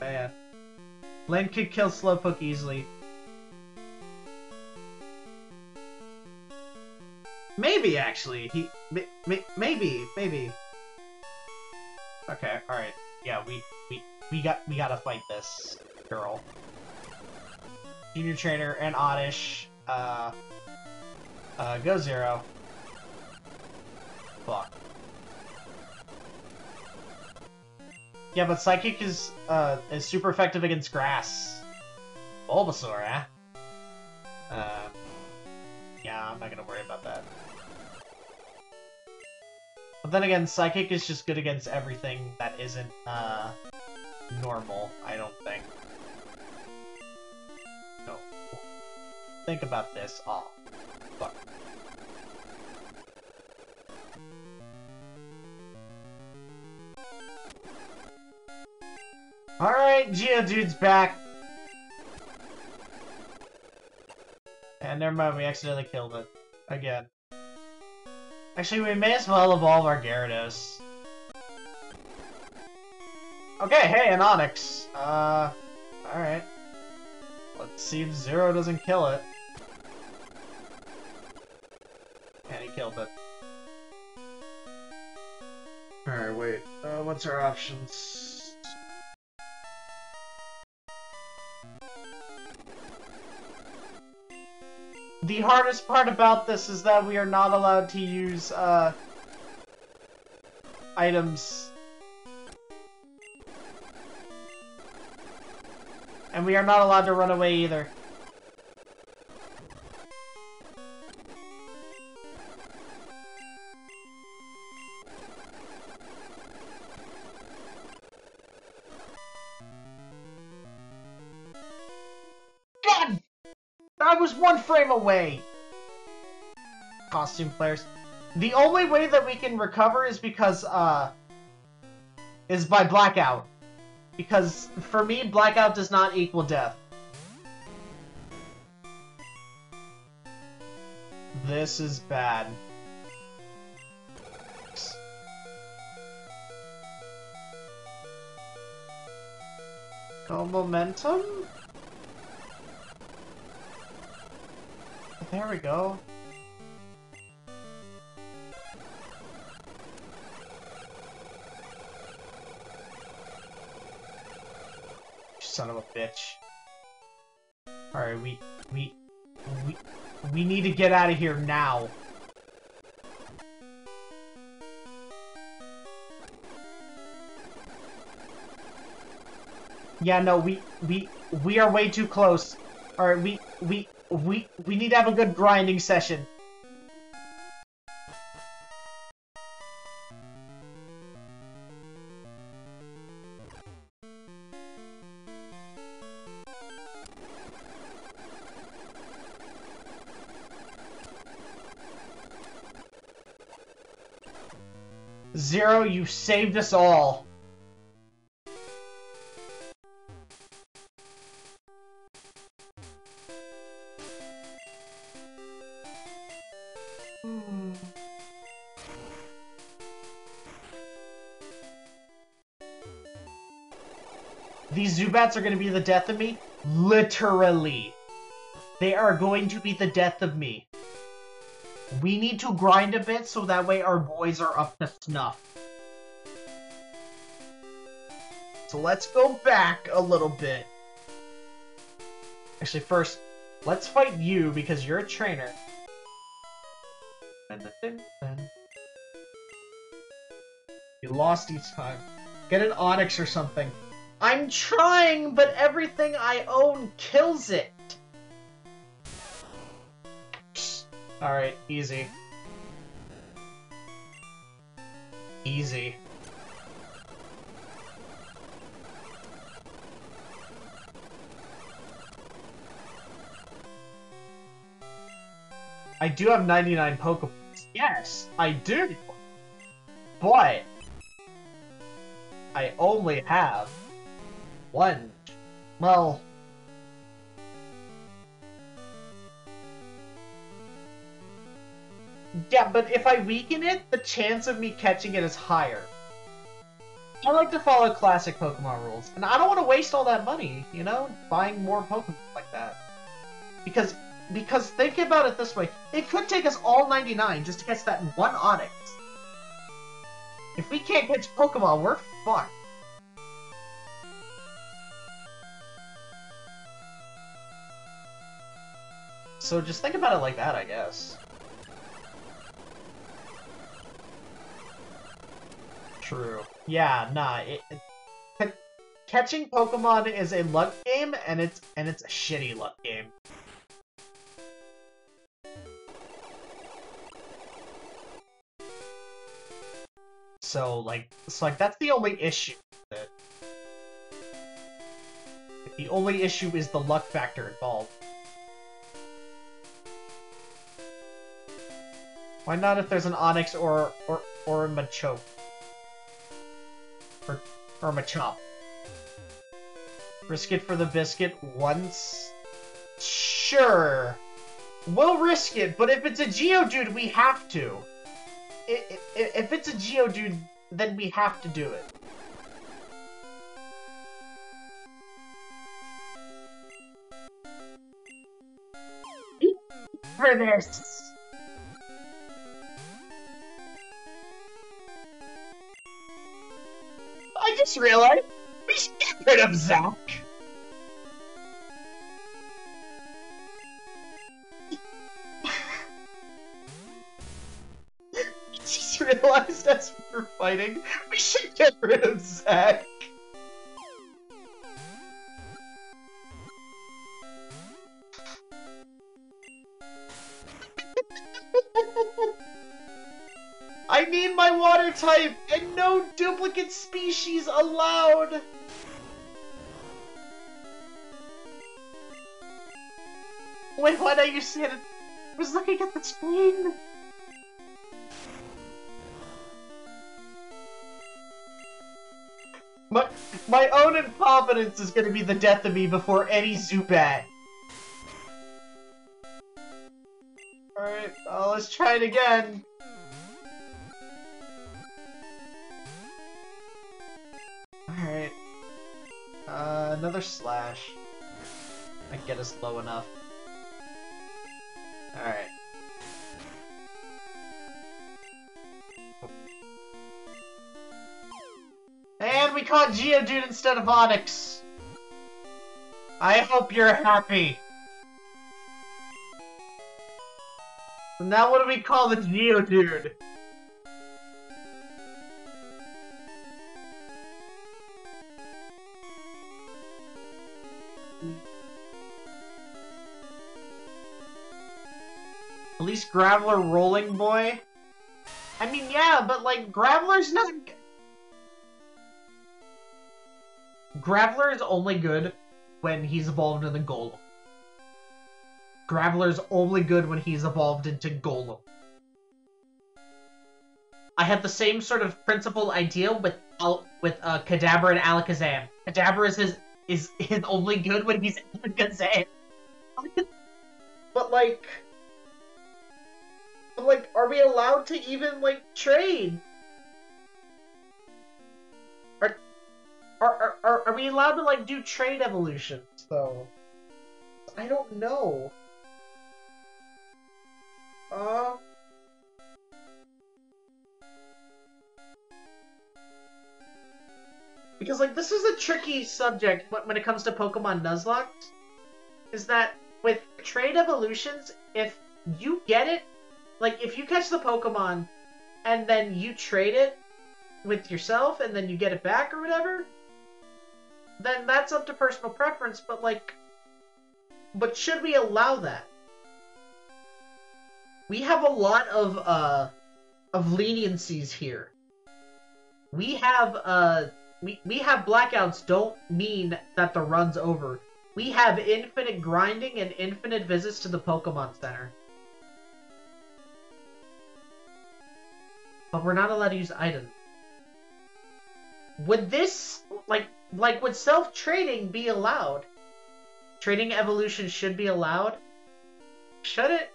Man. Len could kill Slowpoke easily. Maybe, actually. He... May, may, maybe, maybe. Okay, alright. Yeah, we, we, we got, we gotta fight this girl. Junior Trainer and Oddish. Uh... Uh, go Zero. Fuck. Yeah, but Psychic is, uh, is super effective against grass. Bulbasaur, eh? Uh, yeah, I'm not gonna worry about that. But then again, Psychic is just good against everything that isn't, uh, normal, I don't think. No. Think about this. Oh, fuck. Alright, Geodude's back. And never mind, we accidentally killed it. Again. Actually, we may as well evolve our Gyarados. Okay, hey, an Onix. Uh, alright. Let's see if Zero doesn't kill it. And he killed it. Alright, wait. Uh, what's our options? The hardest part about this is that we are not allowed to use, uh, items. And we are not allowed to run away either. Frame away! Costume players. The only way that we can recover is because, uh... is by blackout. Because, for me, blackout does not equal death. This is bad. Go momentum? There we go. Son of a bitch. Alright, we, we, we, we need to get out of here now. Yeah, no, we, we, we are way too close. Alright, we, we, we, we need to have a good grinding session. Zero, you saved us all. These Zubats are going to be the death of me? Literally. They are going to be the death of me. We need to grind a bit so that way our boys are up to snuff. So let's go back a little bit. Actually, first, let's fight you because you're a trainer. You lost each time. Get an Onix or something. I'm trying, but everything I own kills it. Alright, easy. Easy. I do have 99 Pokeballs. Yes, I do. But I only have one. Well, yeah, but if I weaken it, the chance of me catching it is higher. I like to follow classic Pokemon rules, and I don't want to waste all that money, you know, buying more Pokemon like that. Because because think about it this way, it could take us all 99 just to catch that one Onix. If we can't catch Pokemon, we're fucked. So just think about it like that, I guess. True. Yeah, nah, it, it, catching Pokemon is a luck game, and it's and it's a shitty luck game. So like, so like that's the only issue. With it. The only issue is the luck factor involved. Why not if there's an Onix or or or a Machoke? Or or a Machop? Risk it for the biscuit once? Sure. We'll risk it, but if it's a Geodude, we have to if it's a Geodude, then we have to do it. For this. Just realized we should get rid of Zack. realized as we were fighting, we should get rid of Zack. Type, and no duplicate species allowed! Wait, why don't you say it? I was looking at the screen! My, my own incompetence is gonna be the death of me before any Zubat. Alright, uh, let's try it again. Another slash. I get us low enough. Alright. And we caught Geodude instead of Onix! I hope you're happy. So now what do we call the Geodude? Graveler Rolling Boy? I mean, yeah, but like, Graveler's not Graveler is only good when he's evolved into Golem. Graveler is only good when he's evolved into Golem. I have the same sort of principle idea with with uh, Kadabra and Alakazam. Kadabra is his is his only good when he's Alakazam. but like, like, are we allowed to even, like, trade? Are, are, are, are we allowed to, like, do trade evolutions, though? I don't know. Uh... Because, like, this is a tricky subject when it comes to Pokemon Nuzlocke. Is that with trade evolutions, if you get it like, if you catch the Pokemon and then you trade it with yourself and then you get it back or whatever, then that's up to personal preference, but, like, but should we allow that? We have a lot of, uh, of leniencies here. We have, uh, we, we have blackouts don't mean that the run's over. We have infinite grinding and infinite visits to the Pokemon Center. But we're not allowed to use items. Would this, like, like, would self-trading be allowed? Trading evolution should be allowed? Should it?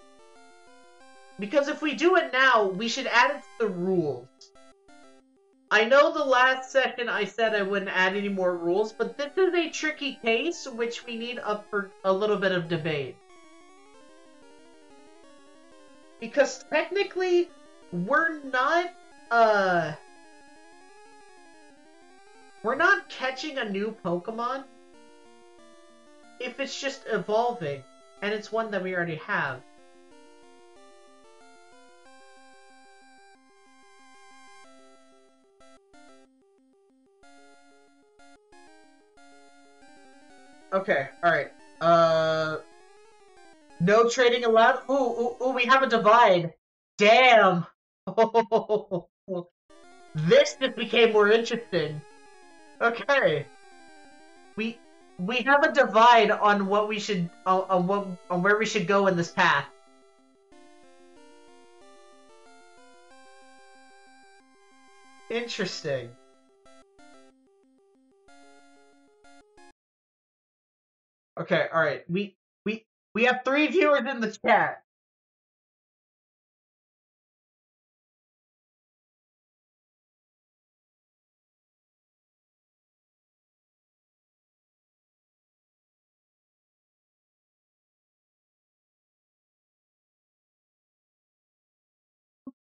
Because if we do it now, we should add it to the rules. I know the last session I said I wouldn't add any more rules, but this is a tricky case which we need up for a little bit of debate. Because technically, we're not, uh... We're not catching a new Pokemon if it's just evolving, and it's one that we already have. Okay, alright. Uh... No trading allowed? Ooh, ooh, ooh, we have a divide. Damn! this just became more interesting. Okay. We we have a divide on what we should on, on what on where we should go in this path. Interesting. Okay, all right. We we we have three viewers in the chat.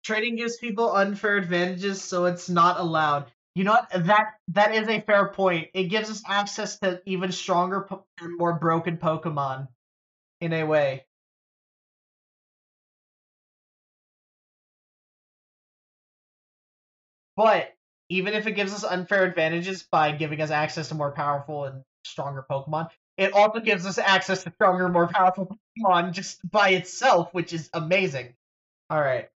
Trading gives people unfair advantages, so it's not allowed. You know what? That that is a fair point. It gives us access to even stronger and more broken Pokemon, in a way. But even if it gives us unfair advantages by giving us access to more powerful and stronger Pokemon, it also gives us access to stronger, more powerful Pokemon just by itself, which is amazing. All right.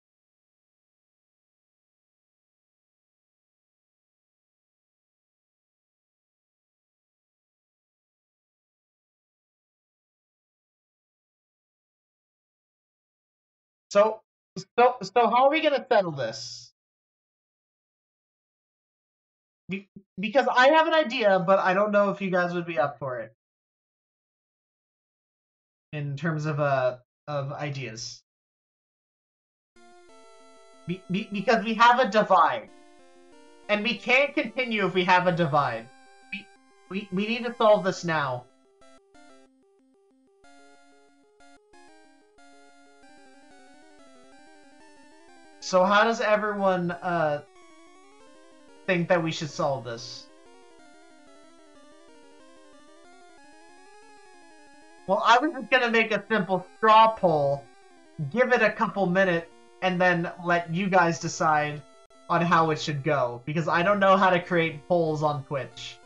So, so, so how are we gonna settle this? Be- because I have an idea, but I don't know if you guys would be up for it. In terms of uh of ideas. Be- be- because we have a divide. And we can't continue if we have a divide. We, we, we need to solve this now. So how does everyone uh think that we should solve this? Well, I was just gonna make a simple straw poll, give it a couple minutes, and then let you guys decide on how it should go. Because I don't know how to create polls on Twitch.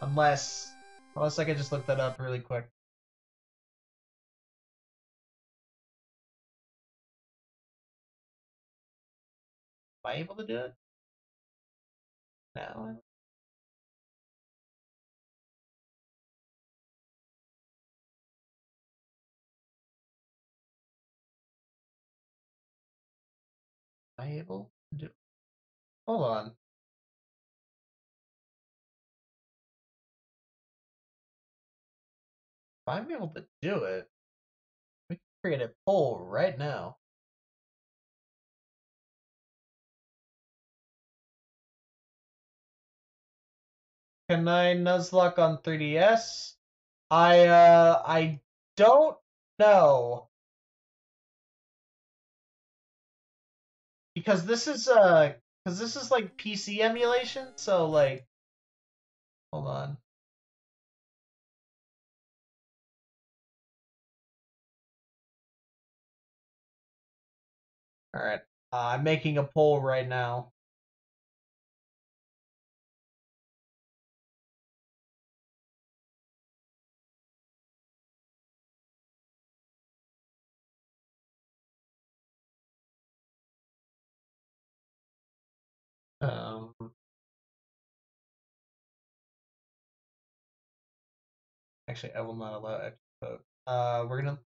Unless... Unless I could just look that up really quick. I able to do it? No. I able to do Hold on. If I'm able to do it, we can create a poll right now. Can I Nuzlocke on 3DS? I uh I don't know. Because this is uh Because this is like PC emulation, so like, hold on. All right, uh, I'm making a poll right now. Um, actually, I will not allow extra vote. Uh, we're gonna.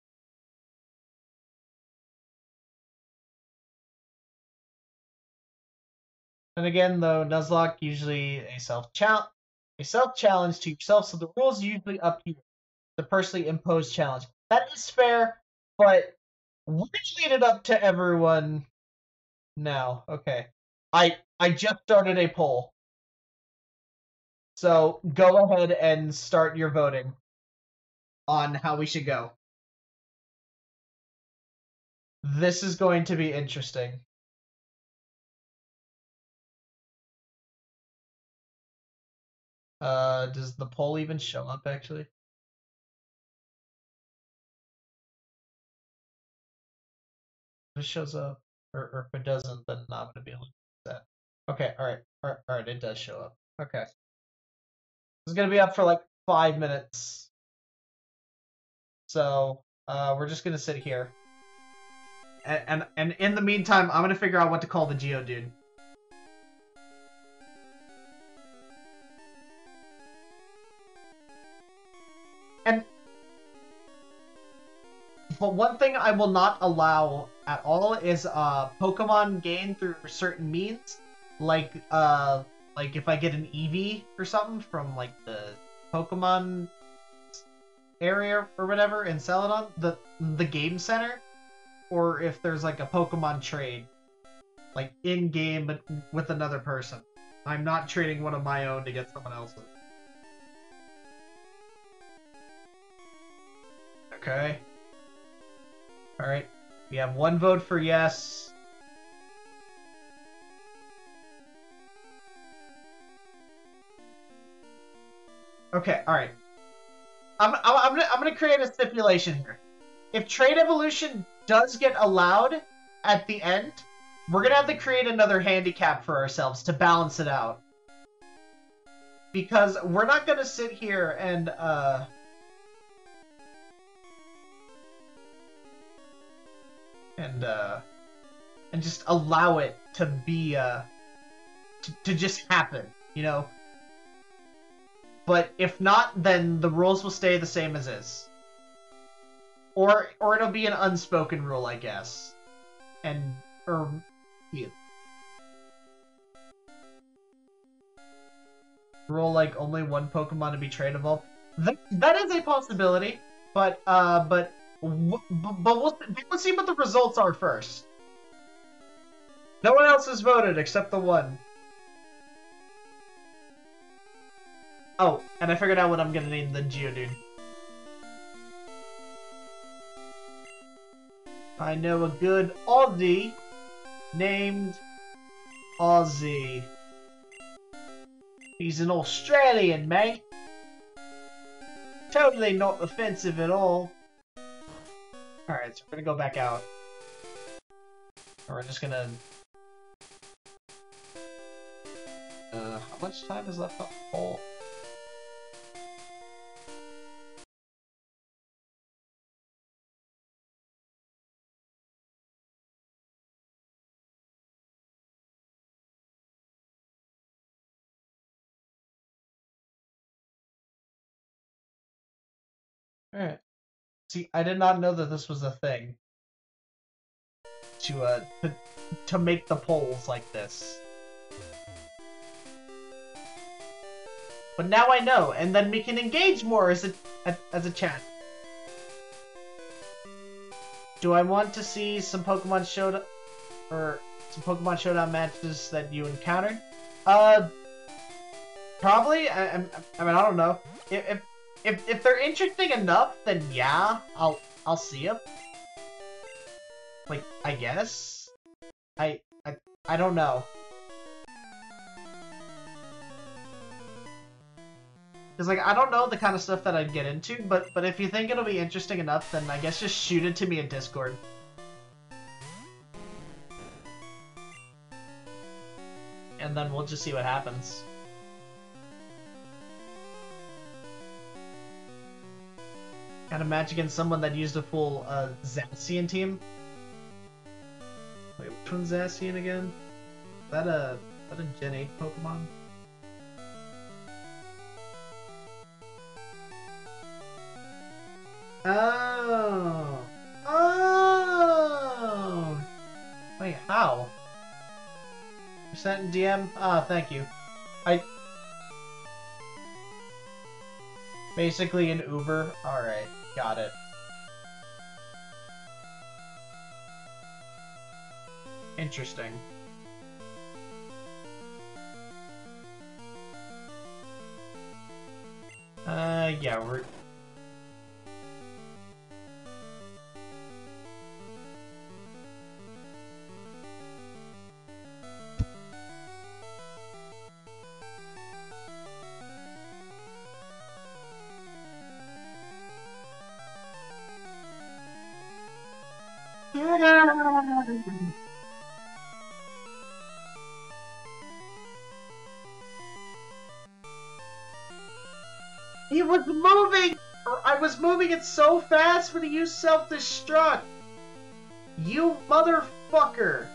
And again, though, Nuzlocke usually a self a self challenge to yourself, so the rules are usually up to you, the personally imposed challenge. That is fair, but we're gonna lead it up to everyone now. Okay, I I just started a poll. So go ahead and start your voting on how we should go. This is going to be interesting. Uh, does the poll even show up actually? If it shows up, or, or if it doesn't, then I'm gonna be able to do that. Okay, all right, all right, it does show up. Okay, it's gonna be up for like five minutes. So uh, we're just gonna sit here, and, and and in the meantime, I'm gonna figure out what to call the Geodude. And but one thing I will not allow at all is uh Pokemon gain through certain means, like uh like if I get an Eevee or something from like the Pokemon area or whatever in Celadon, the the game center, or if there's like a Pokemon trade, like in game but with another person. I'm not trading one of my own to get someone else's. Okay. Alright. We have one vote for yes. Okay, alright. I'm, I'm, I'm, gonna, I'm gonna create a stipulation here. If trade evolution does get allowed at the end, we're gonna have to create another handicap for ourselves to balance it out. Because we're not gonna sit here and, uh... and uh and just allow it to be uh to, to just happen you know but if not then the rules will stay the same as is or or it'll be an unspoken rule i guess and or yeah. rule like only one pokemon to be tradable that, that is a possibility but uh but but we'll, we'll see what the results are first. No one else has voted except the one. Oh, and I figured out what I'm gonna name the Geodude. I know a good Aussie named Aussie. He's an Australian, mate. Totally not offensive at all. Alright, so we're gonna go back out. And we're just gonna... Uh, how much time is left on See, I did not know that this was a thing. To, uh, to, to make the polls like this. But now I know, and then we can engage more as a, as a chat. Do I want to see some Pokemon Showdown, or some Pokemon Showdown matches that you encountered? Uh, probably. I, I, I mean, I don't know. If, if if if they're interesting enough, then yeah, I'll I'll see them. Like I guess. I I I don't know. Cause like I don't know the kind of stuff that I'd get into, but but if you think it'll be interesting enough, then I guess just shoot it to me in Discord. And then we'll just see what happens. Got a match against someone that used a full uh, Zacian team. Wait, which one's Zacian again? Is that a, is that a Gen 8 Pokemon? Oh. Oh. Wait, how? Sent in DM? Ah, thank you. I... Basically an Uber? Alright, got it. Interesting. Uh, yeah, we're... He was moving! I was moving it so fast when he used self-destruct! You motherfucker!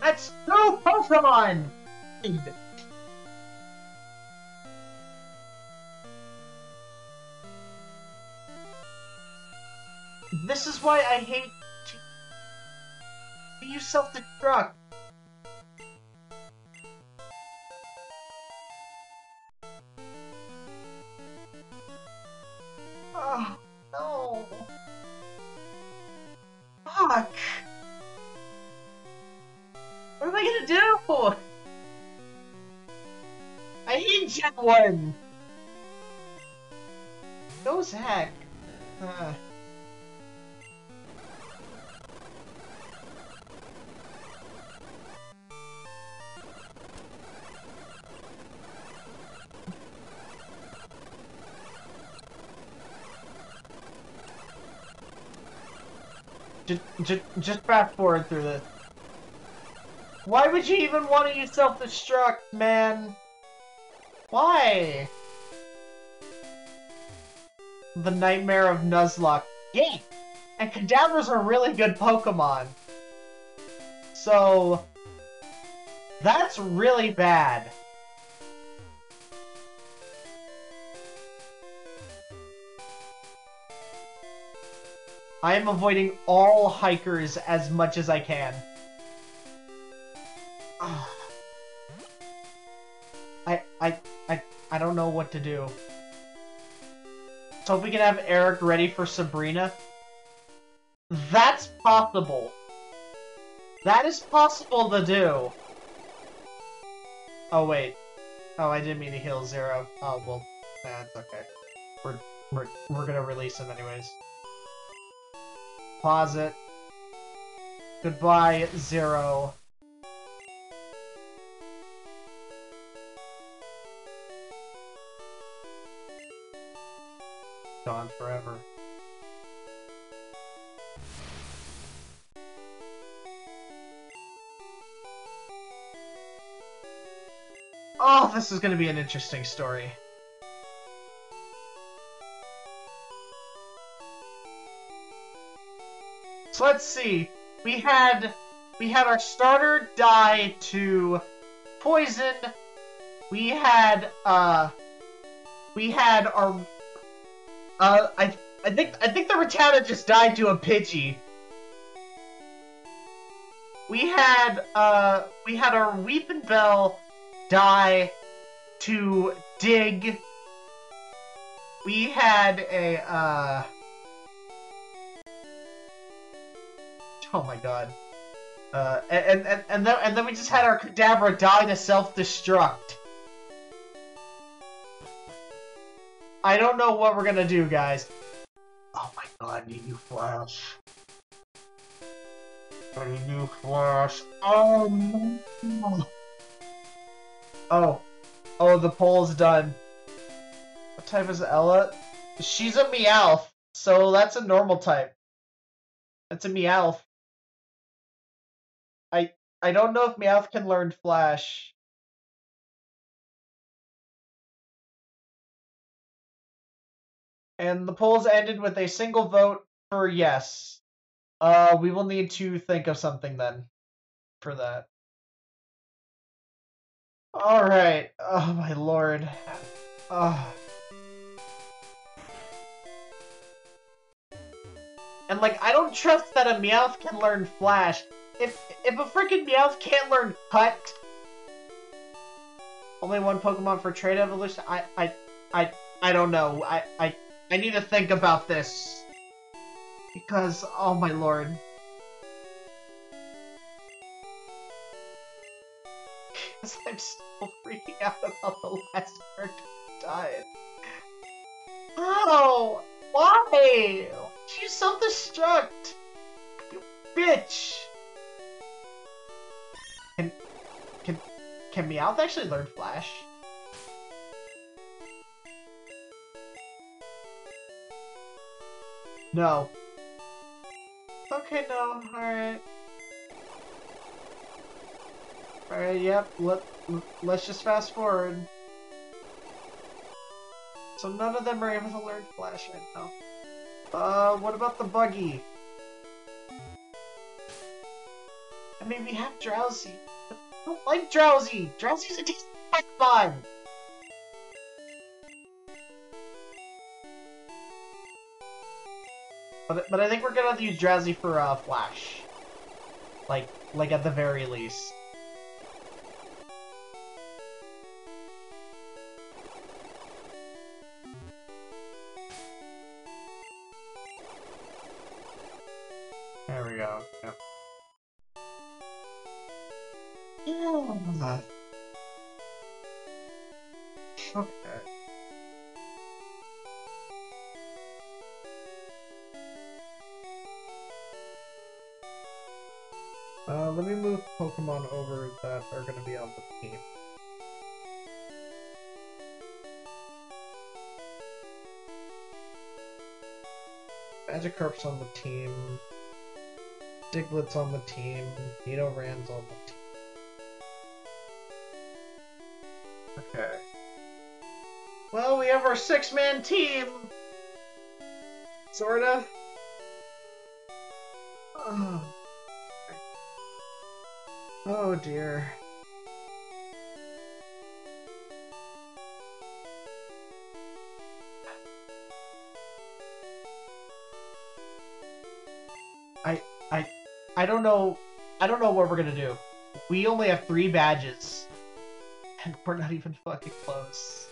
That's no Pokemon! This is why I hate use self-destruct. Oh, no. Fuck. What am I gonna do? I hate Gen 1. Just, fast forward through this. Why would you even want to use self-destruct, man? Why? The Nightmare of Nuzlocke. Yeah! And Kadabras are really good Pokemon. So... That's really bad. I am avoiding all hikers as much as I can. I, I, I, I don't know what to do. So if we can have Eric ready for Sabrina. That's possible. That is possible to do. Oh, wait. Oh, I didn't mean to heal Zero. Oh, well, that's okay. We're, we're, we're gonna release him anyways. Pause it. Goodbye, Zero. Gone forever. Oh, this is going to be an interesting story. So let's see. We had we had our starter die to poison. We had uh we had our uh I I think I think the Rattata just died to a Pidgey. We had uh we had our Weepinbell die to Dig. We had a uh Oh my god. Uh, and, and, and, then, and then we just had our Kadabra die to self-destruct. I don't know what we're gonna do, guys. Oh my god, need new flash. Need new flash. Oh. Oh. Oh, the poll's done. What type is Ella? She's a Meowth, so that's a normal type. That's a Meowth. I I don't know if Meowth can learn Flash. And the polls ended with a single vote for yes. Uh, we will need to think of something then for that. All right. Oh my lord. Oh. And like, I don't trust that a Meowth can learn Flash. If if a freaking Meowth can't learn Cut, only one Pokemon for trade evolution. I I I I don't know. I I I need to think about this because oh my lord. Because I'm still freaking out about the last character died. Oh, why? She's self-destruct. You bitch. Can can can Meowth actually learn Flash? No. Okay, no. Alright. Alright, yep. Let, let's just fast forward. So none of them are able to learn Flash right now. Uh, what about the buggy? I mean, we have Drowzee. Don't like Drowzee! Drowzee's a decent Pokemon! But, but I think we're gonna have to use Drowzee for, uh, Flash. Like, like at the very least. Magikarp's on the team. Diglett's on the team. Nidoran's on the team. Okay. Well, we have our six-man team! Sorta. Oh. oh dear. I don't know I don't know what we're gonna do. We only have three badges. And we're not even fucking close.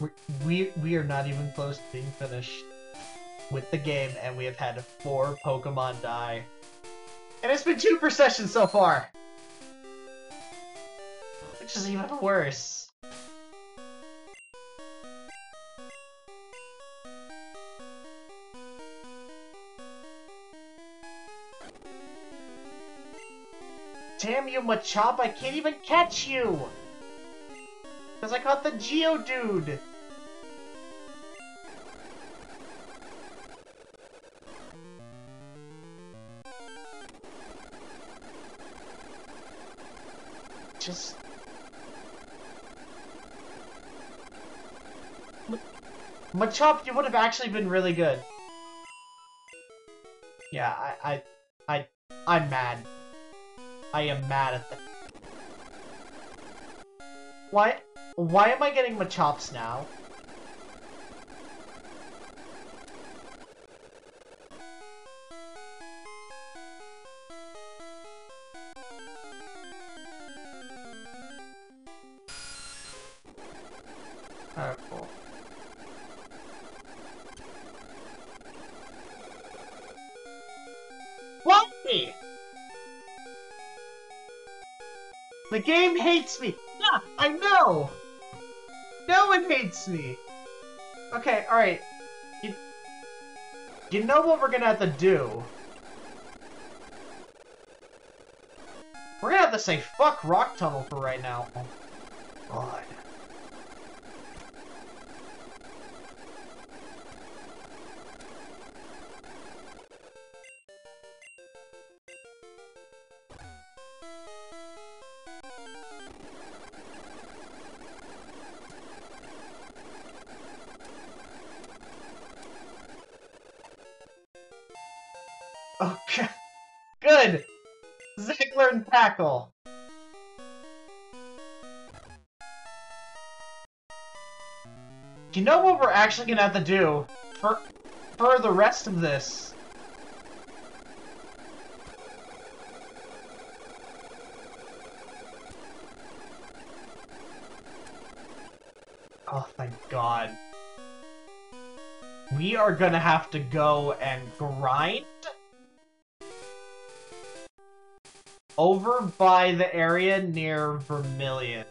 We, we, we are not even close to being finished with the game, and we have had four Pokemon die. And it's been two per session so far! Which is even worse. Damn you, Machop, I can't even catch you! Because I caught the Geodude! Just... Machop, you would have actually been really good. Yeah, I, I, I, I'm mad. I am mad at them. Why? Why am I getting Machops now? Okay, alright. You, you know what we're gonna have to do. We're gonna have to say fuck Rock Tunnel for right now. God. Tackle. You know what we're actually gonna have to do for for the rest of this? Oh, thank God. We are gonna have to go and grind over by the area near Vermilion.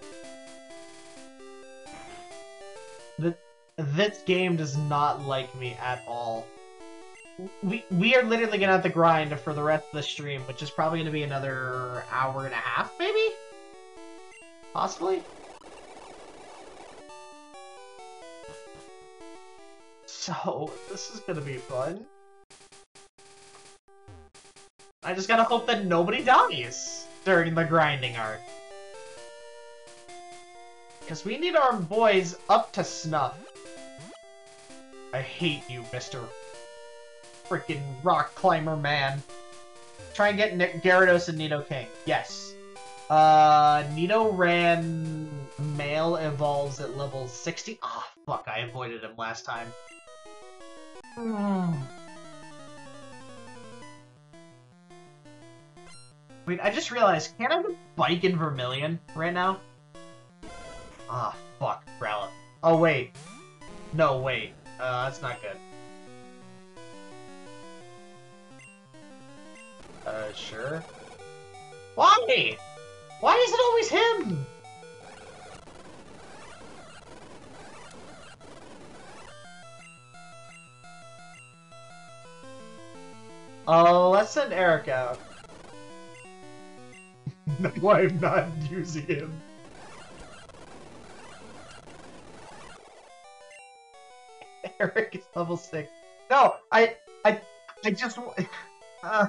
This game does not like me at all. We we are literally gonna have to grind for the rest of the stream, which is probably gonna be another hour and a half, maybe? Possibly? So, this is gonna be fun. I just gotta hope that nobody dies during the grinding arc. Because we need our boys up to snuff. I hate you, Mr. Freaking rock climber man. Try and get Nick Gyarados and Nidoking. Yes. Uh, Nidoran male evolves at level 60. Ah, oh, fuck, I avoided him last time. Wait, I just realized, can I bike in Vermilion right now? Ah, fuck, Growlithe. Oh, wait. No, wait. Uh, that's not good. Uh, sure. Why? Why is it always him? Oh, let's send Eric out. No, I'm not using him. Eric is level 6. No, I, I, I just, uh,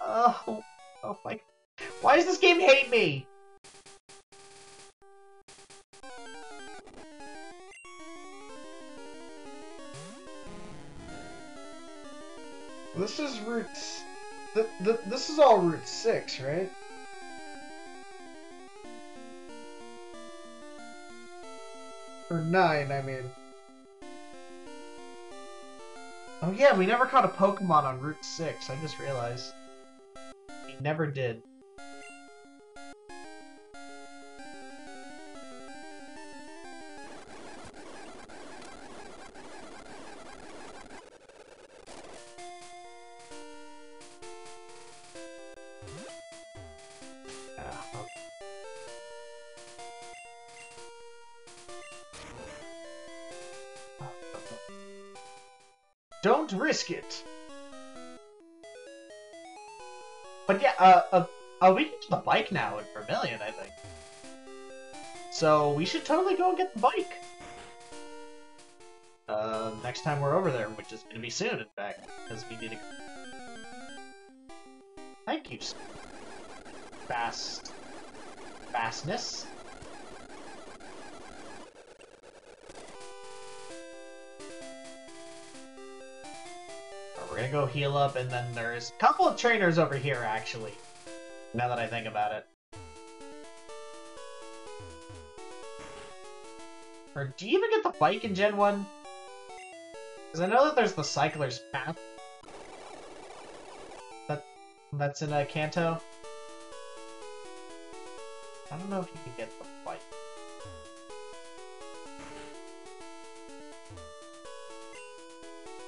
oh, oh my, why does this game hate me? This is roots. Th th this is all Route 6, right? Or 9, I mean. Oh yeah, we never caught a Pokemon on Route 6, I just realized. We never did. But yeah, uh, uh, uh we can get the bike now in Vermilion, I think. So we should totally go and get the bike. Uh, next time we're over there, which is gonna be soon, in fact, because we need to. Thank you. Fast. Fastness. Go heal up, and then there's a couple of trainers over here, actually. Now that I think about it. Or do you even get the bike in Gen 1? Because I know that there's the Cycler's Path. That, that's in a uh, Kanto. I don't know if you can get the bike.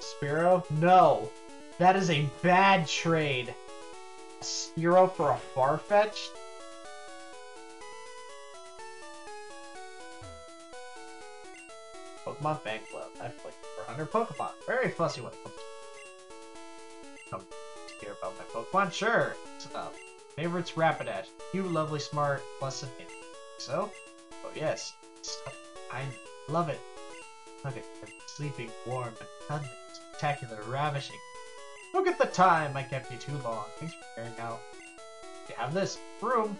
Spearow? No. That is a bad trade. A Spearow for a Farfetch? Pokemon Fan Club. I've played for 100 Pokemon. Very fussy to... Come to hear about my Pokemon? Sure. So, uh, Favorites Rapidash. You lovely, smart, plus a hint. So? Oh yes. I love it. Look at her sleeping, warm, and cuddling, spectacular, ravishing. Look at the time I kept you too long. Thanks for carrying out. You have this room.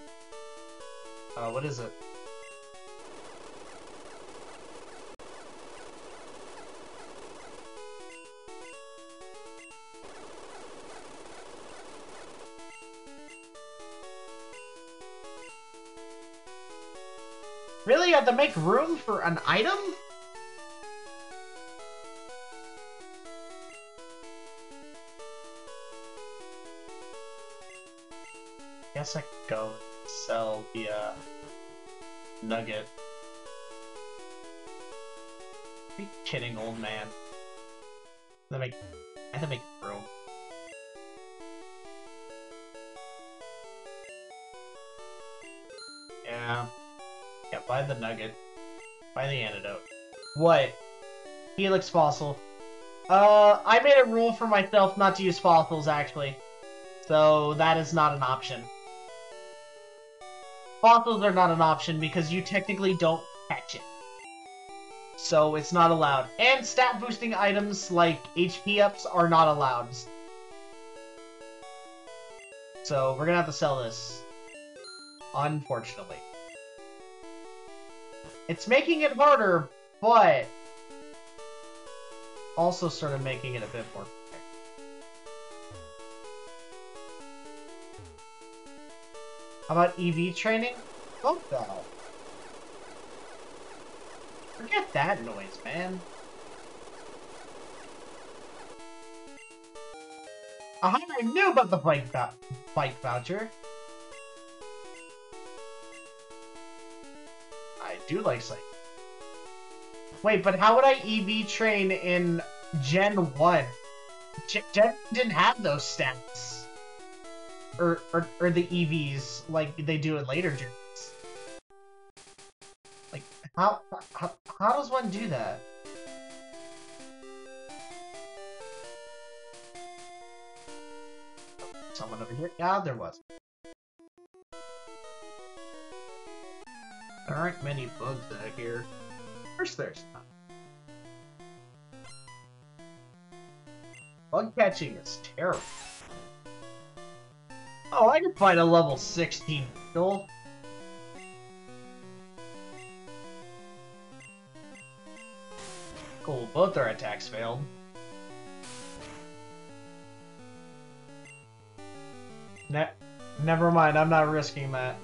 Uh, what is it? Really? You have to make room for an item? Guess I could go sell the uh, nugget. Are you kidding, old man? I make I have to make room. Yeah. Yeah, buy the nugget. Buy the antidote. What? Helix fossil. Uh, I made a rule for myself not to use fossils, actually. So, that is not an option. Fossils are not an option because you technically don't catch it. So, it's not allowed. And stat boosting items like HP ups are not allowed. So, we're gonna have to sell this. Unfortunately. It's making it harder, but also sort of making it a bit more How about EV training? Forget that noise, man. Aha, I knew about the bike, bike voucher. I do like cycling. Wait, but how would I EV train in Gen 1? Gen, Gen didn't have those stats. Or, or, or the EVs like they do in later gens. Like, how, how, how does one do that? Someone over here? Yeah, there was. There aren't many bugs out here. Of course there's not. Bug catching is terrible. Oh, I can fight a level 16 beetle. Cool, both our attacks failed. Ne never mind, I'm not risking that.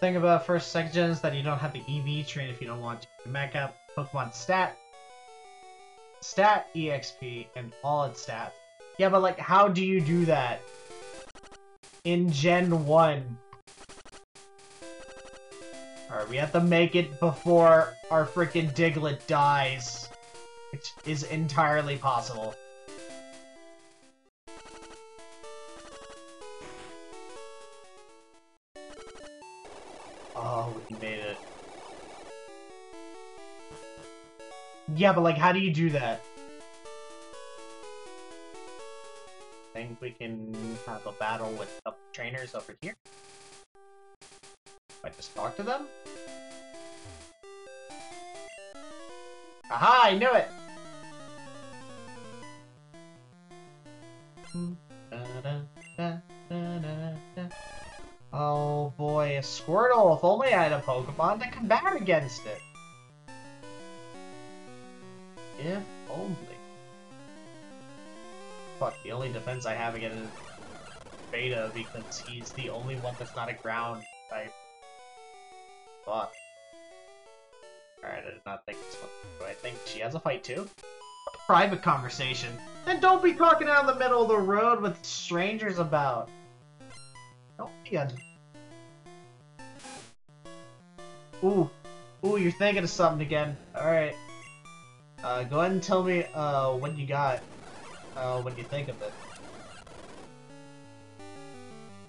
Thing about first second gens is that you don't have the EV train if you don't want to. Max out Pokemon stat, stat, EXP, and all its stats. Yeah, but like, how do you do that in Gen 1? Alright, we have to make it before our freaking Diglett dies, which is entirely possible. Yeah, but like, how do you do that? I think we can have a battle with the trainers over here. I just talk to them? Aha, I knew it! Oh boy, a Squirtle! If only I had a Pokemon to combat against it! If only. Fuck, the only defense I have against Beta because he's the only one that's not a ground type. Fuck. Alright, I did not think this one. Do I think she has a fight too? Private conversation. Then don't be talking out in the middle of the road with strangers about. Don't be a... Ooh. Ooh, you're thinking of something again. Alright. Uh, go ahead and tell me, uh, what you got. Uh, what do you think of it.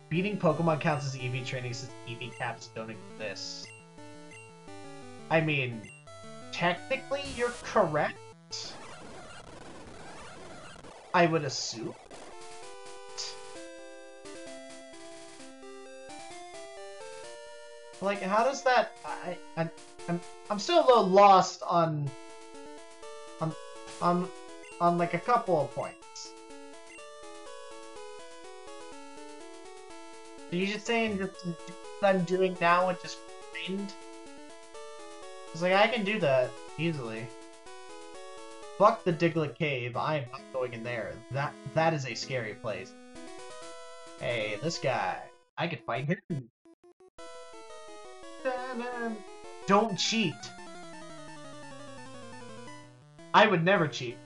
Beating Pokemon counts as EV training since EV caps don't exist. I mean, technically you're correct. I would assume. Like, how does that? I, I, I'm, I'm still a little lost on, on, on, like a couple of points. Are you just saying just what I'm doing now and just grind? It's like I can do that easily. Fuck the Diglett Cave. I am not going in there. That that is a scary place. Hey, this guy. I could fight him. Don't cheat. I would never cheat.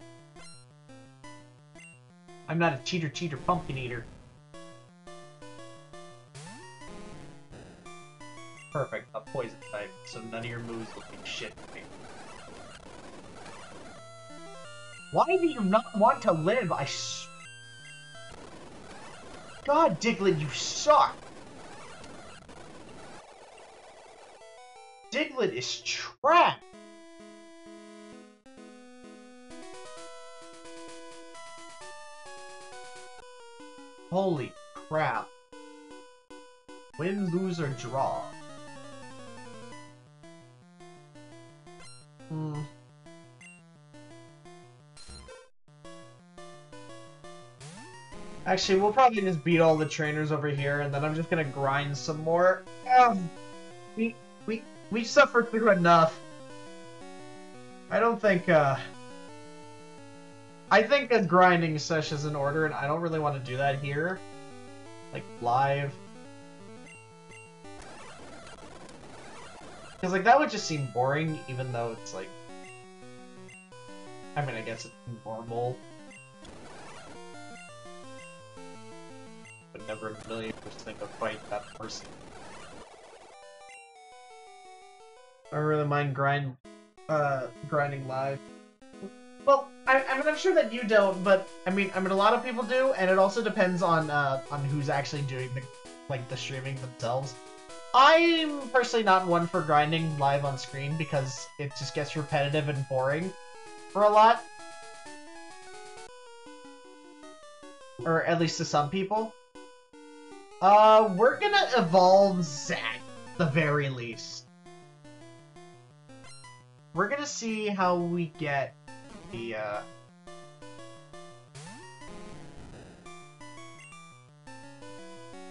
I'm not a cheater, cheater, pumpkin eater. Perfect, a poison type, so none of your moves will be shit to me. Why do you not want to live? I s- God, Diglett, you suck! Diglett is trash! Holy crap. Win, lose, or draw. Hmm. Actually, we'll probably just beat all the trainers over here, and then I'm just gonna grind some more. Um, we we we suffered through enough. I don't think. uh... I think a grinding session is in order, and I don't really want to do that here, like live. Because like that would just seem boring, even though it's like. I mean, I guess it's normal. But never a million percent to fight that person. I don't really mind grind, uh, grinding live. Well, I, I mean, I'm sure that you don't, but I mean, I mean, a lot of people do, and it also depends on uh, on who's actually doing the like the streaming themselves. I'm personally not one for grinding live on screen because it just gets repetitive and boring for a lot. Or at least to some people. Uh, we're gonna evolve Zack, the very least. We're gonna see how we get the, uh...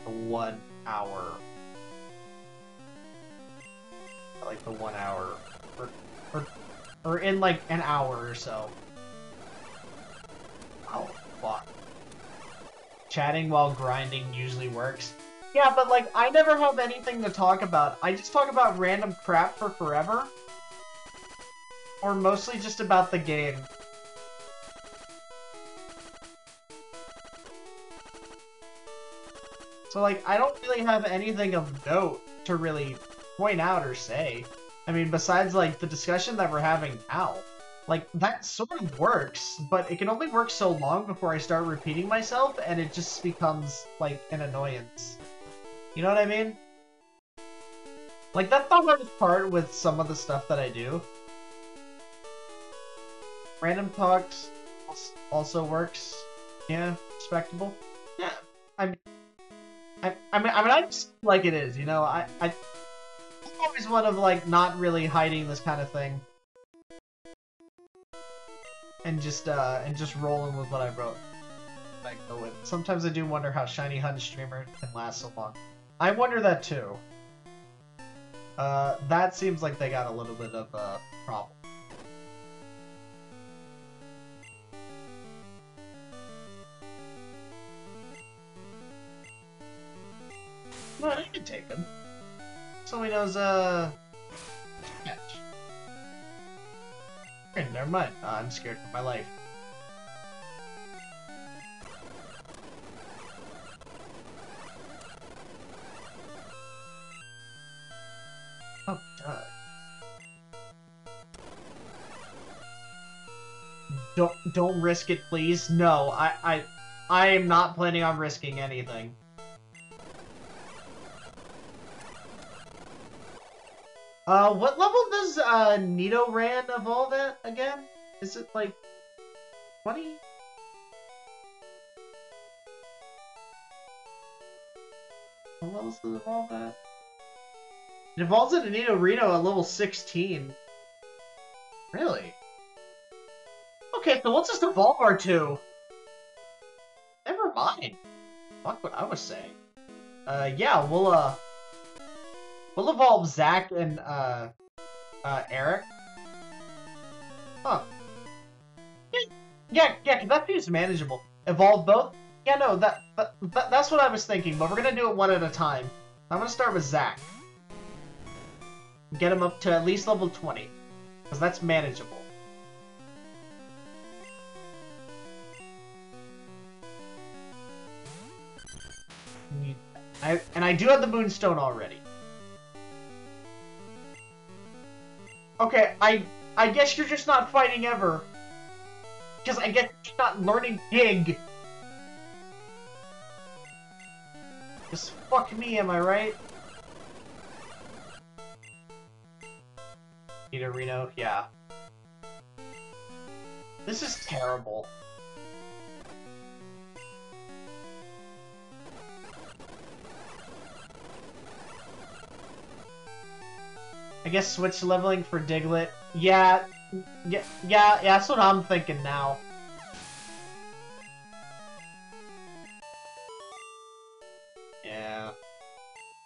The one hour. Like the one hour. Or, or, or in like an hour or so. Oh, fuck. Chatting while grinding usually works. Yeah, but like, I never have anything to talk about. I just talk about random crap for forever. Or mostly just about the game. So like, I don't really have anything of note to really point out or say. I mean, besides like the discussion that we're having now. Like, that sort of works, but it can only work so long before I start repeating myself, and it just becomes, like, an annoyance. You know what I mean? Like, that's the hardest part with some of the stuff that I do. Random talks also works. Yeah, respectable. Yeah, I'm. I, I mean, I mean, I just like it is, you know. I, I, I'm always one of like not really hiding this kind of thing, and just uh, and just rolling with what I wrote. Like go with. Sometimes I do wonder how Shiny Hunt streamer can last so long. I wonder that too. Uh, that seems like they got a little bit of a problem. Well, you can take him. So he knows, uh... Catch. Okay, never mind. Uh, I'm scared for my life. Oh, God. Don't, don't risk it, please. No, I, I, I am not planning on risking anything. Uh, what level does uh Nidoran evolve at again? Is it like 20? What levels does it evolve at? It evolves into Nidorino at level 16. Really? Okay, so let's just evolve our two. Never mind. Fuck what I was saying. Uh, yeah, we'll, uh... We'll evolve Zack and, uh... Uh, Eric. Huh. Yeah, yeah, that seems manageable. Evolve both? Yeah, no, that, that, that that's what I was thinking, but we're gonna do it one at a time. I'm gonna start with Zack. Get him up to at least level 20. Because that's manageable. I, and I do have the Moonstone already. Okay, I I guess you're just not fighting ever. Because I guess you're not learning Dig. Just fuck me, am I right? Peter Reno, yeah. This is terrible. I guess switch leveling for Diglett. Yeah, yeah, yeah, that's what I'm thinking now. Yeah.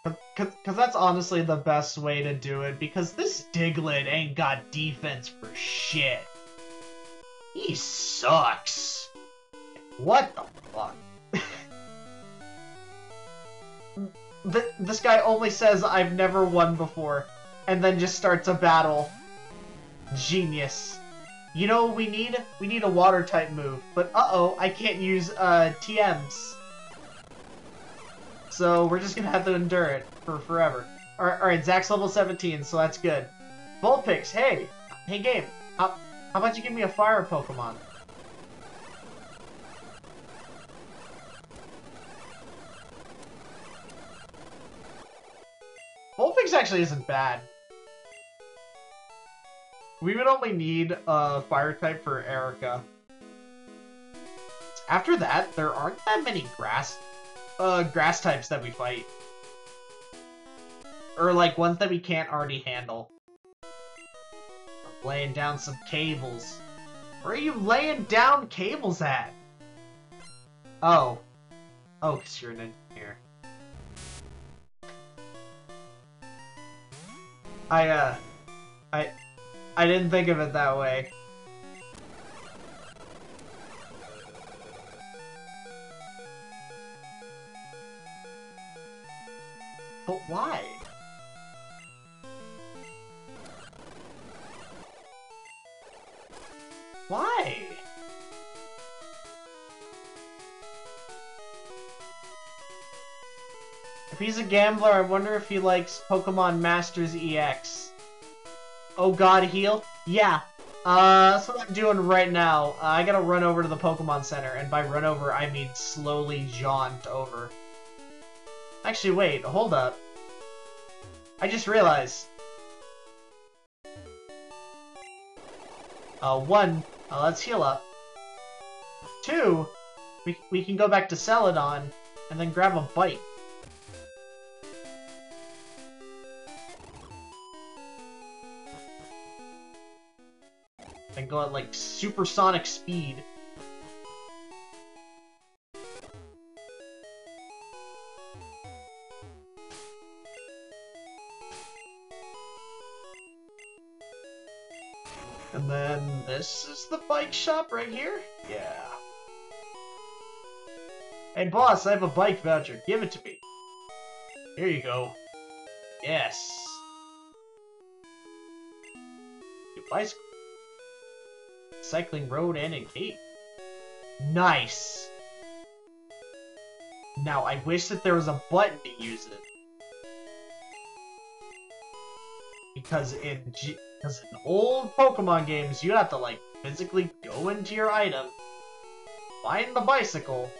Because that's honestly the best way to do it, because this Diglett ain't got defense for shit. He sucks. What the fuck? Th this guy only says, I've never won before, and then just starts a battle. Genius. You know we need? We need a water type move, but uh-oh, I can't use uh, TMs. So we're just gonna have to endure it for forever. Alright, alright, Zack's level 17, so that's good. Vulpix, hey! Hey game, how, how about you give me a fire Pokemon? Vulpix actually isn't bad. We would only need a fire type for Erika. After that, there aren't that many grass uh, grass types that we fight. Or, like, ones that we can't already handle. laying down some cables. Where are you laying down cables at? Oh. Oh, because you're an engineer. I, uh... I... I didn't think of it that way. But why? Why? If he's a gambler, I wonder if he likes Pokemon Masters EX. Oh god, heal? Yeah. Uh, that's what I'm doing right now. Uh, I gotta run over to the Pokemon Center, and by run over, I mean slowly jaunt over. Actually, wait, hold up. I just realized. Uh, one, uh, let's heal up. Two, we, we can go back to Celadon, and then grab a bite. And go at, like, supersonic speed. And then this is the bike shop right here? Yeah. Hey boss, I have a bike voucher. Give it to me. Here you go. Yes. New bicycle. Cycling road and a gate. Nice. Now, I wish that there was a button to use it. Because in because in old Pokemon games, you have to, like, physically go into your item, find the bicycle,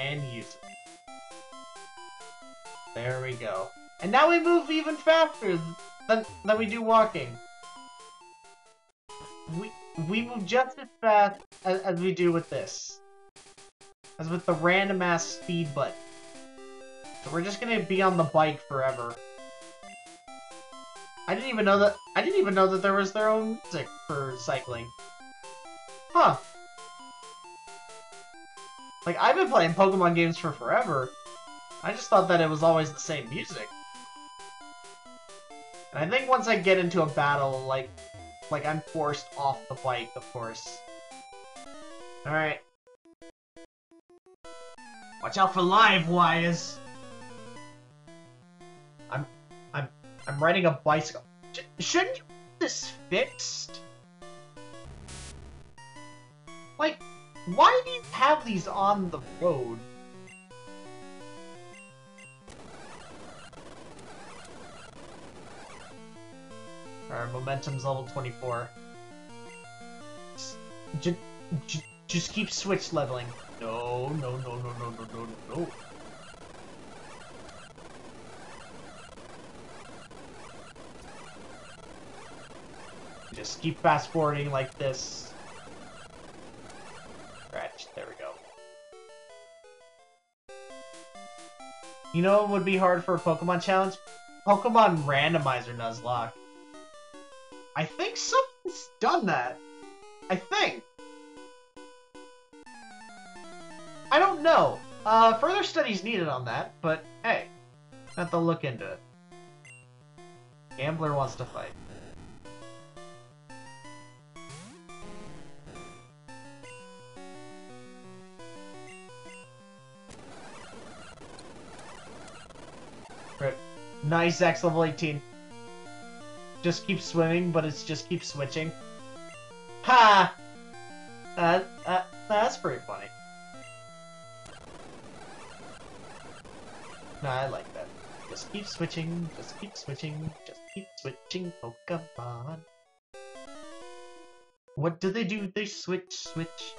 and use it. There we go. And now we move even faster than, than we do walking. We, we move just as fast as, as we do with this. As with the random ass speed button. So we're just gonna be on the bike forever. I didn't even know that I didn't even know that there was their own music for cycling. Huh. Like I've been playing Pokemon games for forever. I just thought that it was always the same music. And I think once I get into a battle, like like I'm forced off the bike, of course. Alright. Watch out for live wires! I'm I'm I'm riding a bicycle. Sh shouldn't you this fixed? Like, why do you have these on the road? Our momentum's level 24. Just, just, just keep switch leveling. No, no, no, no, no, no, no, no. Just keep fast forwarding like this. Scratch. There we go. You know what would be hard for a Pokemon challenge? Pokemon Randomizer Nuzlocke. I think someone's done that. I think. I don't know. Uh, further studies needed on that, but hey, have to look into it. Gambler wants to fight. Nice X level 18 just keep swimming, but it's just keep switching. Ha! Uh, uh, that's pretty funny. No, I like that. Just keep switching, just keep switching, just keep switching Pokemon. What do they do? They switch, switch.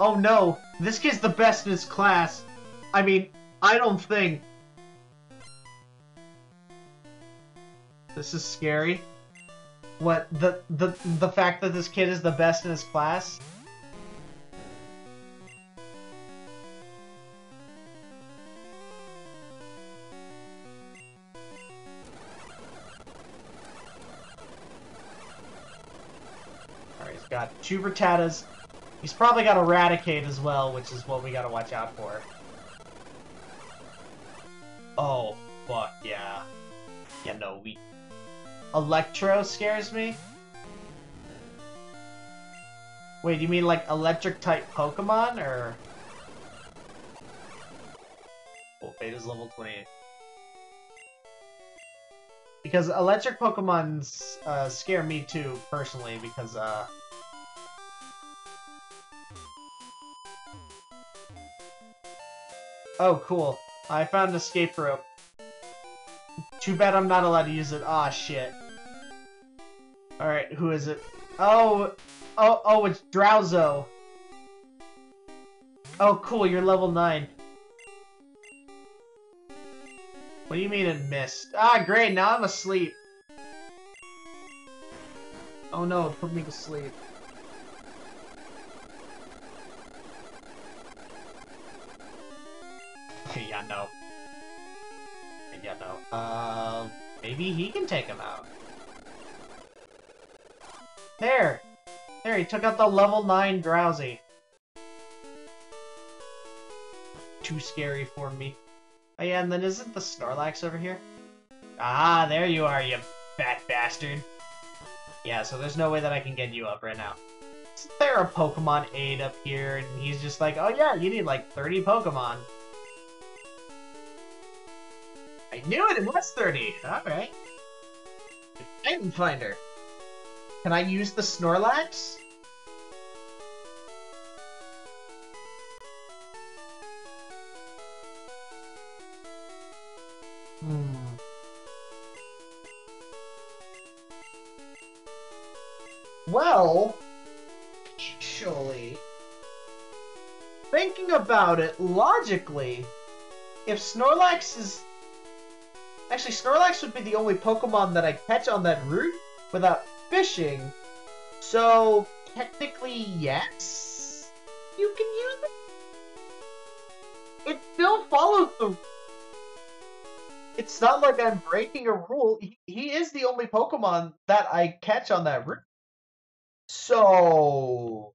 Oh no! This kid's the best in his class! I mean, I don't think. This is scary. What the the the fact that this kid is the best in his class? Alright, he's got two Rattatas. He's probably got a Raticate as well, which is what we gotta watch out for. Oh, fuck, yeah. Yeah, no, we Electro scares me? Wait, you mean like electric type Pokemon or? Oh, Beta's level 28. Because electric Pokemons uh, scare me too, personally, because uh... Oh, cool. I found escape rope. Too bad I'm not allowed to use it. Ah, shit. Alright, who is it? Oh, oh, oh, it's Drowzee. Oh, cool, you're level 9. What do you mean it missed? Ah, great, now I'm asleep. Oh no, put me to sleep. Uh, maybe he can take him out. There! There, he took out the level 9 Drowzee. Too scary for me. Oh yeah, and then isn't the Snorlax over here? Ah, there you are, you fat bastard. Yeah, so there's no way that I can get you up right now. Is there a Pokemon aid up here? And he's just like, oh yeah, you need like 30 Pokemon. I knew it, it was 30! Alright. Titan Finder. Can I use the Snorlax? Hmm. Well, actually, thinking about it logically, if Snorlax is actually Snorlax would be the only Pokemon that I catch on that route without fishing. So technically, yes, you can use it. It still follows the. It's not like I'm breaking a rule. He, he is the only Pokemon that I catch on that route. So.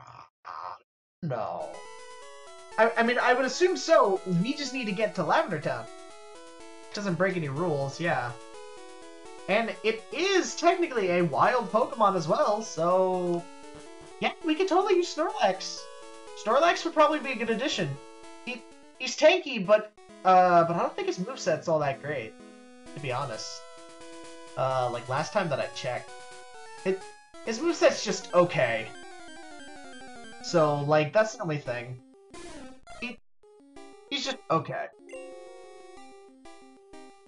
Ah, no. I, I mean, I would assume so. We just need to get to Lavender Town. Doesn't break any rules, yeah. And it is technically a wild Pokemon as well, so yeah, we could totally use Snorlax. Snorlax would probably be a good addition. He he's tanky, but uh, but I don't think his moveset's all that great, to be honest. Uh, like last time that I checked, it his moveset's just okay. So like that's the only thing. He he's just okay.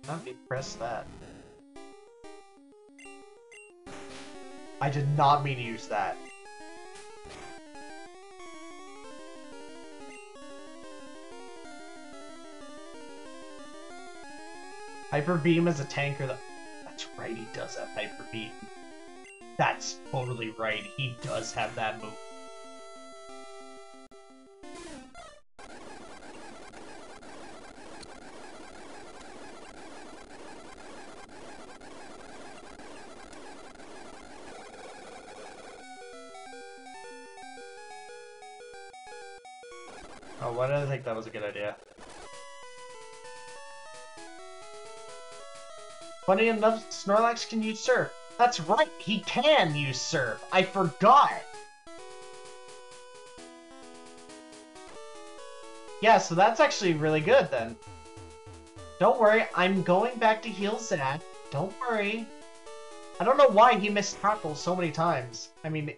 Let me press that. I did not mean to use that. Hyper Beam is a tanker that... That's right, he does have Hyper Beam. That's totally right, he does have that move. Think that was a good idea? Funny enough, Snorlax can use Surf. That's right, he can use Surf. I forgot. Yeah, so that's actually really good then. Don't worry, I'm going back to heal Zach. Don't worry. I don't know why he missed tackles so many times. I mean,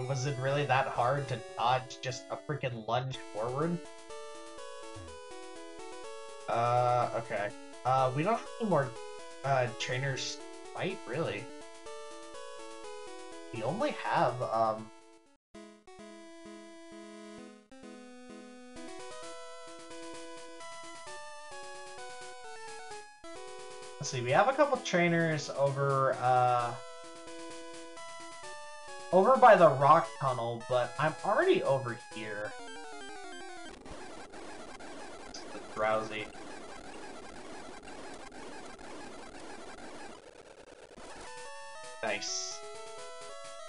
mean, was it really that hard to dodge just a freaking lunge forward? Uh, okay. Uh, we don't have any more, uh, trainers fight, really. We only have, um... Let's see, we have a couple trainers over, uh... Over by the rock tunnel, but I'm already over here. Drowzee. Nice.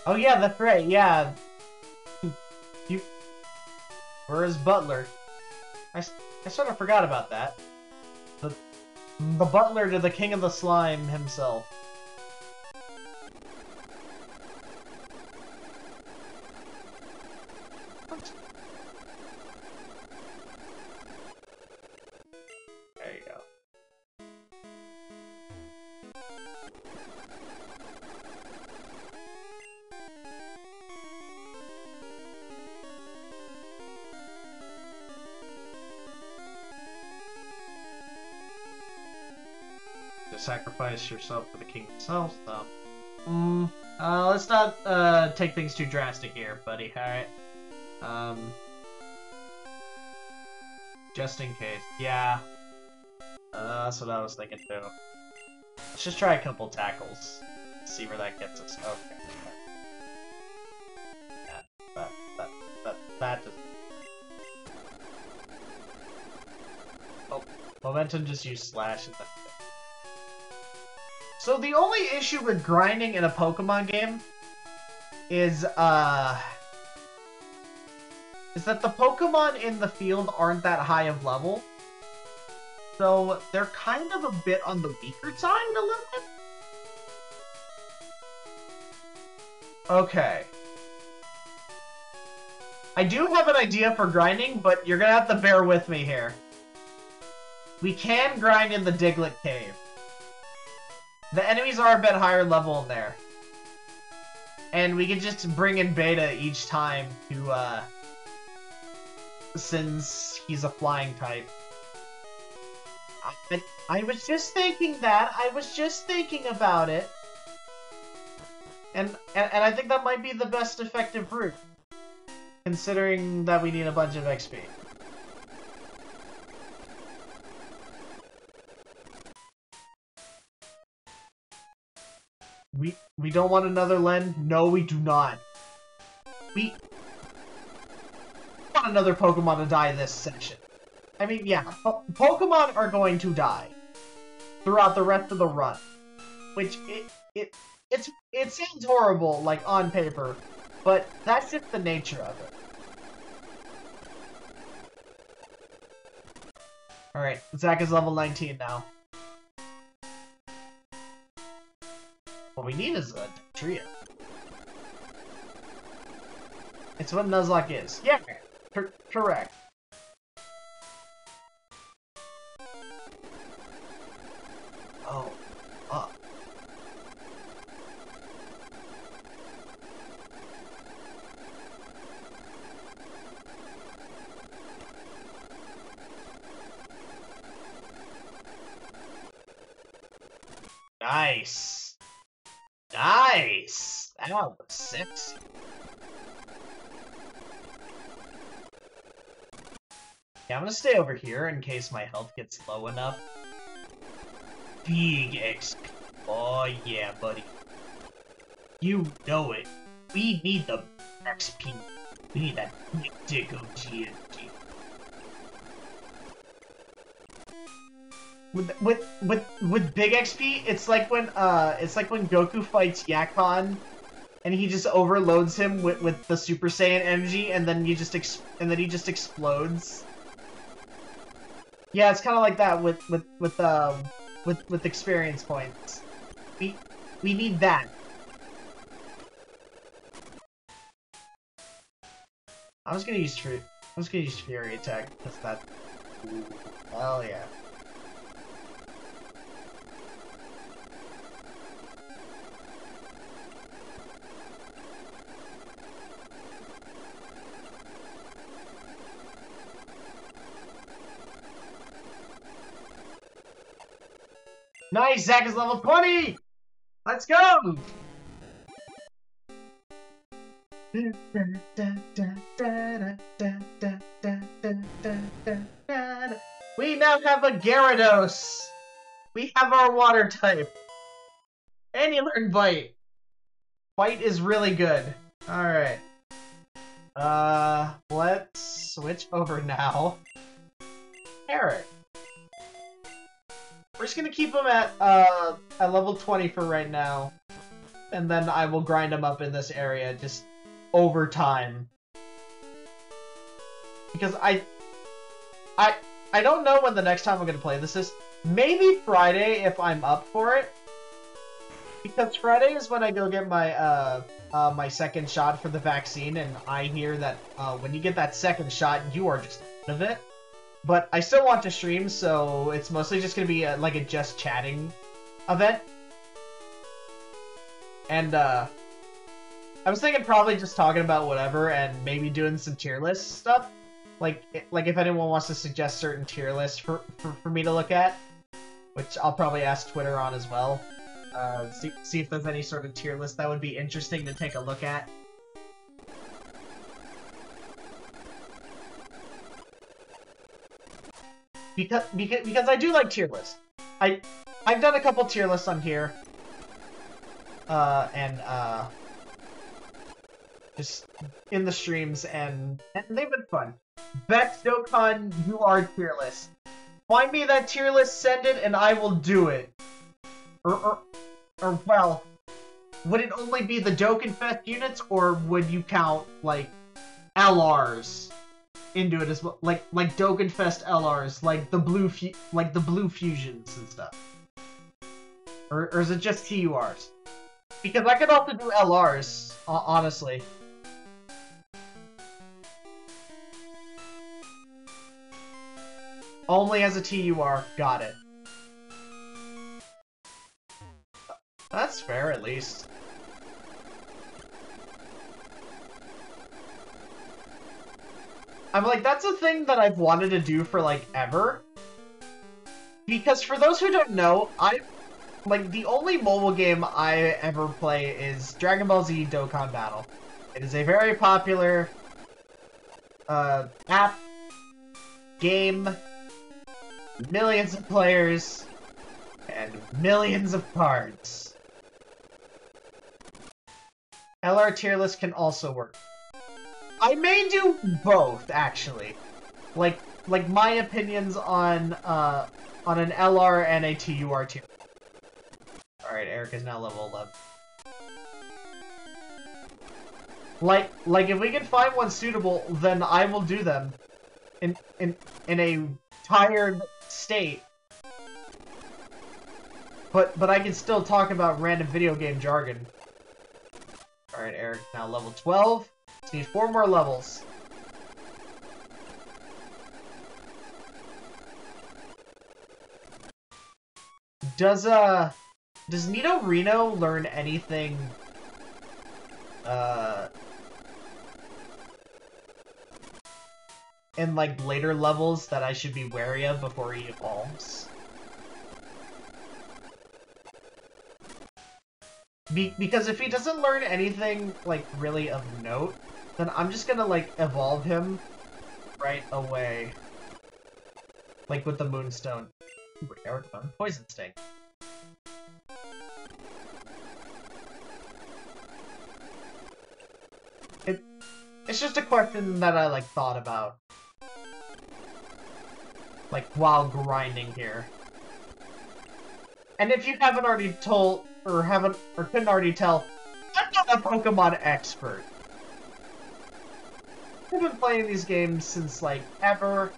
Oh yeah, that's right, yeah. You... Where's Butler? I, I sort of forgot about that. The, the butler to the king of the slime himself. Sacrifice yourself for the king himself, though. Mm, uh, let's not uh, take things too drastic here, buddy. All right. Um, just in case. Yeah. Uh, that's what I was thinking too. Let's just try a couple tackles. See where that gets us. Okay. Yeah, that, that, that, that just... Oh, Momentum just used Slash. So the only issue with grinding in a Pokemon game is, uh... Is that the Pokemon in the field aren't that high of level. So they're kind of a bit on the weaker side a little bit. Okay. I do have an idea for grinding, but you're gonna have to bear with me here. We can grind in the Diglett Cave. The enemies are a bit higher level in there. And we can just bring in Beta each time to, uh... Since he's a flying type. I, I was just thinking that. I was just thinking about it. And, and, and I think that might be the best effective route. Considering that we need a bunch of XP. We we don't want another Len. No, we do not. We want another Pokemon to die this section. I mean, yeah, po Pokemon are going to die throughout the rest of the run, which it it it's it sounds horrible like on paper, but that's just the nature of it. All right, Zach is level 19 now. What we need is a trio. It's what Nuzlocke is. Yeah, cor correct. Oh, up. Nice. Was sexy. Yeah, I'm gonna stay over here in case my health gets low enough. Big XP. Oh yeah, buddy. You know it. We need the XP. We need that big dick of GNG. With with with with big XP, it's like when uh it's like when Goku fights Yakon and he just overloads him with, with the Super Saiyan energy and then you just and then he just explodes. Yeah, it's kind of like that with with with um with with experience points. We we need that. I'm just gonna use. I'm just gonna use Fury attack because that. Hell yeah. Nice, Zach is level 20! Let's go! We now have a Gyarados! We have our water type! And you learn Bite! Bite is really good. Alright. Uh, let's switch over now. Eric. We're just gonna keep him at uh at level 20 for right now. And then I will grind him up in this area just over time. Because I I I don't know when the next time I'm gonna play this is. Maybe Friday if I'm up for it. Because Friday is when I go get my uh uh, my second shot for the vaccine, and I hear that uh, when you get that second shot, you are just out of it. But I still want to stream, so it's mostly just gonna be a, like a just chatting event. And uh, I was thinking probably just talking about whatever, and maybe doing some tier list stuff. Like, like if anyone wants to suggest certain tier lists for, for, for me to look at, which I'll probably ask Twitter on as well. Uh, see, see if there's any sort of tier list that would be interesting to take a look at. Because, because, because I do like tier lists. I, I've done a couple tier lists on here. Uh, and, uh, just in the streams, and, and they've been fun. Bex Dokkan, you are tier list. Find me that tier list, send it, and I will do it. Or, or, or well, would it only be the Dokkanfest units, or would you count, like, LRs into it as well? Like, like Dokkanfest LRs, like the blue, fu like the blue fusions and stuff? Or, or is it just TURs? Because I could also do LRs, honestly. Only as a TUR, got it. That's fair, at least. I'm like, that's a thing that I've wanted to do for, like, ever. because for those who don't know, I like the only mobile game I ever play is Dragon Ball Z Dokkan Battle. It is a very popular uh, app, game, millions of players, and millions of cards. LR tier list can also work. I may do both, actually. Like, like my opinions on uh, on an LR and a TUR tier. Alright, Eric is now level 11. Like, like if we can find one suitable, then I will do them in in in a tired state. But but I can still talk about random video game jargon. Alright, Eric, now level 12. Just need four more levels. Does, uh... Does Nidorino learn anything... Uh... In, like, later levels that I should be wary of before he evolves? Be because if he doesn't learn anything, like, really of note, then I'm just gonna, like, evolve him right away. Like with the Moonstone. Eric Poison Sting. It, it's just a question that I, like, thought about. Like, while grinding here. And if you haven't already told, or haven't, or couldn't already tell, I'm not a Pokemon expert. I've been playing these games since, like, ever.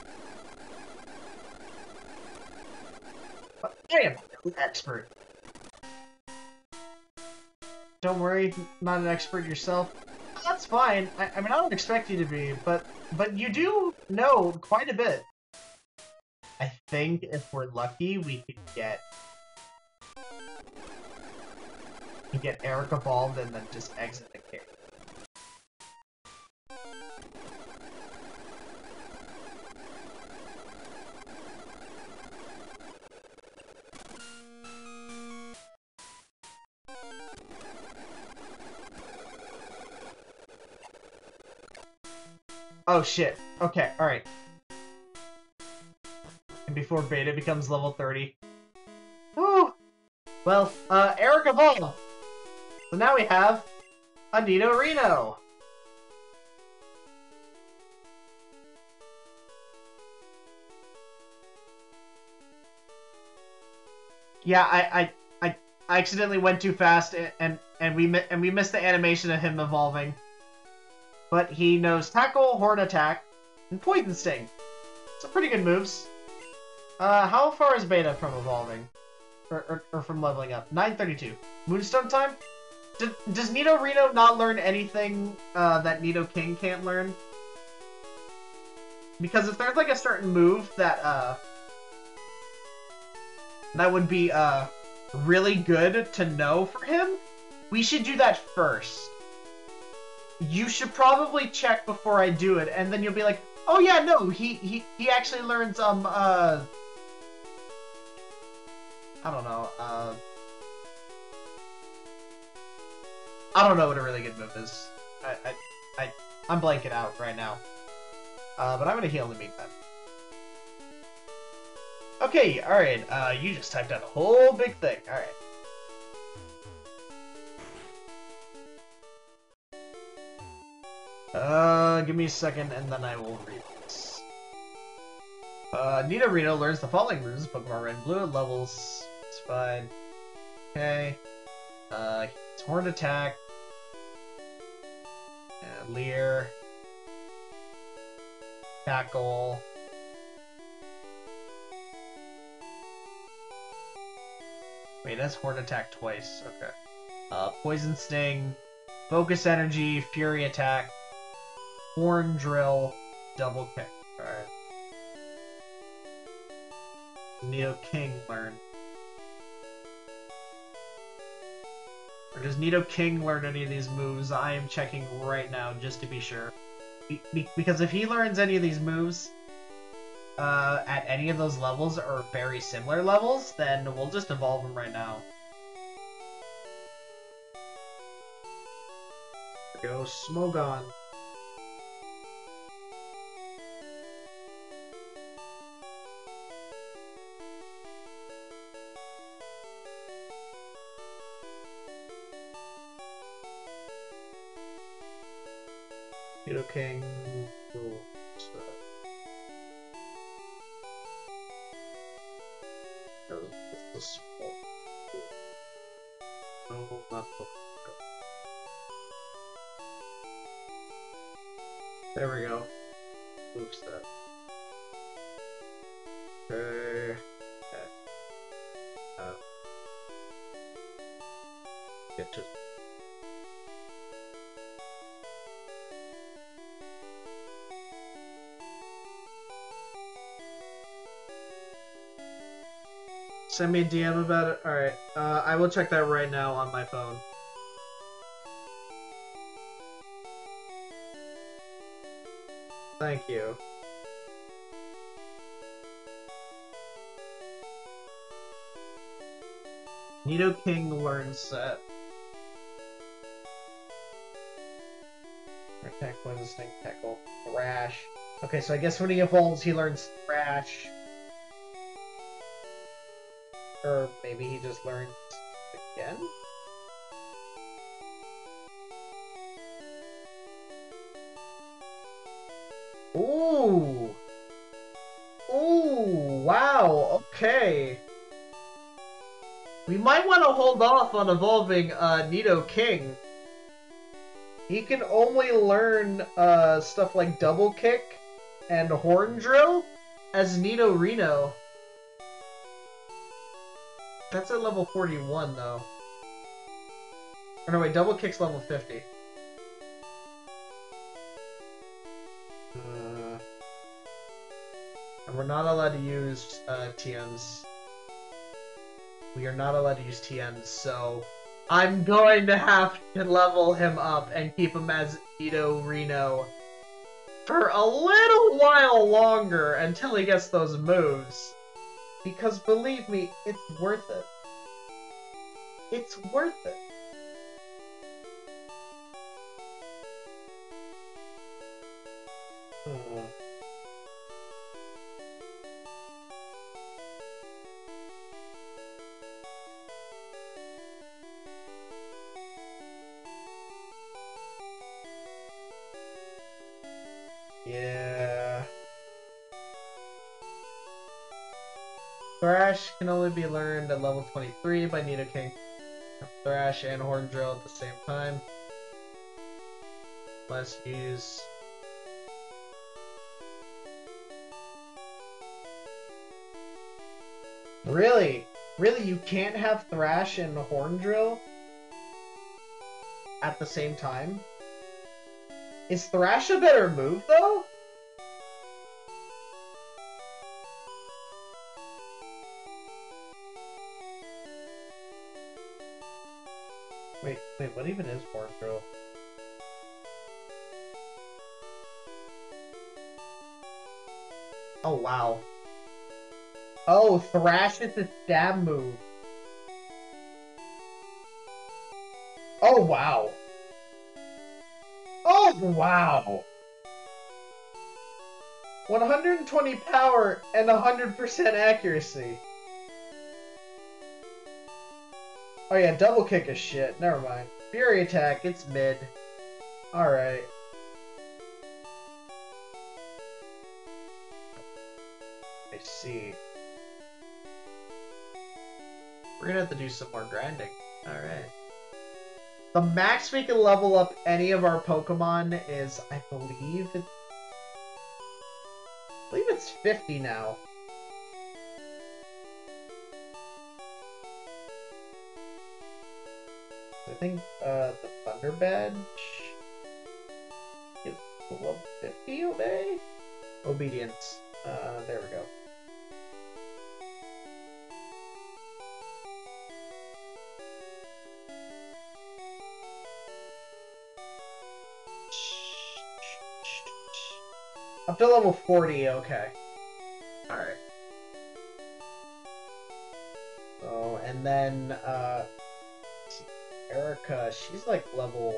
But I am an expert. Don't worry, not an expert yourself. That's fine. I, I mean, I don't expect you to be, but but you do know quite a bit. I think if we're lucky, we could get we get Eric evolved and then just exit the cave. Oh shit. Okay, alright. And before Beta becomes level 30. Woo! Well, uh, Eric evolved! So now we have a Reno! Yeah, I, I, I, I accidentally went too fast, and, and we and we missed the animation of him evolving. But he knows Tackle, Horn Attack, and Poison Sting. So pretty good moves. Uh, how far is Beta from evolving? Or, or, or from leveling up? 932. Moonstone time? D does Nidorino not learn anything uh, that Nidoking can't learn? Because if there's like a certain move that uh, that would be uh, really good to know for him, we should do that first. You should probably check before I do it, and then you'll be like, oh yeah, no, he, he, he actually learns, um, uh, I don't know, uh, I don't know what a really good move is. I, I, I, I'm blanking out right now. Uh, but I'm gonna heal in the meantime. Okay, alright, uh, you just typed out a whole big thing, alright. Uh, give me a second and then I will read this. Uh, Nidorino learns the following moves, Pokemon Red and Blue at levels. It's fine. Okay. Uh, Horn Attack. Uh, Leer. Tackle. Wait, that's Horn Attack twice. Okay. Uh, Poison Sting, Focus Energy, Fury Attack, Horn Drill, Double Kick. Alright. Nidoking learn. Or does Nidoking learn any of these moves? I am checking right now just to be sure. Be be because if he learns any of these moves, uh, at any of those levels or very similar levels, then we'll just evolve him right now. Go Smogon. Not the. There we go. Oops, that. Okay. Uh. Get to. Send me a DM about it. Alright, uh, I will check that right now on my phone. Thank you. Nidoking learns set. Attack snake tackle. Thrash. Okay, so I guess when he evolves he learns Thrash. Or maybe he just learns again? Ooh! Ooh, wow, okay. We might want to hold off on evolving uh, Nidoking. He can only learn uh, stuff like Double Kick and Horn Drill as Nidorino. That's at level 41, though. Or no, wait, Double Kick's level 50. Uh, and we're not allowed to use uh, TMs. We are not allowed to use TMs, so I'm going to have to level him up and keep him as Nidorino for a little while longer until he gets those moves. Because believe me, it's worth it. It's worth it. Can only be learned at level 23 by Nidoking. Thrash and Horn Drill at the same time. Let's use... Really? Really, you can't have Thrash and Horn Drill at the same time? Is Thrash a better move, though? What even is Horn Drill? Oh, wow. Oh, Thrash is a stab move. Oh, wow. Oh, wow. 120 power and 100% accuracy. Oh yeah, double kick is shit. Never mind. Fury attack, it's mid. Alright. I see. We're gonna have to do some more grinding. Alright. The max we can level up any of our Pokemon is, I believe. I believe it's 50 now. Think uh, the Thunder Badge is level 50 obey? Obedience. Uh, there we go. Up to level 40, okay. Alright. So, and then, uh, Erika, she's like level.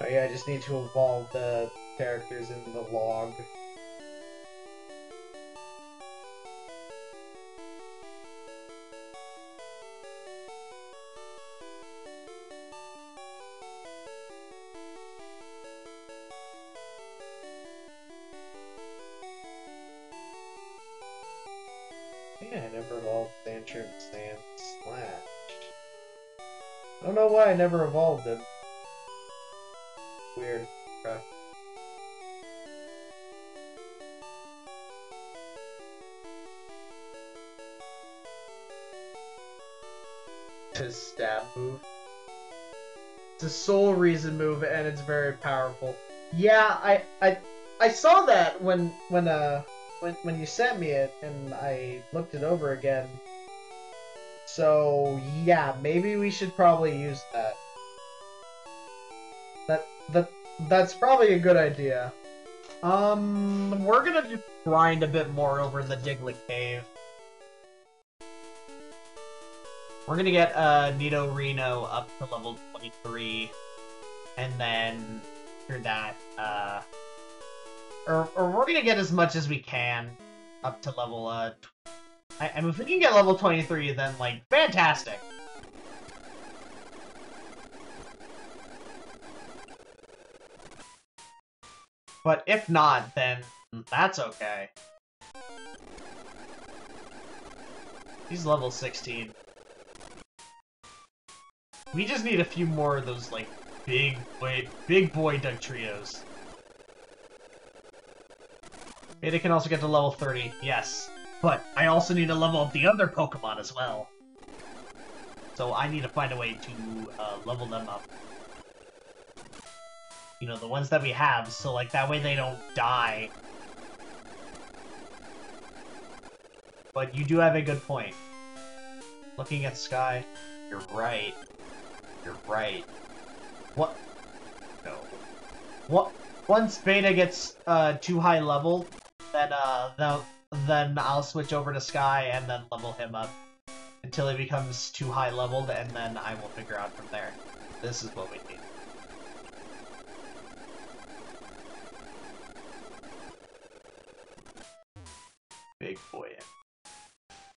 Oh yeah, I just need to evolve the characters in the log. Evolved Sandshrew Sand. I don't know why I never evolved him. Weird. His stab move. It's a soul reason move and it's very powerful. Yeah, I I I saw that when when uh when when you sent me it and I looked it over again. So yeah, maybe we should probably use that. That that that's probably a good idea. Um, we're gonna just grind a bit more over the Diglett Cave. We're gonna get uh, Nito Nidorino up to level 23, and then after that, uh, or, or we're gonna get as much as we can up to level, uh, I, mean, if we can get level 23, then, like, fantastic. But if not, then that's okay. He's level 16. We just need a few more of those, like, big boy, big boy Dugtrios. Beta can also get to level 30, yes. But I also need to level up the other Pokemon as well. So I need to find a way to uh, level them up. You know, the ones that we have, so like that way they don't die. But you do have a good point. Looking at Sky, you're right. You're right. What? No. What? Once Beta gets uh, too high level, then uh, the, then I'll switch over to Sky and then level him up until he becomes too high leveled, and then I will figure out from there. This is what we need. Big boy.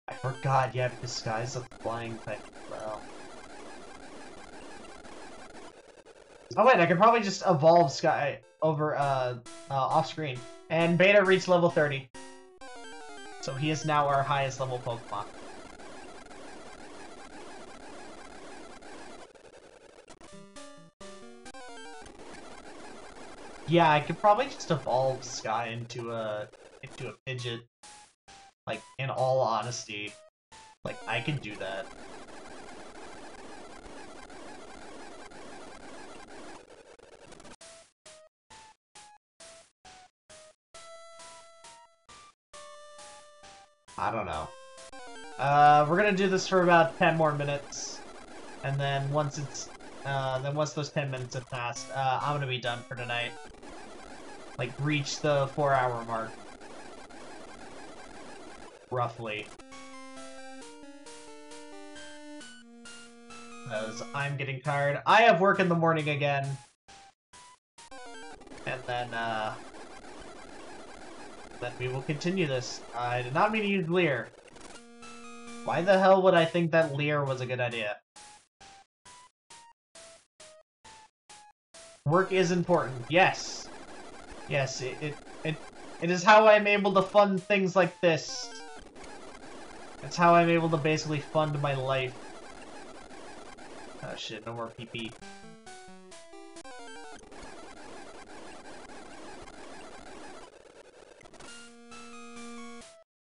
I forgot, yeah, because Sky's a flying as well. Oh wait, I could probably just evolve Sky over, uh, uh off screen. And Beta reached level 30. So he is now our highest level Pokemon. Yeah, I could probably just evolve Sky into a into a Pidgeot. Like, in all honesty. Like, I could do that. I don't know. Uh, we're gonna do this for about 10 more minutes. And then once it's, uh, then once those 10 minutes have passed, uh, I'm gonna be done for tonight. Like, reach the four hour mark. Roughly. Because I'm getting tired. I have work in the morning again. And then, uh, then we will continue this. I did not mean to use Leer. Why the hell would I think that Leer was a good idea? Work is important. Yes. Yes, it, it, it, it is how I'm able to fund things like this. It's how I'm able to basically fund my life. Oh shit, no more PP.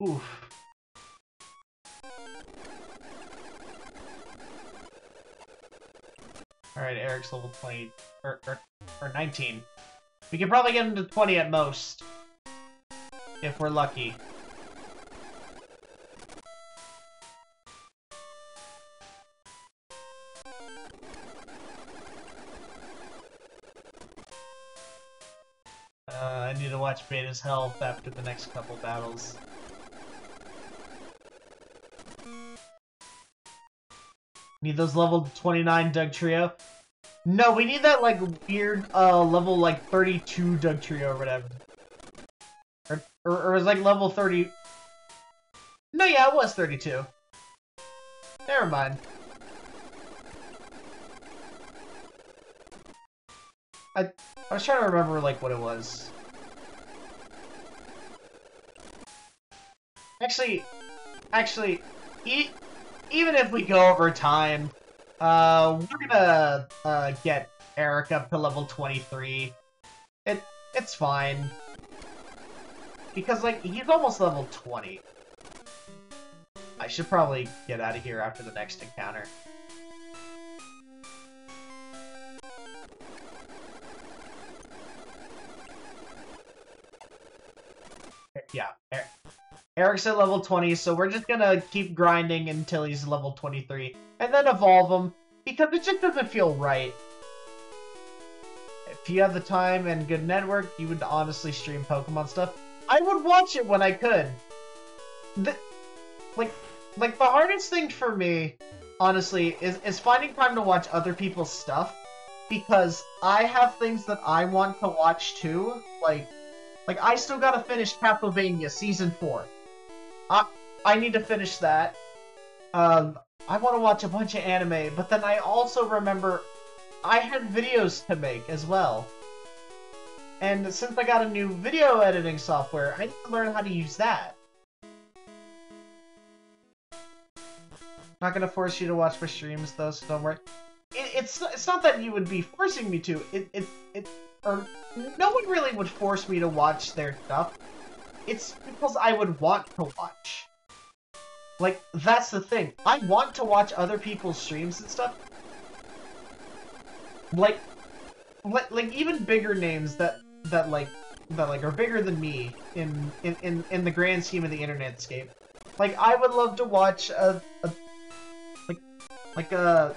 Oof. Alright, Eric's level 20, or, or, or 19. We can probably get him to 20 at most. If we're lucky. Uh, I need to watch Beta's health after the next couple battles. Need those level 29 Dugtrio? No, we need that, like, weird, uh, level, like, 32 Dugtrio or whatever. Or, or, or was like level 30... No, yeah, it was 32. Never mind. I, I was trying to remember, like, what it was. Actually, actually, e even if we go over time, uh, we're gonna, uh, get Eric up to level 23. It, it's fine. Because, like, he's almost level 20. I should probably get out of here after the next encounter. Yeah, Eric's at level 20, so we're just gonna keep grinding until he's level 23, and then evolve him, because it just doesn't feel right. If you have the time and good network, you would honestly stream Pokemon stuff. I would watch it when I could. The, like, like the hardest thing for me, honestly, is, is finding time to watch other people's stuff, because I have things that I want to watch too, like, like I still gotta finish Castlevania Season 4. I, I need to finish that. Um, I want to watch a bunch of anime, but then I also remember I had videos to make as well. And since I got a new video editing software, I need to learn how to use that. Not gonna force you to watch my streams though, so don't worry. It, it's it's not that you would be forcing me to. It it it or no one really would force me to watch their stuff. It's because I would want to watch. Like that's the thing. I want to watch other people's streams and stuff. Like, like, like even bigger names that that like that like are bigger than me in in in, in the grand scheme of the internet scape. Like I would love to watch a, a like like a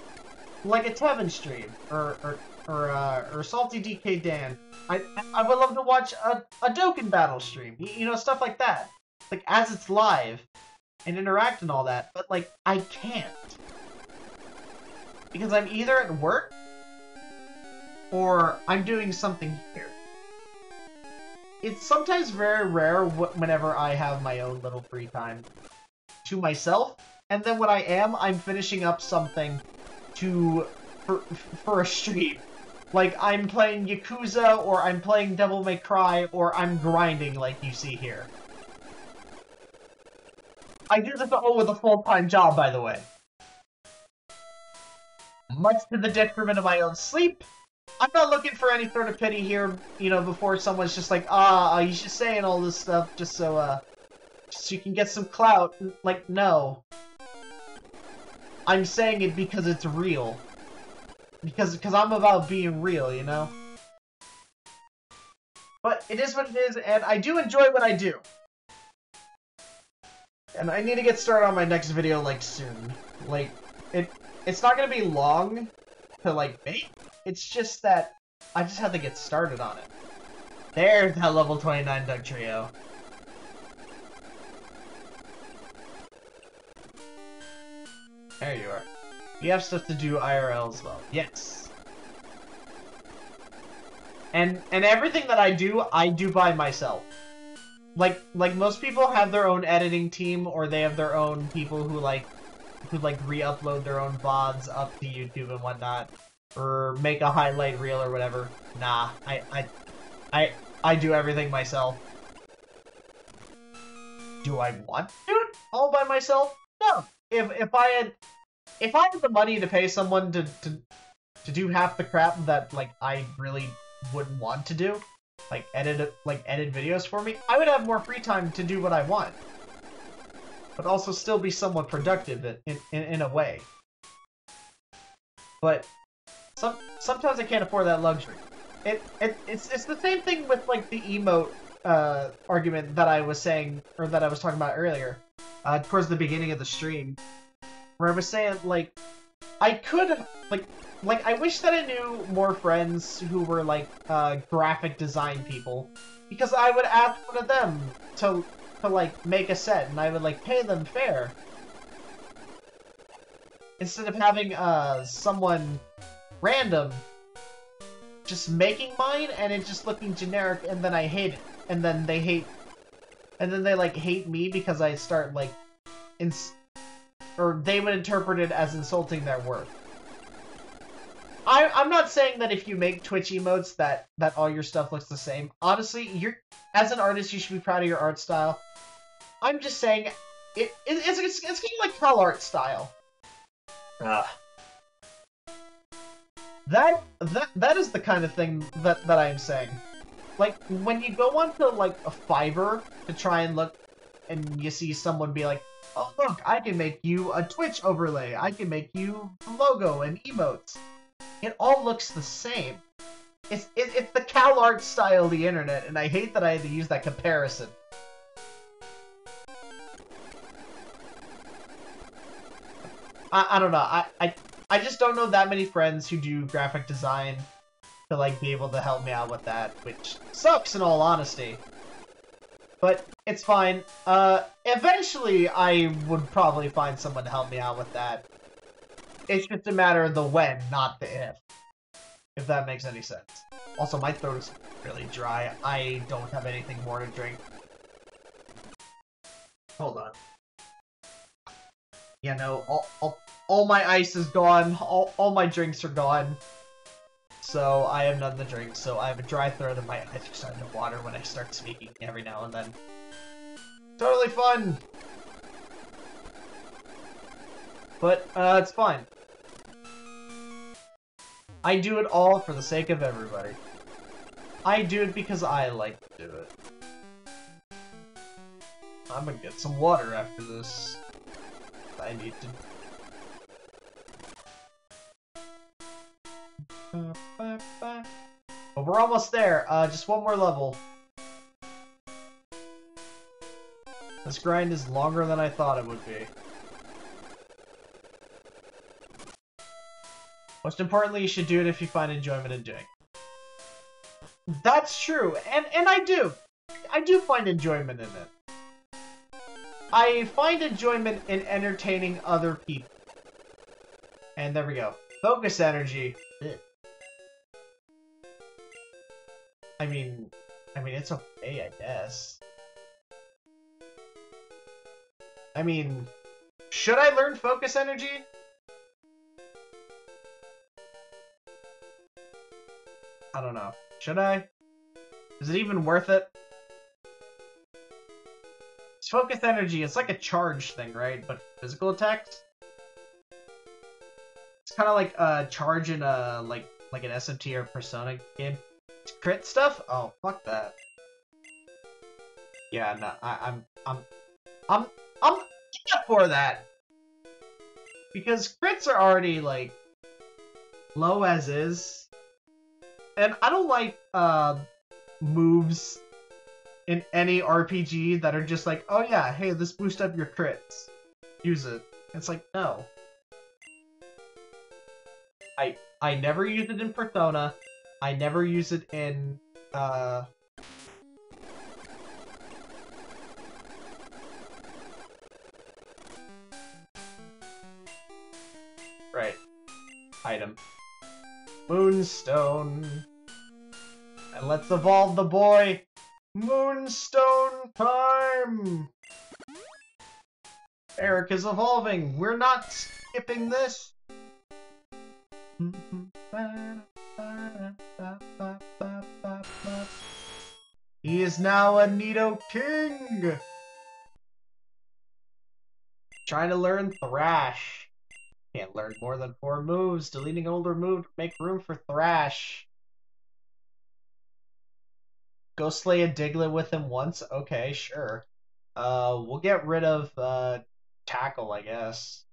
like a Tevin stream or or or uh, or Salty DK Dan. I I would love to watch a a Dokkan battle stream. You, you know stuff like that. Like as it's live and interact and all that. But like I can't because I'm either at work or I'm doing something here. It's sometimes very rare whenever I have my own little free time to myself, and then when I am, I'm finishing up something to for, for a stream. Like, I'm playing Yakuza, or I'm playing Devil May Cry, or I'm grinding like you see here. I do this all with a full-time job, by the way. Much to the detriment of my own sleep, I'm not looking for any sort of pity here, you know, before someone's just like, ah, he's just saying all this stuff just so, uh, just so you can get some clout. Like, no. I'm saying it because it's real. Because, because I'm about being real, you know? But it is what it is, and I do enjoy what I do. And I need to get started on my next video, like, soon. Like, it, it's not gonna be long to, like, make, it's just that I just have to get started on it. There's that level 29 Duck Dugtrio. There you are. You have stuff to do IRL as well. Yes. And and everything that I do, I do by myself. Like like most people have their own editing team or they have their own people who like who like re-upload their own VODs up to YouTube and whatnot or make a highlight reel or whatever. Nah, I, I, I, I do everything myself. Do I want to do it all by myself? No. If if I had, if I had the money to pay someone to to to do half the crap that like I really wouldn't want to do, like edit like edit videos for me, I would have more free time to do what I want, but also still be somewhat productive in in, in a way. But some sometimes I can't afford that luxury. It, it it's it's the same thing with like the emote uh, argument that I was saying or that I was talking about earlier, uh, towards the beginning of the stream, where I was saying like I could like like I wish that I knew more friends who were like uh, graphic design people. Because I would ask one of them to to like make a set, and I would like pay them fair. Instead of having uh someone random just making mine and it just looking generic, and then I hate it, and then they hate, and then they like hate me because I start like, ins, or they would interpret it as insulting their work. I, I'm not saying that if you make Twitch emotes that that all your stuff looks the same. Honestly, you're as an artist, you should be proud of your art style. I'm just saying, it, it it's, it's it's kind of like Cal art style. Ah, That that that is the kind of thing that that I am saying. Like when you go onto like a Fiverr to try and look, and you see someone be like, "Oh look, I can make you a Twitch overlay. I can make you a logo and emotes." It all looks the same. It's it, it's the Cal art style of the internet, and I hate that I had to use that comparison. I, I don't know. I, I I just don't know that many friends who do graphic design to like be able to help me out with that, which sucks in all honesty. But it's fine. Uh, eventually I would probably find someone to help me out with that. It's just a matter of the when, not the if. If that makes any sense. Also, my throat is really dry. I don't have anything more to drink. Hold on. Yeah, no, all, all, all my ice is gone. All, all my drinks are gone. So I have none to drink. So I have a dry throat and my eyes are starting to water when I start speaking every now and then. Totally fun. But uh, it's fine. I do it all for the sake of everybody. I do it because I like to do it. I'm gonna get some water after this. I need to But we're almost there. Uh, just one more level. This grind is longer than I thought it would be. Most importantly, you should do it if you find enjoyment in doing. it. That's true, and and I do. I do find enjoyment in it. I find enjoyment in entertaining other people. And there we go. Focus energy. Ugh. I mean, I mean, it's okay, I guess. I mean, should I learn focus energy? I don't know. Should I? Is it even worth it? It's focus energy. It's like a charge thing, right? But physical attacks? It's kind of like a charge in a, like, like an SMT or Persona game. Crit stuff? Oh, fuck that. Yeah, no, I, I'm, I'm, I'm, I'm for that. Because crits are already, like, low as is. And I don't like, uh, moves in any RPG that are just like, oh yeah, hey, this boost up your crits. Use it. It's like, no. I, I never use it in Persona. I never use it in uh Right. Item. Moonstone. And let's evolve the boy. Moonstone time! Eric is evolving. We're not skipping this. He is now a Nido King! Trying to learn Thrash. Can't learn more than four moves. Deleting older move to make room for Thrash. Go slay a Diglett with him once? Okay, sure. Uh, we'll get rid of, uh, Tackle, I guess.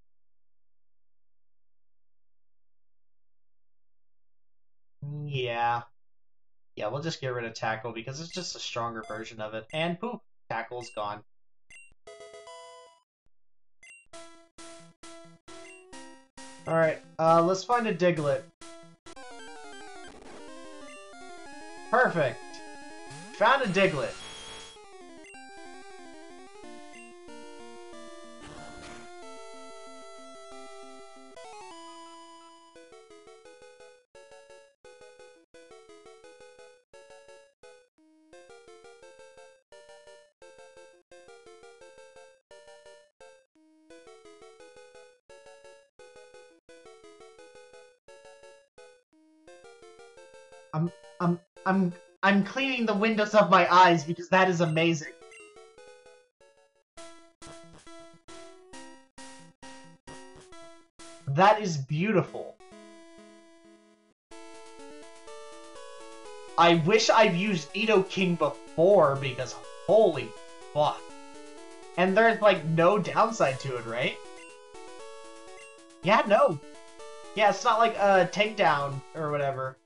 Yeah. Yeah, we'll just get rid of Tackle because it's just a stronger version of it. And poof, Tackle's gone. Alright, uh, let's find a Diglett. Perfect! found a Diglett. I'm I'm cleaning the windows of my eyes because that is amazing. That is beautiful. I wish I've used Nidoking before because holy fuck. And there's like no downside to it, right? Yeah, no. Yeah, it's not like a takedown or whatever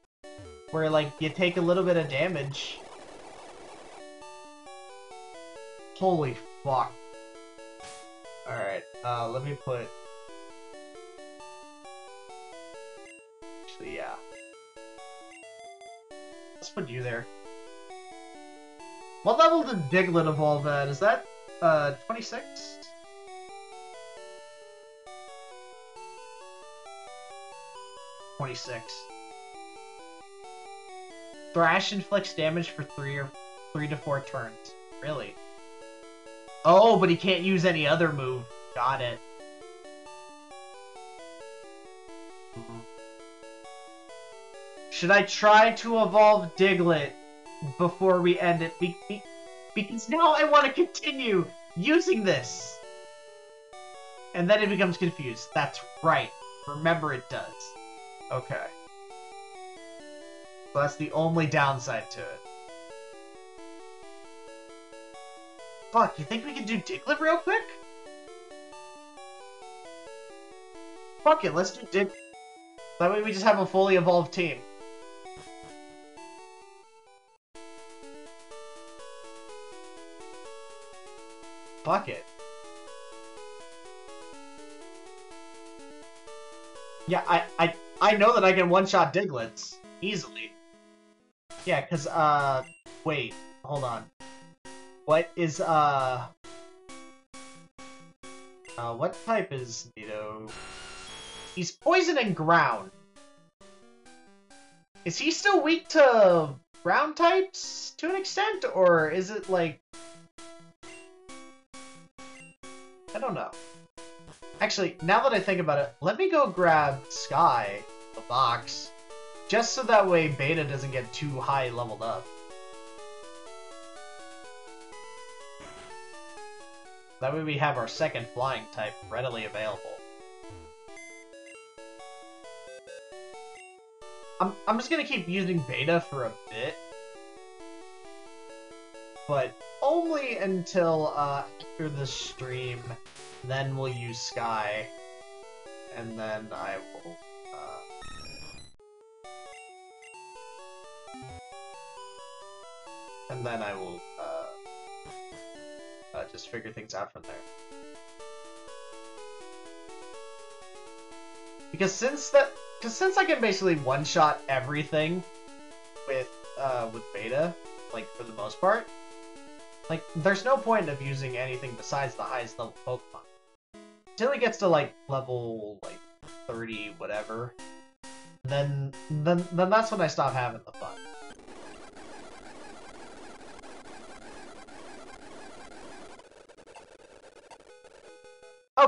where like you take a little bit of damage. Holy fuck. Alright, uh, let me put... Actually, yeah. Let's put you there. What level did Diglett evolve at? Is that, uh, 26? Twenty-six. Thrash inflicts damage for three or three to four turns. Really? Oh, but he can't use any other move. Got it. Should I try to evolve Diglett before we end it? Be be because now I want to continue using this. And then it becomes confused. That's right. Remember it does. Okay. That's the only downside to it. Fuck, you think we can do Diglett real quick? Fuck it, let's do Dig... That way we just have a fully evolved team. Fuck it. Yeah, I, I, I know that I can one-shot Digletts Easily. Yeah, because, uh, wait, hold on. What is, uh... Uh, what type is Nido? He's poison and ground. Is he still weak to ground types to an extent, or is it like... I don't know. Actually, now that I think about it, let me go grab Sky, the box, just so that way Beta doesn't get too high leveled up. That way we have our second flying type readily available. I'm, I'm just gonna keep using Beta for a bit. But only until uh, after the stream, then we'll use Sky. And then I will and then I will uh, uh, just figure things out from there. Because since that, because since I can basically one-shot everything with uh, with beta, like for the most part, like there's no point of using anything besides the highest level Pokemon until he gets to like level like 30 whatever. Then then then that's when I stop having the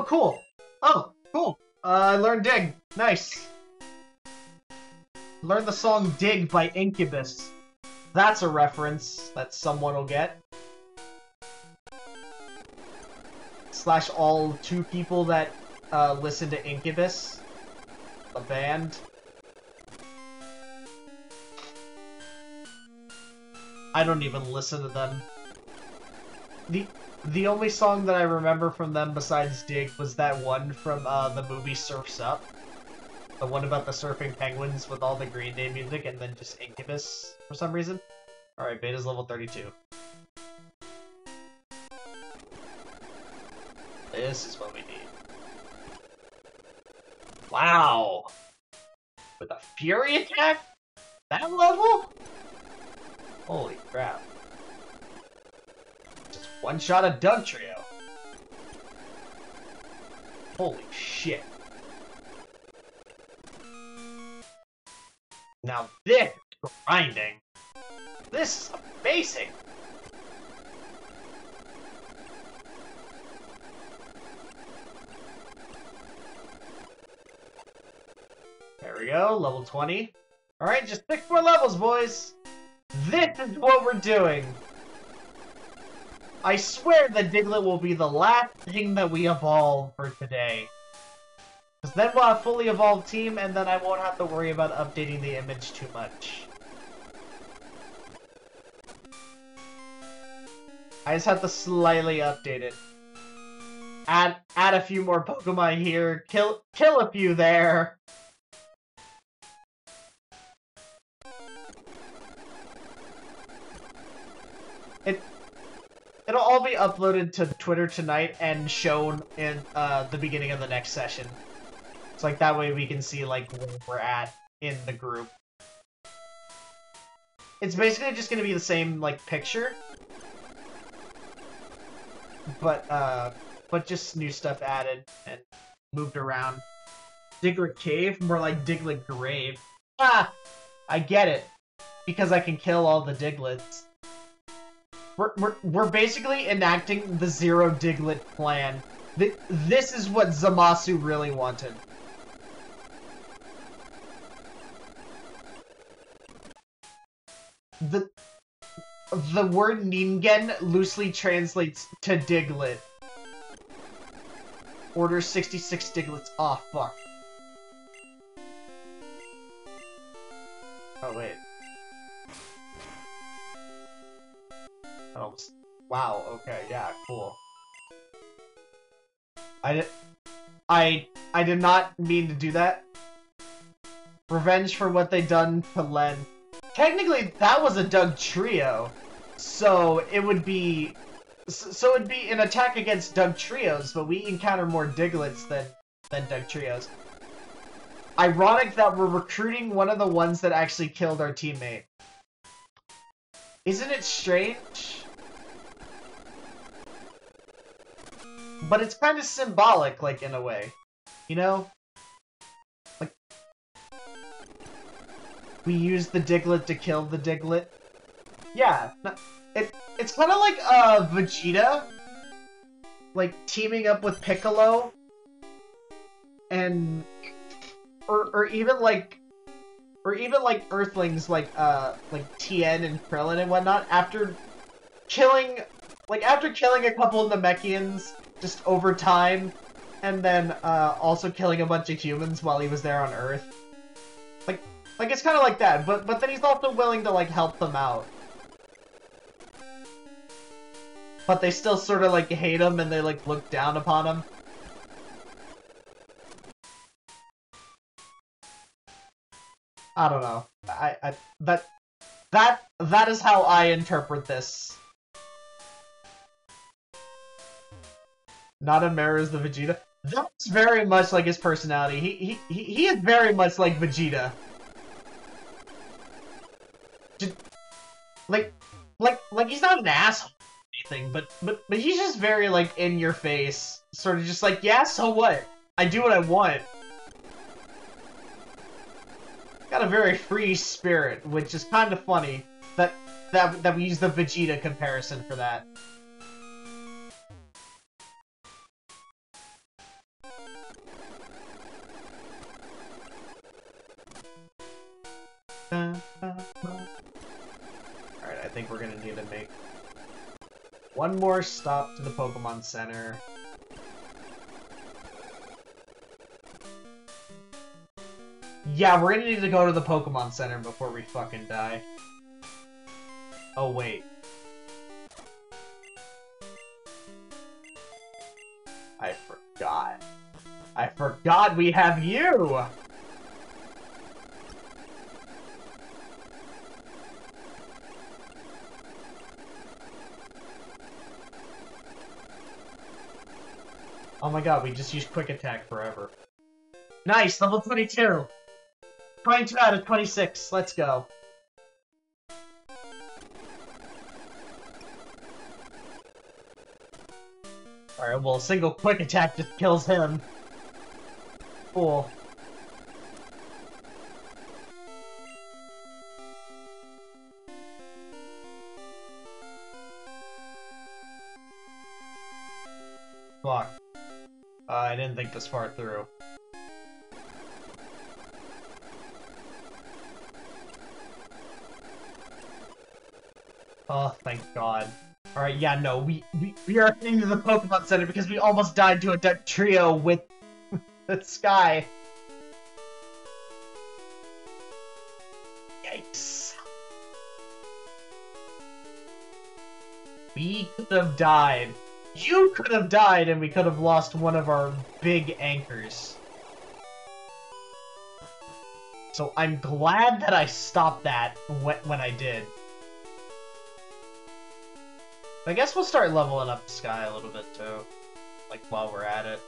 cool. Oh, cool. Uh, I learned Dig. Nice. Learn the song Dig by Incubus. That's a reference that someone will get. Slash all two people that uh, listen to Incubus. A band. I don't even listen to them. The the only song that I remember from them besides Dig was that one from uh, the movie Surf's Up. The one about the surfing penguins with all the Green Day music and then just Incubus for some reason. Alright, Beta's level 32. This is what we need. Wow! With a Fury attack? That level? Holy crap. One shot a Dugtrio. Holy shit. Now this is grinding. This is amazing. There we go, level 20. Alright, just six more levels, boys. This is what we're doing. I swear the Diglett will be the last thing that we evolve for today. Because then we'll have a fully evolved team, and then I won't have to worry about updating the image too much. I just have to slightly update it. Add add a few more Pokemon here, kill kill a few there. It'll all be uploaded to Twitter tonight and shown in uh, the beginning of the next session. It's like that way we can see like where we're at in the group. It's basically just gonna be the same like picture, but uh, but just new stuff added and moved around. Diglett Cave, more like Diglett Grave. Ah, I get it, because I can kill all the Digletts. We're, we're, we're basically enacting the Zero Diglett plan. Th this is what Zamasu really wanted. The the word Ningen loosely translates to Diglett. Order 66 Digletts. Oh, fuck. Oh, wait. Oh, wow, okay, yeah, cool. I did, I, I did not mean to do that. Revenge for what they done to Len. Technically, that was a Dugtrio, So, it would be... So it'd be an attack against Dugtrios, but we encounter more Digletts than, than Dugtrios. Ironic that we're recruiting one of the ones that actually killed our teammate. Isn't it strange? But it's kind of symbolic, like, in a way. You know? Like... We use the Diglett to kill the Diglett. Yeah, it, it's kind of like uh, Vegeta, like, teaming up with Piccolo, and... Or, or even, like, or even, like, Earthlings like, uh, like Tien and Krillin and whatnot, after killing, like, after killing a couple of Namekians, just over time, and then, uh, also killing a bunch of humans while he was there on Earth. Like, like, it's kind of like that, but, but then he's also willing to, like, help them out. But they still sort of, like, hate him and they, like, look down upon him. I don't know. I, I, that, that, that is how I interpret this. Not a mirror is the Vegeta. That's very much like his personality. He, he, he, is very much like Vegeta. Just, like, like, like he's not an asshole or anything, but, but, but he's just very, like, in your face. Sort of just like, yeah, so what? I do what I want. Got a very free spirit, which is kind of funny that, that, that we use the Vegeta comparison for that. Think we're gonna need to make one more stop to the Pokemon Center. Yeah, we're gonna need to go to the Pokemon Center before we fucking die. Oh, wait. I forgot. I forgot we have you! Oh my god, we just used Quick Attack forever. Nice, level 22! 22 out of 26, let's go. Alright, well, a single quick attack just kills him. Cool. Fuck. Uh, I didn't think this far through. Oh, thank god. Alright, yeah, no, we, we, we are heading to the Pokemon Center because we almost died to a trio with, the Sky. Yikes. We could have died. You could have died and we could have lost one of our big anchors. So I'm glad that I stopped that when, I did. I guess we'll start leveling up the Sky a little bit too, like while we're at it.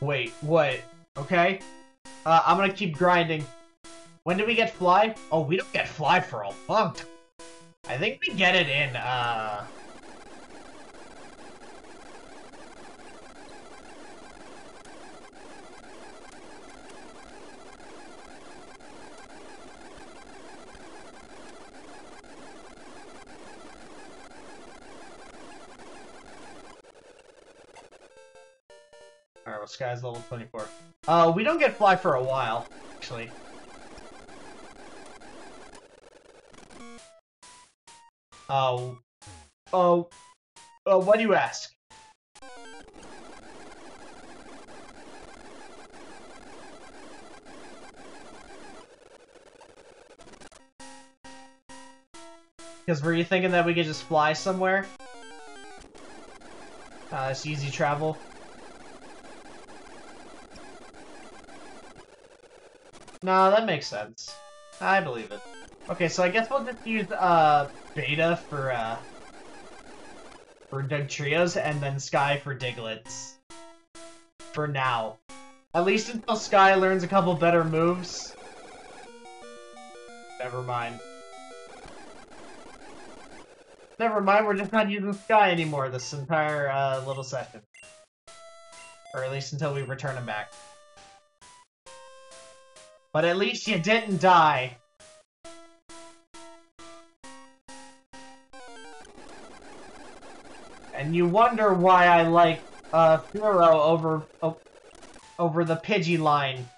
Wait, what? Okay. Uh, I'm gonna keep grinding. When do we get Fly? Oh, we don't get Fly for a time. I think we get it in, uh... Alright, well, Sky's level 24. Uh, we don't get Fly for a while, actually. Uh, uh, uh, oh. Oh. Oh, what do you ask? Because were you thinking that we could just fly somewhere? Uh, it's easy travel. No, that makes sense. I believe it. Okay, so I guess we'll just use, uh, Beta for, uh, for Dugtrios, and then Sky for Digletts. For now. At least until Sky learns a couple better moves. Never mind. Never mind, we're just not using Sky anymore this entire, uh, little session. Or at least until we return him back. But at least you didn't die. And you wonder why I like uh, Fearow over over the Pidgey line.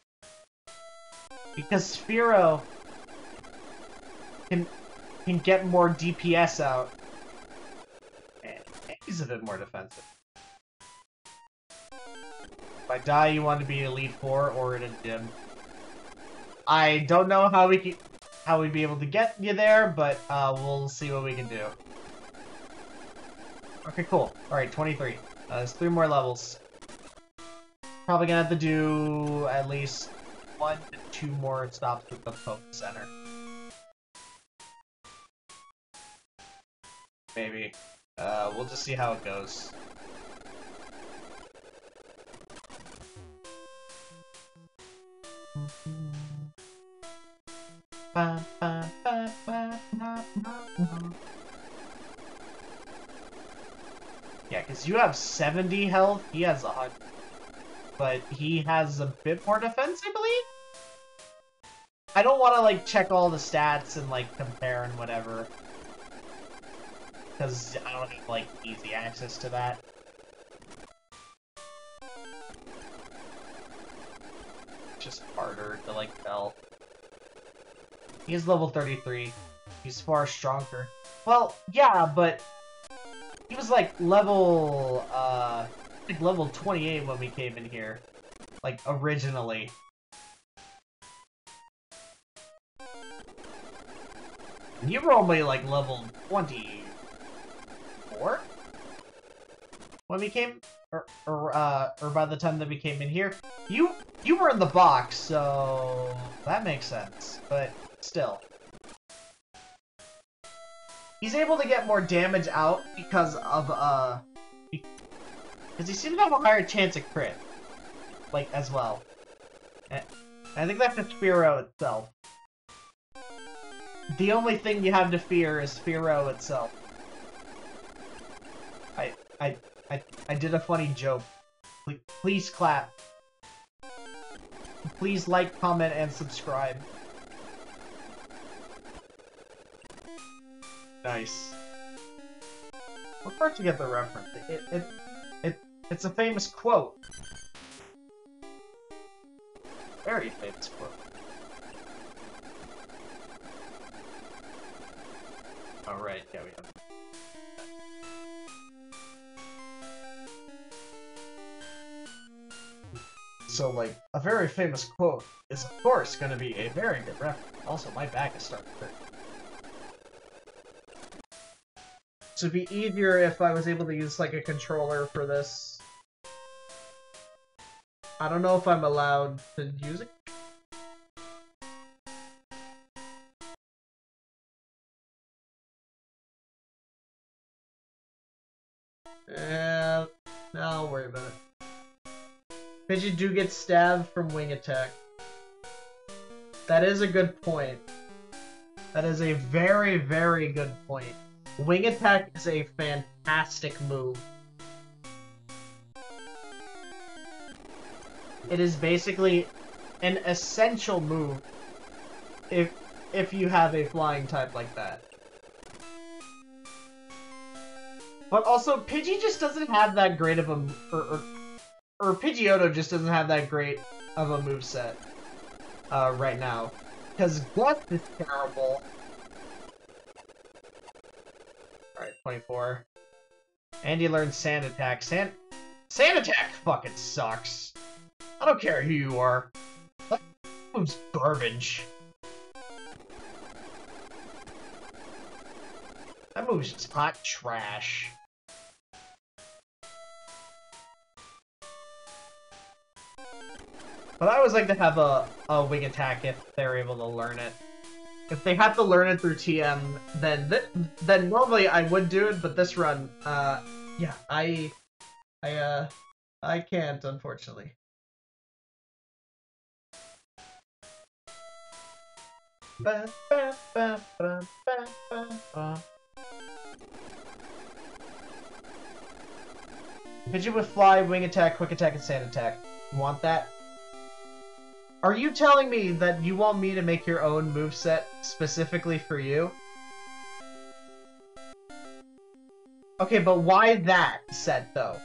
Because Fearow can can get more DPS out. He's a bit more defensive. If I die, you want to be Elite Four or in a gym. I don't know how we can, how we'd be able to get you there, but uh, we'll see what we can do. Okay, cool. Alright, 23. Uh, there's three more levels. Probably gonna have to do at least one to two more stops with the Poke Center. Maybe. Uh, we'll just see how it goes. Ba, ba, ba, Yeah, because you have 70 health, he has 100. But he has a bit more defense, I believe? I don't want to, like, check all the stats and, like, compare and whatever. Because I don't have, like, easy access to that. Just harder to, like, tell. He's level 33. He's far stronger. Well, yeah, but he was like level, uh, like level 28 when we came in here. Like, originally. You were only like level 24? When we came, or, or, uh, or by the time that we came in here. You, you were in the box, so that makes sense, but still. He's able to get more damage out because of, uh... Because he seems to have a higher chance of crit. Like, as well. And I think that's the Fearow itself. The only thing you have to fear is Fearow itself. I, I, I I did a funny joke. Please clap. Please like, comment, and subscribe. Nice. What part to get the reference? It, it, it, it's a famous quote. Very famous quote. Alright, yeah, we have. So, like, a very famous quote is, of course, going to be a very good reference. Also, my back is starting to hurt. So it'd be easier if I was able to use, like, a controller for this. I don't know if I'm allowed to use it. Yeah, no, I'll worry about it. Pidgey do get stabbed from wing attack. That is a good point. That is a very, very good point. Wing attack is a fantastic move. It is basically an essential move if if you have a flying type like that. But also, Pidgey just doesn't have that great of a... Or, or, or Pidgeotto just doesn't have that great of a move set uh, right now. Because Gust is terrible. 24. Andy learned Sand Attack. Sand... Sand Attack fucking sucks. I don't care who you are. That move's garbage. That move's just hot trash. But I always like to have a, a wing attack if they're able to learn it. If they have to learn it through TM, then th then normally I would do it, but this run, uh, yeah, I, I, uh, I can't, unfortunately. Pidgey with fly, wing attack, quick attack, and sand attack. You want that? Are you telling me that you want me to make your own move set specifically for you? Okay, but why that set though?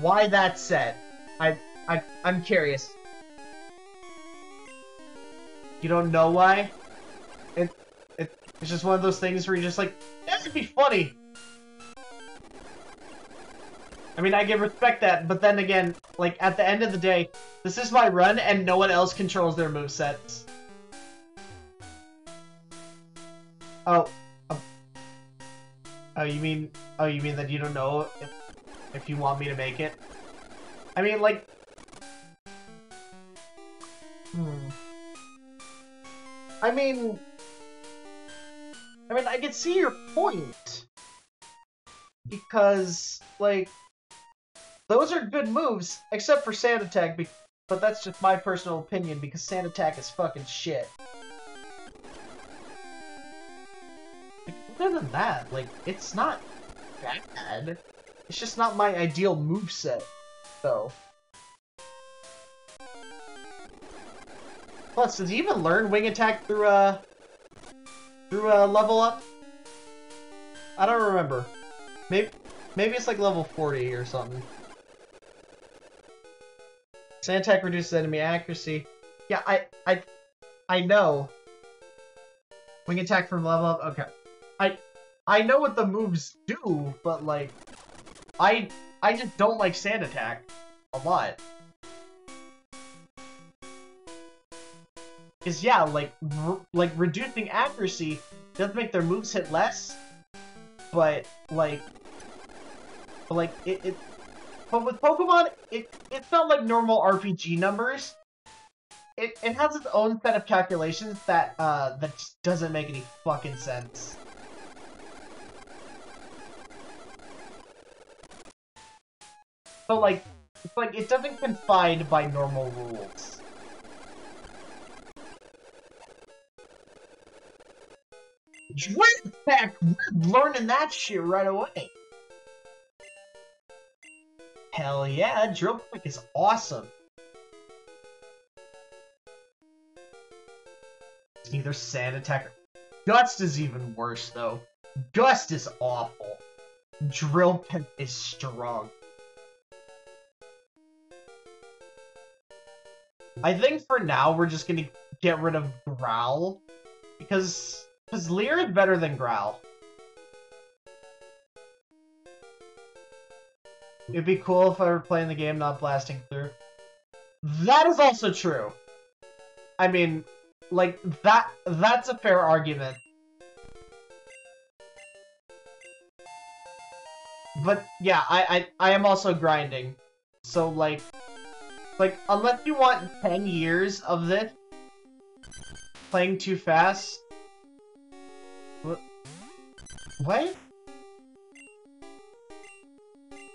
Why that set? I I I'm curious. You don't know why? It it it's just one of those things where you're just like, that would be funny. I mean, I can respect that, but then again, like, at the end of the day, this is my run, and no one else controls their movesets. Oh. oh. Oh, you mean... Oh, you mean that you don't know if, if you want me to make it? I mean, like... Hmm. I mean... I mean, I can see your point. Because, like... Those are good moves, except for Sand Attack, but that's just my personal opinion because Sand Attack is fucking shit. Other than that, like, it's not bad. It's just not my ideal move set, though. Plus, does he even learn Wing Attack through, uh, through, uh, level up? I don't remember. Maybe, maybe it's like level 40 or something. Sand attack reduces enemy accuracy. Yeah, I, I, I know. Wing attack from level up. Okay, I, I know what the moves do, but like, I, I just don't like sand attack a lot. Cause yeah, like, like reducing accuracy does make their moves hit less, but like, but like it, it but with Pokemon, it it's not like normal RPG numbers. It it has its own set of calculations that uh that just doesn't make any fucking sense. So like it's like it doesn't confine by normal rules. Drill Peck, we're learning that shit right away. Hell yeah, Drill Peck is awesome. It's either Sand Attack or... Gust is even worse, though. Gust is awful. Drill Peck is strong. I think for now we're just gonna get rid of Growl. Because because Leer is better than Growl. It'd be cool if I were playing the game not blasting through. That is also true. I mean, like that that's a fair argument. But yeah, I I, I am also grinding. So like like unless you want 10 years of this playing too fast. What? What?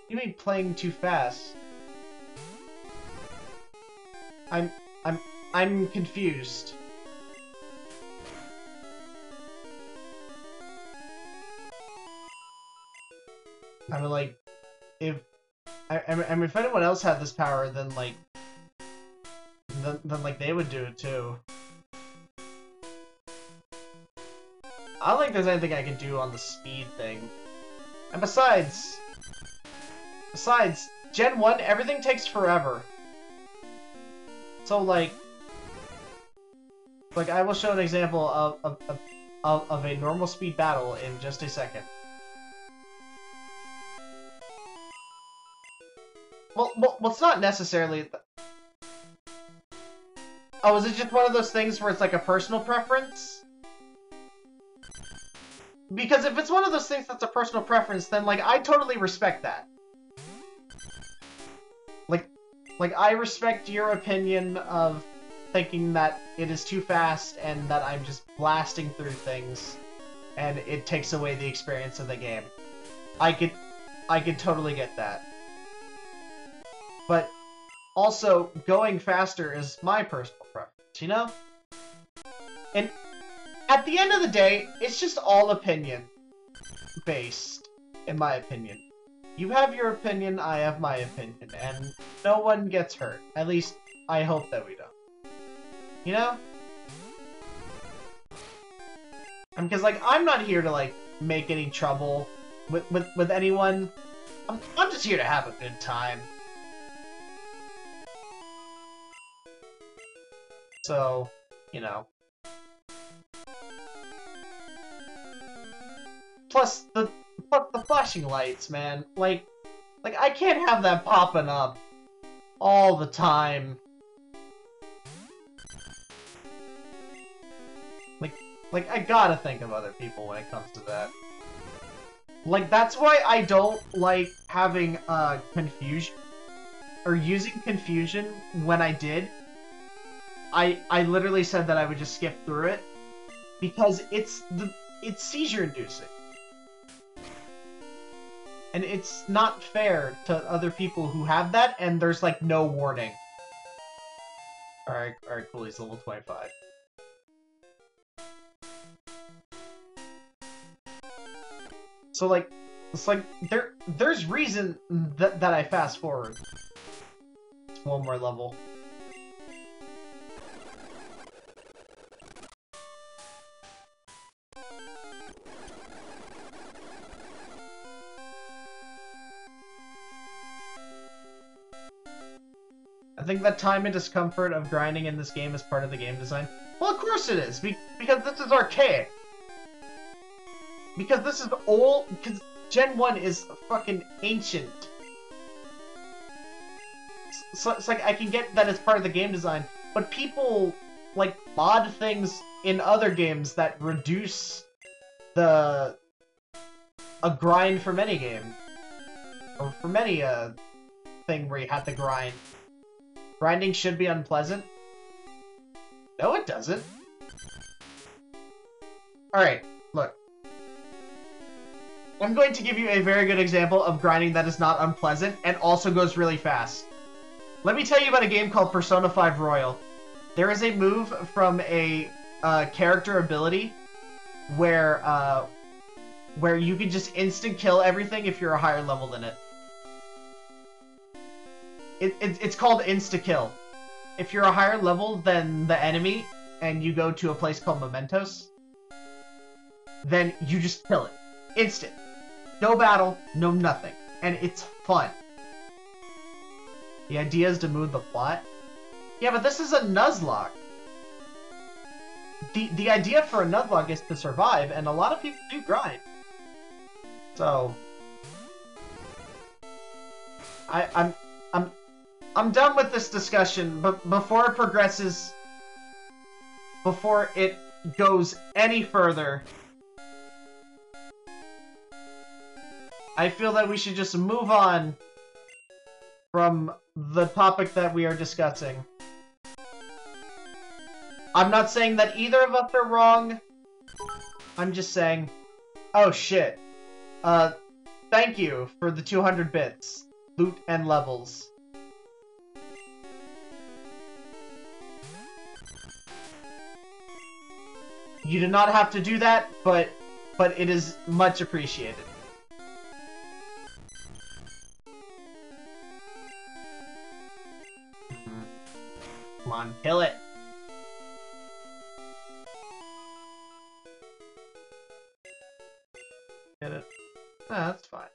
You mean playing too fast? I'm I'm I'm confused. I mean, like, if I, I mean, if anyone else had this power, then like, then, then like they would do it too. I don't think there's anything I can do on the speed thing. And besides, besides, Gen 1, everything takes forever. So like, like I will show an example of, of, of, of a normal speed battle in just a second. Well, well, well, it's not necessarily... Oh, is it just one of those things where it's like a personal preference? Because if it's one of those things that's a personal preference, then, like, I totally respect that. Like, I respect your opinion of thinking that it is too fast and that I'm just blasting through things and it takes away the experience of the game. I could, I could totally get that. But also, going faster is my personal preference, you know? And at the end of the day, it's just all opinion based, in my opinion. You have your opinion, I have my opinion, and no one gets hurt. At least, I hope that we don't. You know? Because, like, I'm not here to, like, make any trouble with, with, with anyone. I'm, I'm just here to have a good time. So, you know. Plus the plus the flashing lights, man. Like like I can't have that popping up all the time. Like like I gotta think of other people when it comes to that. Like that's why I don't like having uh confusion or using confusion when I did I I literally said that I would just skip through it because it's the it's seizure inducing. And it's not fair to other people who have that and there's like no warning. Alright, alright, cool, he's level 25. So like it's like there there's reason that that I fast forward. One more level. Think that time and discomfort of grinding in this game is part of the game design? Well, of course it is, because this is archaic. Because this is old, because Gen 1 is fucking ancient. So it's like, I can get that as part of the game design, but people, like, mod things in other games that reduce the... a grind for many game. Or for many, uh, thing where you have to grind. Grinding should be unpleasant. No, it doesn't. Alright, look. I'm going to give you a very good example of grinding that is not unpleasant and also goes really fast. Let me tell you about a game called Persona 5 Royal. There is a move from a uh, character ability where uh, where you can just instant kill everything if you're a higher level than it. It, it it's called insta kill. If you're a higher level than the enemy and you go to a place called Mementos, then you just kill it. Instant. No battle, no nothing. And it's fun. The idea is to move the plot. Yeah, but this is a Nuzlocke. The the idea for a Nuzlocke is to survive, and a lot of people do grind. So I, I'm I'm I'm done with this discussion, but before it progresses before it goes any further, I feel that we should just move on from the topic that we are discussing. I'm not saying that either of us are wrong. I'm just saying, oh shit. Uh, thank you for the 200 bits, loot and levels. You did not have to do that, but but it is much appreciated. Come on, kill it. Get it? Ah, that's fine.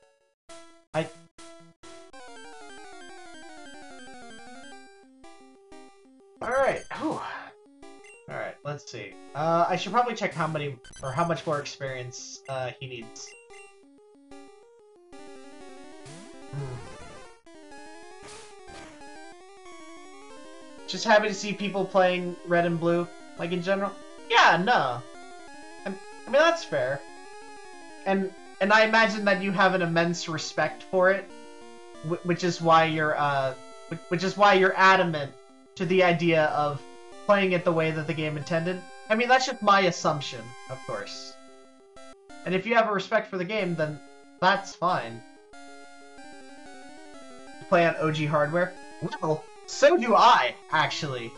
I... Alright, Alright, let's see. Uh, I should probably check how many, or how much more experience, uh, he needs. Just happy to see people playing red and blue, like in general. Yeah, no. I, I mean, that's fair. And, and I imagine that you have an immense respect for it, which is why you're, uh, which is why you're adamant to the idea of playing it the way that the game intended. I mean, that's just my assumption, of course. And if you have a respect for the game, then that's fine. Play on OG hardware? Well, so do I, actually.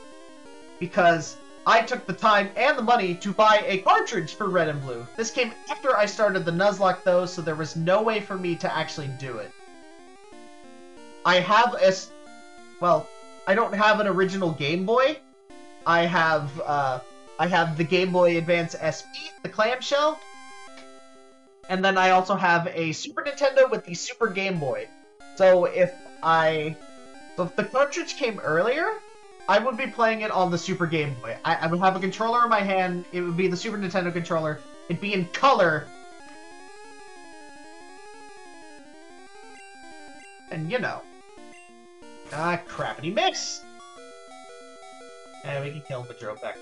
Because I took the time and the money to buy a cartridge for Red and Blue. This came after I started the Nuzlocke, though, so there was no way for me to actually do it. I have a... Well, I don't have an original Game Boy, I have uh, I have the Game Boy Advance SP, the clamshell, and then I also have a Super Nintendo with the Super Game Boy. So if I, so if the cartridge came earlier, I would be playing it on the Super Game Boy. I, I would have a controller in my hand. It would be the Super Nintendo controller. It'd be in color. And you know. Ah, crappity mix! Yeah, we can kill the Dropek.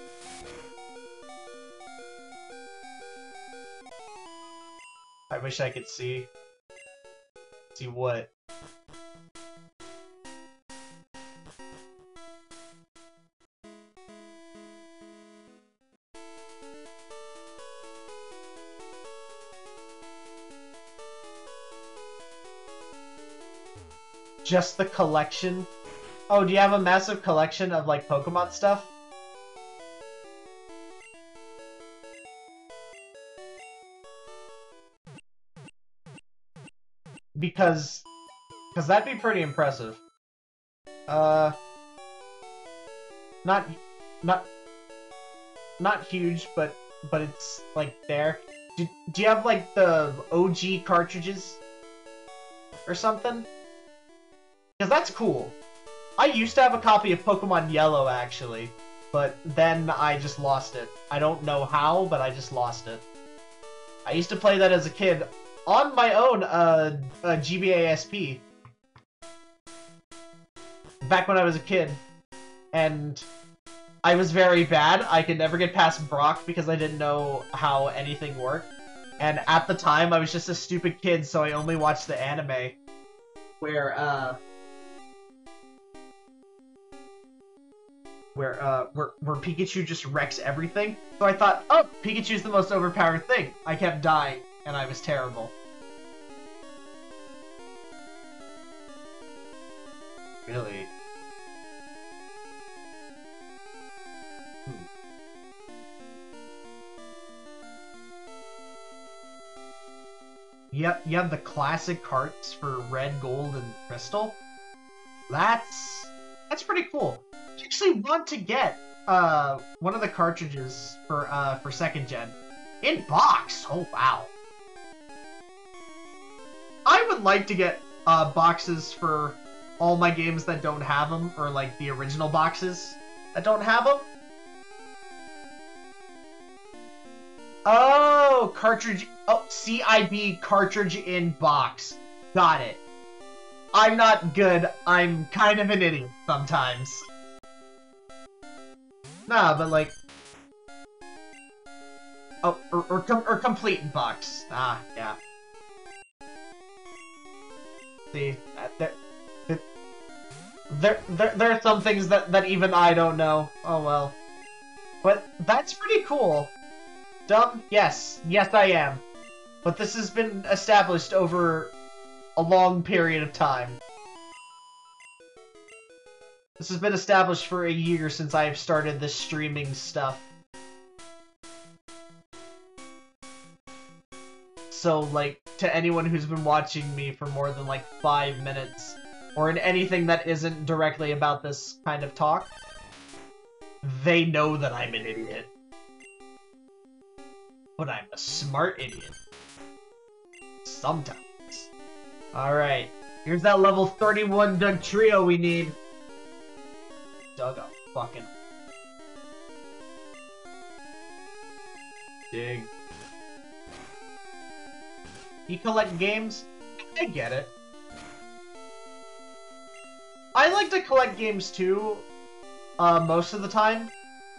I wish I could see... See what? Just the collection Oh, do you have a massive collection of, like, Pokemon stuff? Because... Because that'd be pretty impressive. Uh... Not... Not... Not huge, but... But it's, like, there. Do, do you have, like, the OG cartridges? Or something? Because that's cool. I used to have a copy of Pokemon Yellow, actually, but then I just lost it. I don't know how, but I just lost it. I used to play that as a kid on my own uh, uh, GBA SP. Back when I was a kid. And I was very bad. I could never get past Brock because I didn't know how anything worked. And at the time, I was just a stupid kid, so I only watched the anime. Where, uh, where uh where, where Pikachu just wrecks everything. So I thought, oh, Pikachu's the most overpowered thing. I kept dying, and I was terrible. Really? Hmm. Yep, you have the classic carts for red, gold, and crystal. That's that's pretty cool. I actually want to get uh one of the cartridges for uh for second gen in box. Oh wow. I would like to get uh boxes for all my games that don't have them, or like the original boxes that don't have them. Oh, cartridge. Oh, CIB cartridge in box. Got it. I'm not good. I'm kind of an idiot sometimes. Nah, but like. Oh, or, or, com or complete in box. Ah, yeah. See, there, there, there, there are some things that, that even I don't know. Oh well. But that's pretty cool. Dumb? Yes. Yes, I am. But this has been established over a long period of time. This has been established for a year since I've started this streaming stuff. So, like, to anyone who's been watching me for more than, like, five minutes, or in anything that isn't directly about this kind of talk, they know that I'm an idiot. But I'm a smart idiot. Sometimes. Alright, here's that level 31 Dugtrio we need. Dug a fucking... Dig. You collect games? I get it. I like to collect games too, uh, most of the time.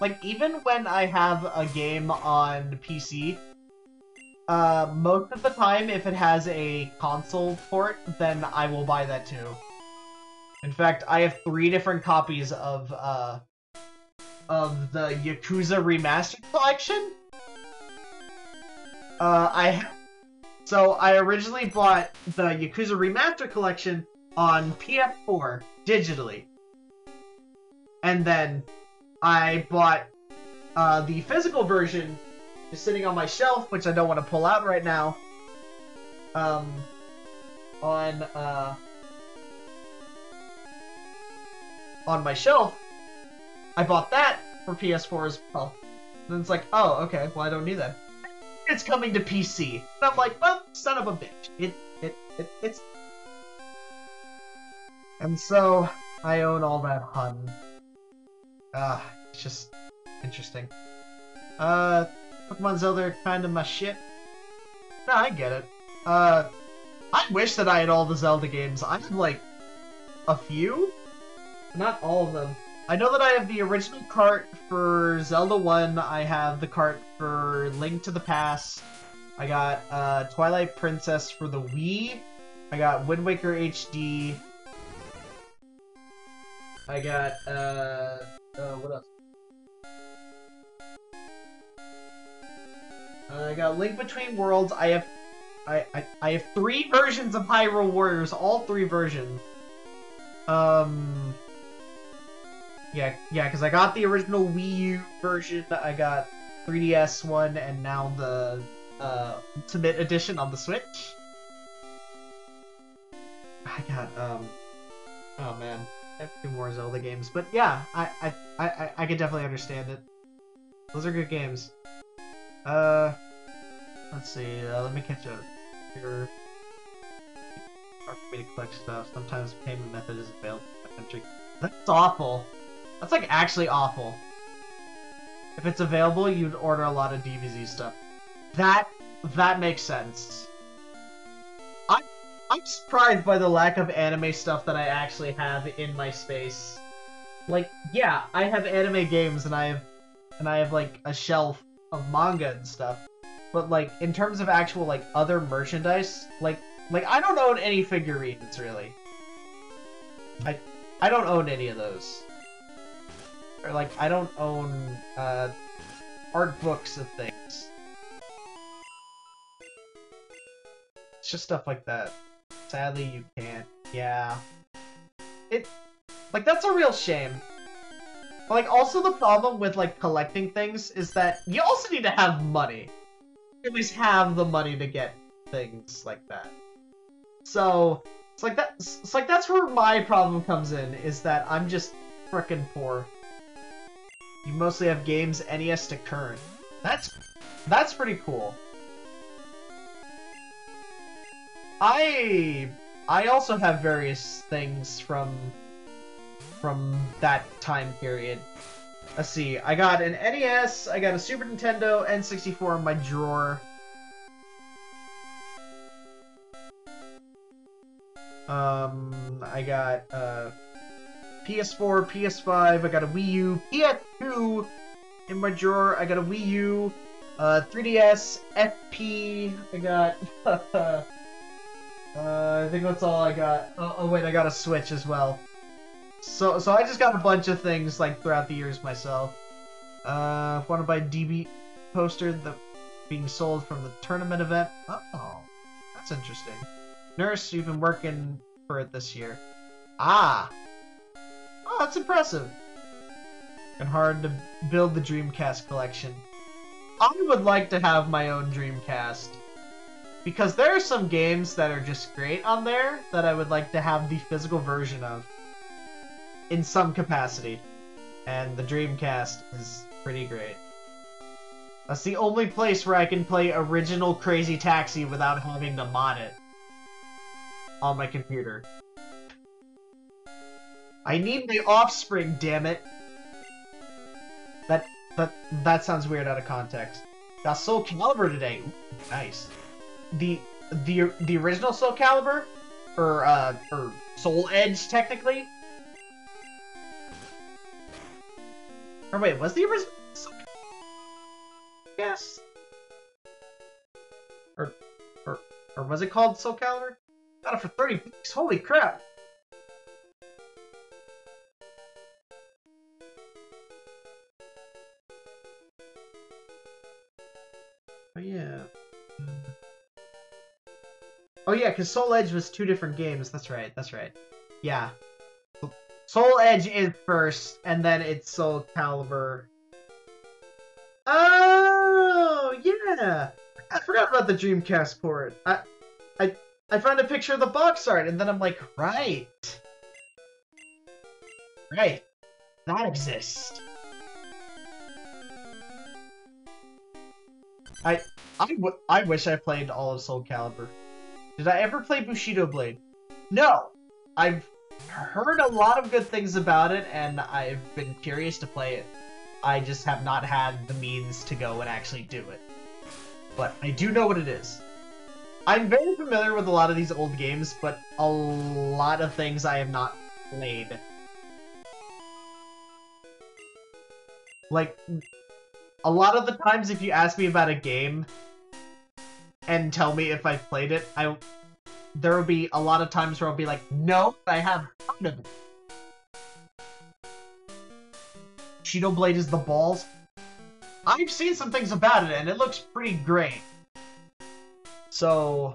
Like, even when I have a game on PC, uh, most of the time, if it has a console port, then I will buy that too. In fact, I have three different copies of, uh, of the Yakuza Remastered Collection. Uh, I... So, I originally bought the Yakuza Remastered Collection on PS4, digitally. And then I bought uh, the physical version is sitting on my shelf, which I don't want to pull out right now. Um, on uh, on my shelf, I bought that for PS4 as well. Then it's like, oh, okay, well I don't need that. It's coming to PC. And I'm like, well, son of a bitch. It, it, it, it's. And so I own all that hun. Ah, it's just interesting. Uh, Pokemon Zelda kind of my shit. No, I get it. Uh, I wish that I had all the Zelda games. I have, like, a few? Not all of them. I know that I have the original cart for Zelda 1, I have the cart for Link to the Past, I got uh, Twilight Princess for the Wii, I got Wind Waker HD, I got, uh, uh what else? Uh, I got Link Between Worlds. I have, I, I, I have three versions of Hyrule Warriors. All three versions. Um. Yeah, yeah, because I got the original Wii U version. I got 3DS one, and now the uh, Ultimate Edition on the Switch. I got um. Oh man, I have two more Zelda games, but yeah, I I I I can definitely understand it. Those are good games. Uh, let's see. Uh, let me catch up. Here, hard for me to collect stuff. Sometimes payment method is available in the country. That's awful. That's like actually awful. If it's available, you'd order a lot of DBZ stuff. That that makes sense. I'm I'm surprised by the lack of anime stuff that I actually have in my space. Like, yeah, I have anime games and I have and I have like a shelf of manga and stuff. But like in terms of actual like other merchandise, like like I don't own any figurines really. I I don't own any of those. Or like I don't own uh art books of things. It's just stuff like that. Sadly you can't. Yeah. It like that's a real shame. But, like, also the problem with, like, collecting things is that you also need to have money. At least have the money to get things like that. So, It's like that. It's like that's where my problem comes in. Is that I'm just frickin' poor. You mostly have games NES to current. That's that's pretty cool. I I also have various things from from that time period. Let's see. I got an NES, I got a Super Nintendo, N64 in my drawer. Um, I got uh, PS4, PS5, I got a Wii U, PS2 in my drawer, I got a Wii U, uh, 3DS, FP, I got, uh, I think that's all I got. Oh, oh, wait, I got a Switch as well. So, so I just got a bunch of things, like, throughout the years myself. Uh, want to buy DB poster that being sold from the tournament event. Oh, that's interesting. Nurse, you've been working for it this year. Ah! Oh, that's impressive. And hard to build the Dreamcast collection. I would like to have my own Dreamcast. Because there are some games that are just great on there that I would like to have the physical version of. In some capacity. And the Dreamcast is pretty great. That's the only place where I can play original Crazy Taxi without having to mod it on my computer. I need the offspring, damn it. That that that sounds weird out of context. Got Soul Calibur today. Ooh, nice. The the the original Soul Calibur, or uh or Soul Edge technically. Or wait, was the original? Yes. Or or or was it called Soul Calibur? Got it for 30 bucks. Holy crap. Yeah. Oh yeah, because Soul Edge was two different games. That's right, that's right. Yeah. Soul Edge is first, and then it's Soul Calibur. Oh, yeah! I forgot about the Dreamcast port. I, I, I found a picture of the box art, and then I'm like, right. Right. That exists. I I, I wish I played all of Soul Calibur. Did I ever play Bushido Blade? No! I've heard a lot of good things about it, and I've been curious to play it. I just have not had the means to go and actually do it. But I do know what it is. I'm very familiar with a lot of these old games, but a lot of things I have not played. Like, a lot of the times if you ask me about a game and tell me if I've played it, I there will be a lot of times where I'll be like, no, I have heard of it. Bushido Blade is the balls. I've seen some things about it and it looks pretty great. So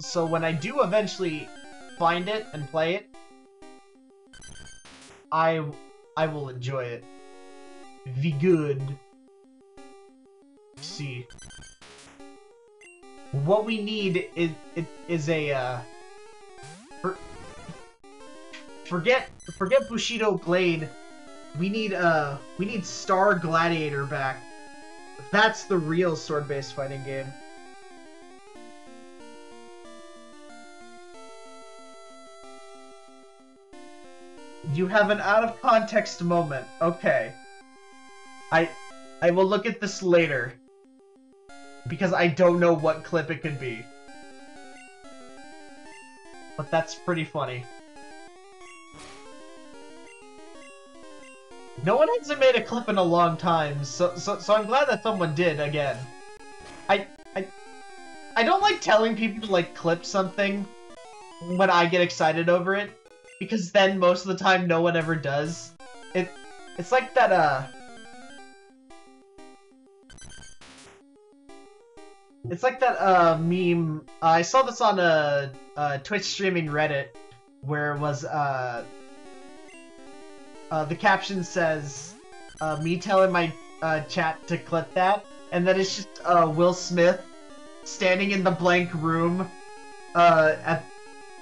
so when I do eventually find it and play it, I I will enjoy it. Be good. Let's see. What we need is is a uh, for, forget forget Bushido Blade. We need uh we need Star Gladiator back. That's the real sword-based fighting game. You have an out-of-context moment. Okay. I I will look at this later. Because I don't know what clip it could be. But that's pretty funny. No one hasn't made a clip in a long time, so so, so I'm glad that someone did again. I I I don't like telling people to like clip something when I get excited over it, because then most of the time no one ever does. It it's like that uh It's like that uh meme. Uh, I saw this on a, a Twitch streaming Reddit where it was uh uh the caption says uh me telling my uh chat to clip that and then it's just Will Smith standing in the blank room at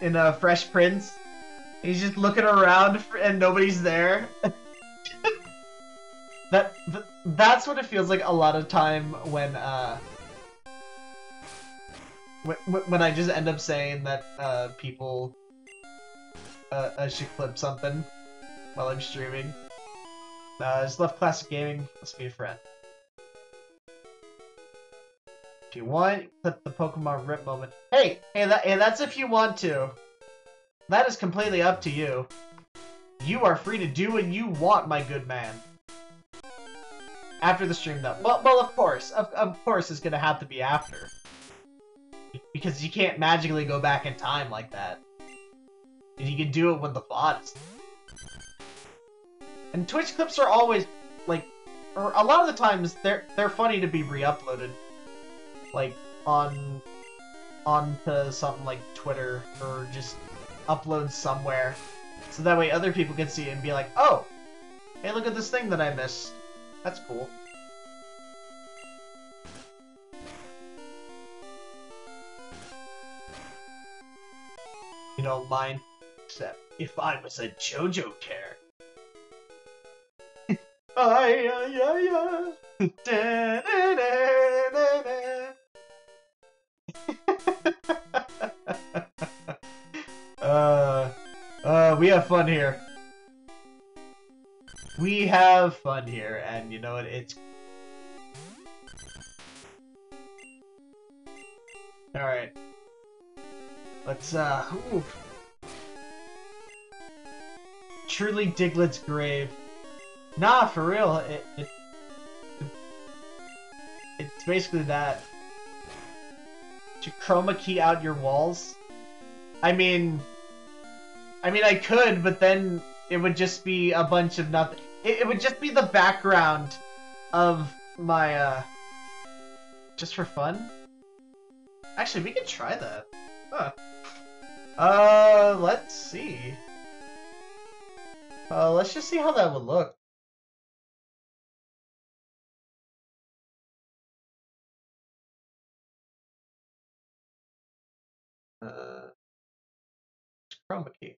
in a Fresh Prince. He's just looking around and nobody's there. that, th that's what it feels like a lot of time when when, I just end up saying that uh people uh, should clip something while I'm streaming. Uh, just left classic gaming. Let's be a friend. If you want, clip the Pokemon Rip moment. Hey, hey, that, hey, that's if you want to. That is completely up to you. You are free to do what you want, my good man. After the stream, though. Well, well, of course, of, of course, it's gonna have to be after. Because you can't magically go back in time like that. And you can do it with the bots. And Twitch clips are always, like, or a lot of the times, they're they're funny to be re-uploaded. Like, on, onto something like Twitter, or just upload somewhere. So that way other people can see it and be like, oh, hey, look at this thing that I missed. That's cool. Don't mind? Except if I was a JoJo character. ay, ay, da. uh, uh, we have fun here. We have fun here, and you know what? It's all right. Let's uh. Ooh. Truly Diglett's grave. Nah, for real. It, it, it's basically that. To chroma key out your walls. I mean, I mean, I could, but then it would just be a bunch of nothing. It, it would just be the background of my, uh, just for fun. Actually, we could try that. Uh, let's see. Uh, let's just see how that would look. Uh, chroma key.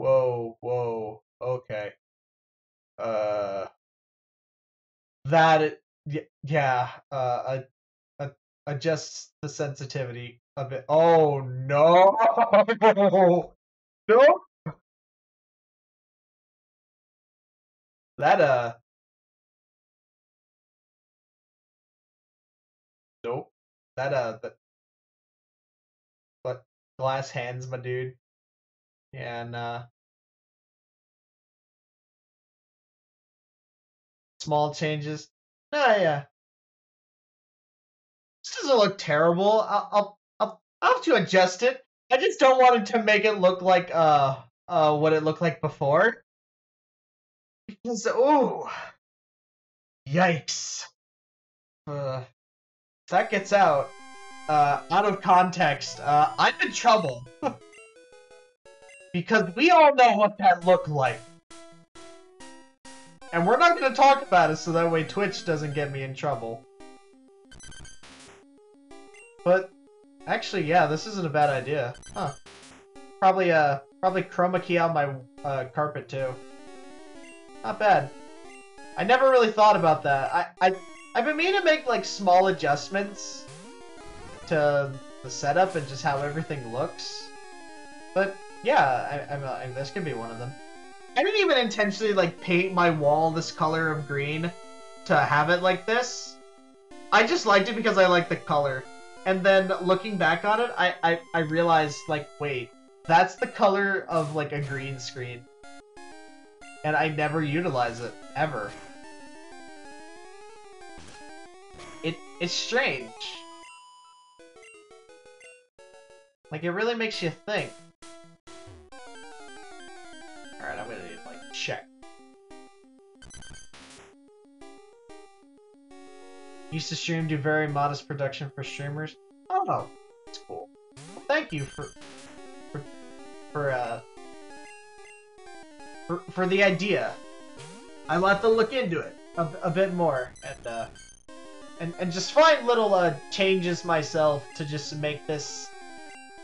Whoa, whoa, okay. Uh, that, yeah, uh, adjusts the sensitivity a bit. Oh no! No! That, uh, nope. That, uh, that, what, glass hands, my dude. And, uh, small changes. Oh, yeah. This doesn't look terrible. I'll, I'll, I'll, I'll have to adjust it. I just don't want it to make it look like, uh, uh, what it looked like before. Because, ooh. Yikes. Uh, that gets out, uh, out of context, uh, I'm in trouble. because we all know what that looked like. And we're not going to talk about it so that way Twitch doesn't get me in trouble. But, actually, yeah, this isn't a bad idea. Huh. Probably, uh, probably chroma key on my, uh, carpet, too. Not bad. I never really thought about that. I, I, I've been meaning to make, like, small adjustments to the setup and just how everything looks. But, yeah, I, I, I, this could be one of them. I didn't even intentionally like paint my wall this color of green to have it like this. I just liked it because I like the color. And then looking back on it, I, I, I realized like, wait, that's the color of like a green screen. And I never utilize it, ever. It it's strange. Like it really makes you think. Used to stream, do very modest production for streamers. Oh, that's cool. thank you for for for uh for, for the idea. I will have to look into it a, a bit more and uh and and just find little uh changes myself to just make this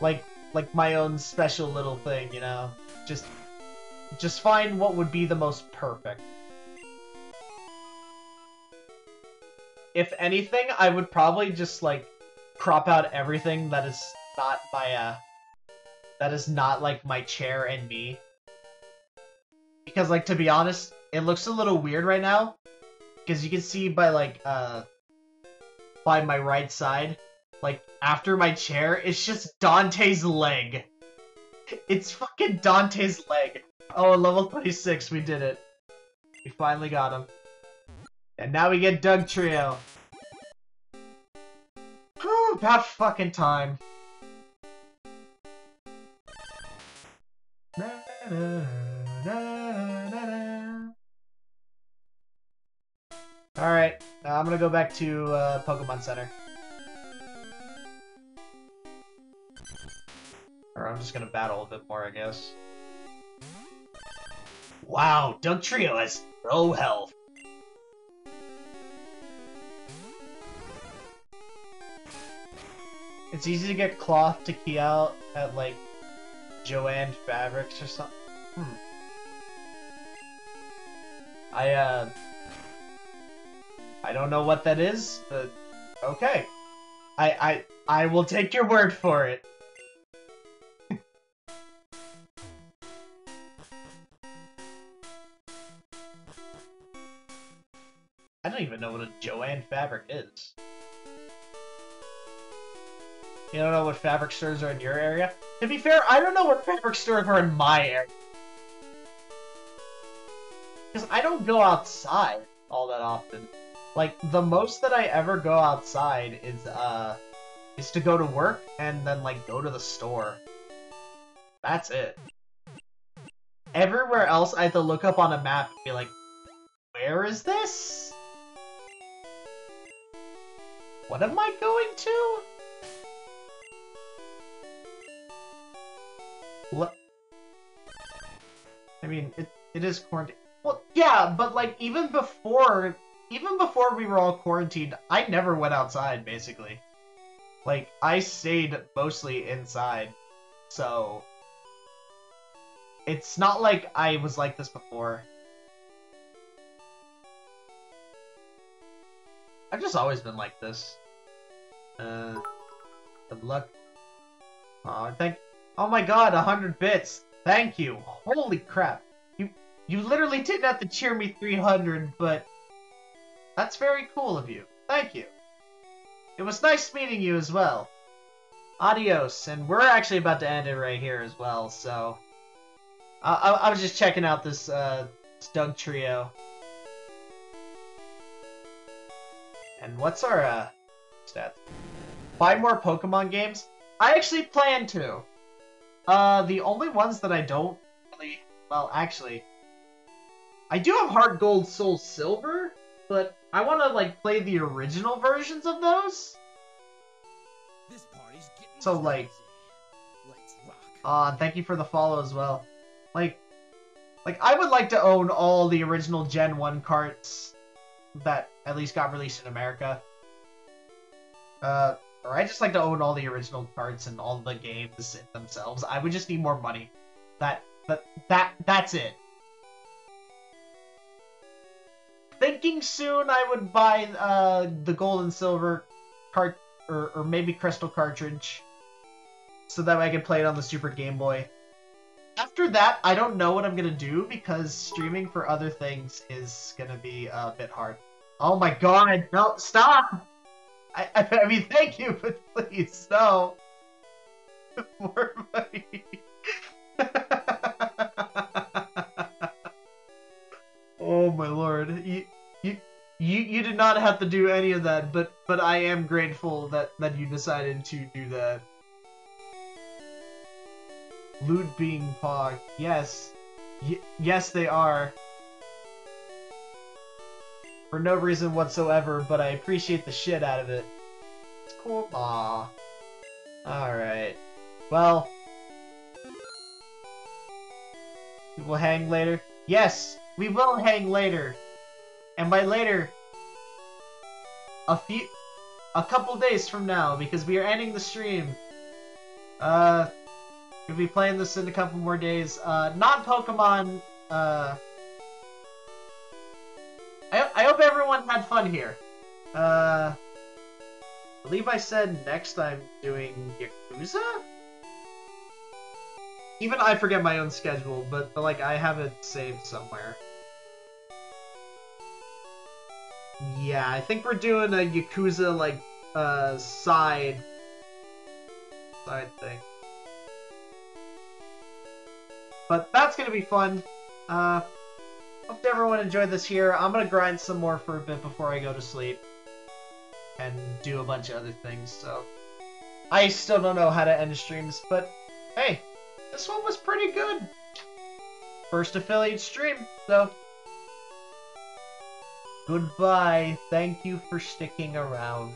like like my own special little thing, you know. Just just find what would be the most perfect. If anything, I would probably just like crop out everything that is not my uh that is not like my chair and me. Because like to be honest, it looks a little weird right now. Because you can see by like uh by my right side, like after my chair, it's just Dante's leg. It's fucking Dante's leg. Oh, level 26, we did it. We finally got him. And now we get Dugtrio. Whew, about fucking time. Alright, uh, I'm gonna go back to uh, Pokemon Center. Or I'm just gonna battle a bit more, I guess. Wow, Dugtrio has no health. It's easy to get cloth to key out at like Joann Fabrics or something. Hmm. I uh I don't know what that is, but okay. I I I will take your word for it. I don't even know what a Joanne fabric is. You don't know what fabric stores are in your area? To be fair, I don't know what fabric stores are in my area. Because I don't go outside all that often. Like, the most that I ever go outside is, uh, is to go to work and then, like, go to the store. That's it. Everywhere else, I have to look up on a map and be like, where is this? What am I going to? I mean, it, it is quarantine. Well, yeah, but like even before, even before we were all quarantined, I never went outside basically. Like I stayed mostly inside, so it's not like I was like this before. I've just always been like this. Uh, good luck. Oh, thank. Oh my god, hundred bits. Thank you. Holy crap. You you literally didn't have to cheer me 300, but that's very cool of you. Thank you. It was nice meeting you as well. Adios, and we're actually about to end it right here as well, so... I, I, I was just checking out this, uh, this Dugtrio. And what's our, uh, stats? Five more Pokemon games? I actually plan to. Uh, the only ones that I don't really... Well, actually... I do have Heart Gold, Soul Silver, but I want to, like, play the original versions of those. This party's getting So, like- crazy. Uh, thank you for the follow as well. Like, like I would like to own all the original Gen 1 carts that at least got released in America. Uh, or I just like to own all the original carts and all the games themselves. I would just need more money. That, that, that, that's it. Thinking soon I would buy, uh, the gold and silver cart, or, or maybe crystal cartridge so that way I can play it on the Super Game Boy. After that, I don't know what I'm gonna do because streaming for other things is gonna be a bit hard. Oh my god, no, stop! I, I, mean, thank you, but please, no. More money. oh my lord. You, you, you, you did not have to do any of that, but, but I am grateful that, that you decided to do that. Loot being Pog. Yes. Y yes, they are. For no reason whatsoever, but I appreciate the shit out of it. It's cool. Aw. Alright. Well, we will hang later. Yes, we will hang later. And by later, a few, a couple days from now, because we are ending the stream. Uh, we'll be playing this in a couple more days. Uh, not Pokemon. Uh, I hope everyone had fun here. Uh, I believe I said next I'm doing Yakuza. Even I forget my own schedule, but, but like I have it saved somewhere. Yeah, I think we're doing a Yakuza like uh side side thing. But that's gonna be fun. Uh hope everyone enjoyed this here. I'm gonna grind some more for a bit before I go to sleep. And do a bunch of other things, so I still don't know how to end streams, but hey, this one was pretty good. First affiliate stream, so Goodbye. Thank you for sticking around.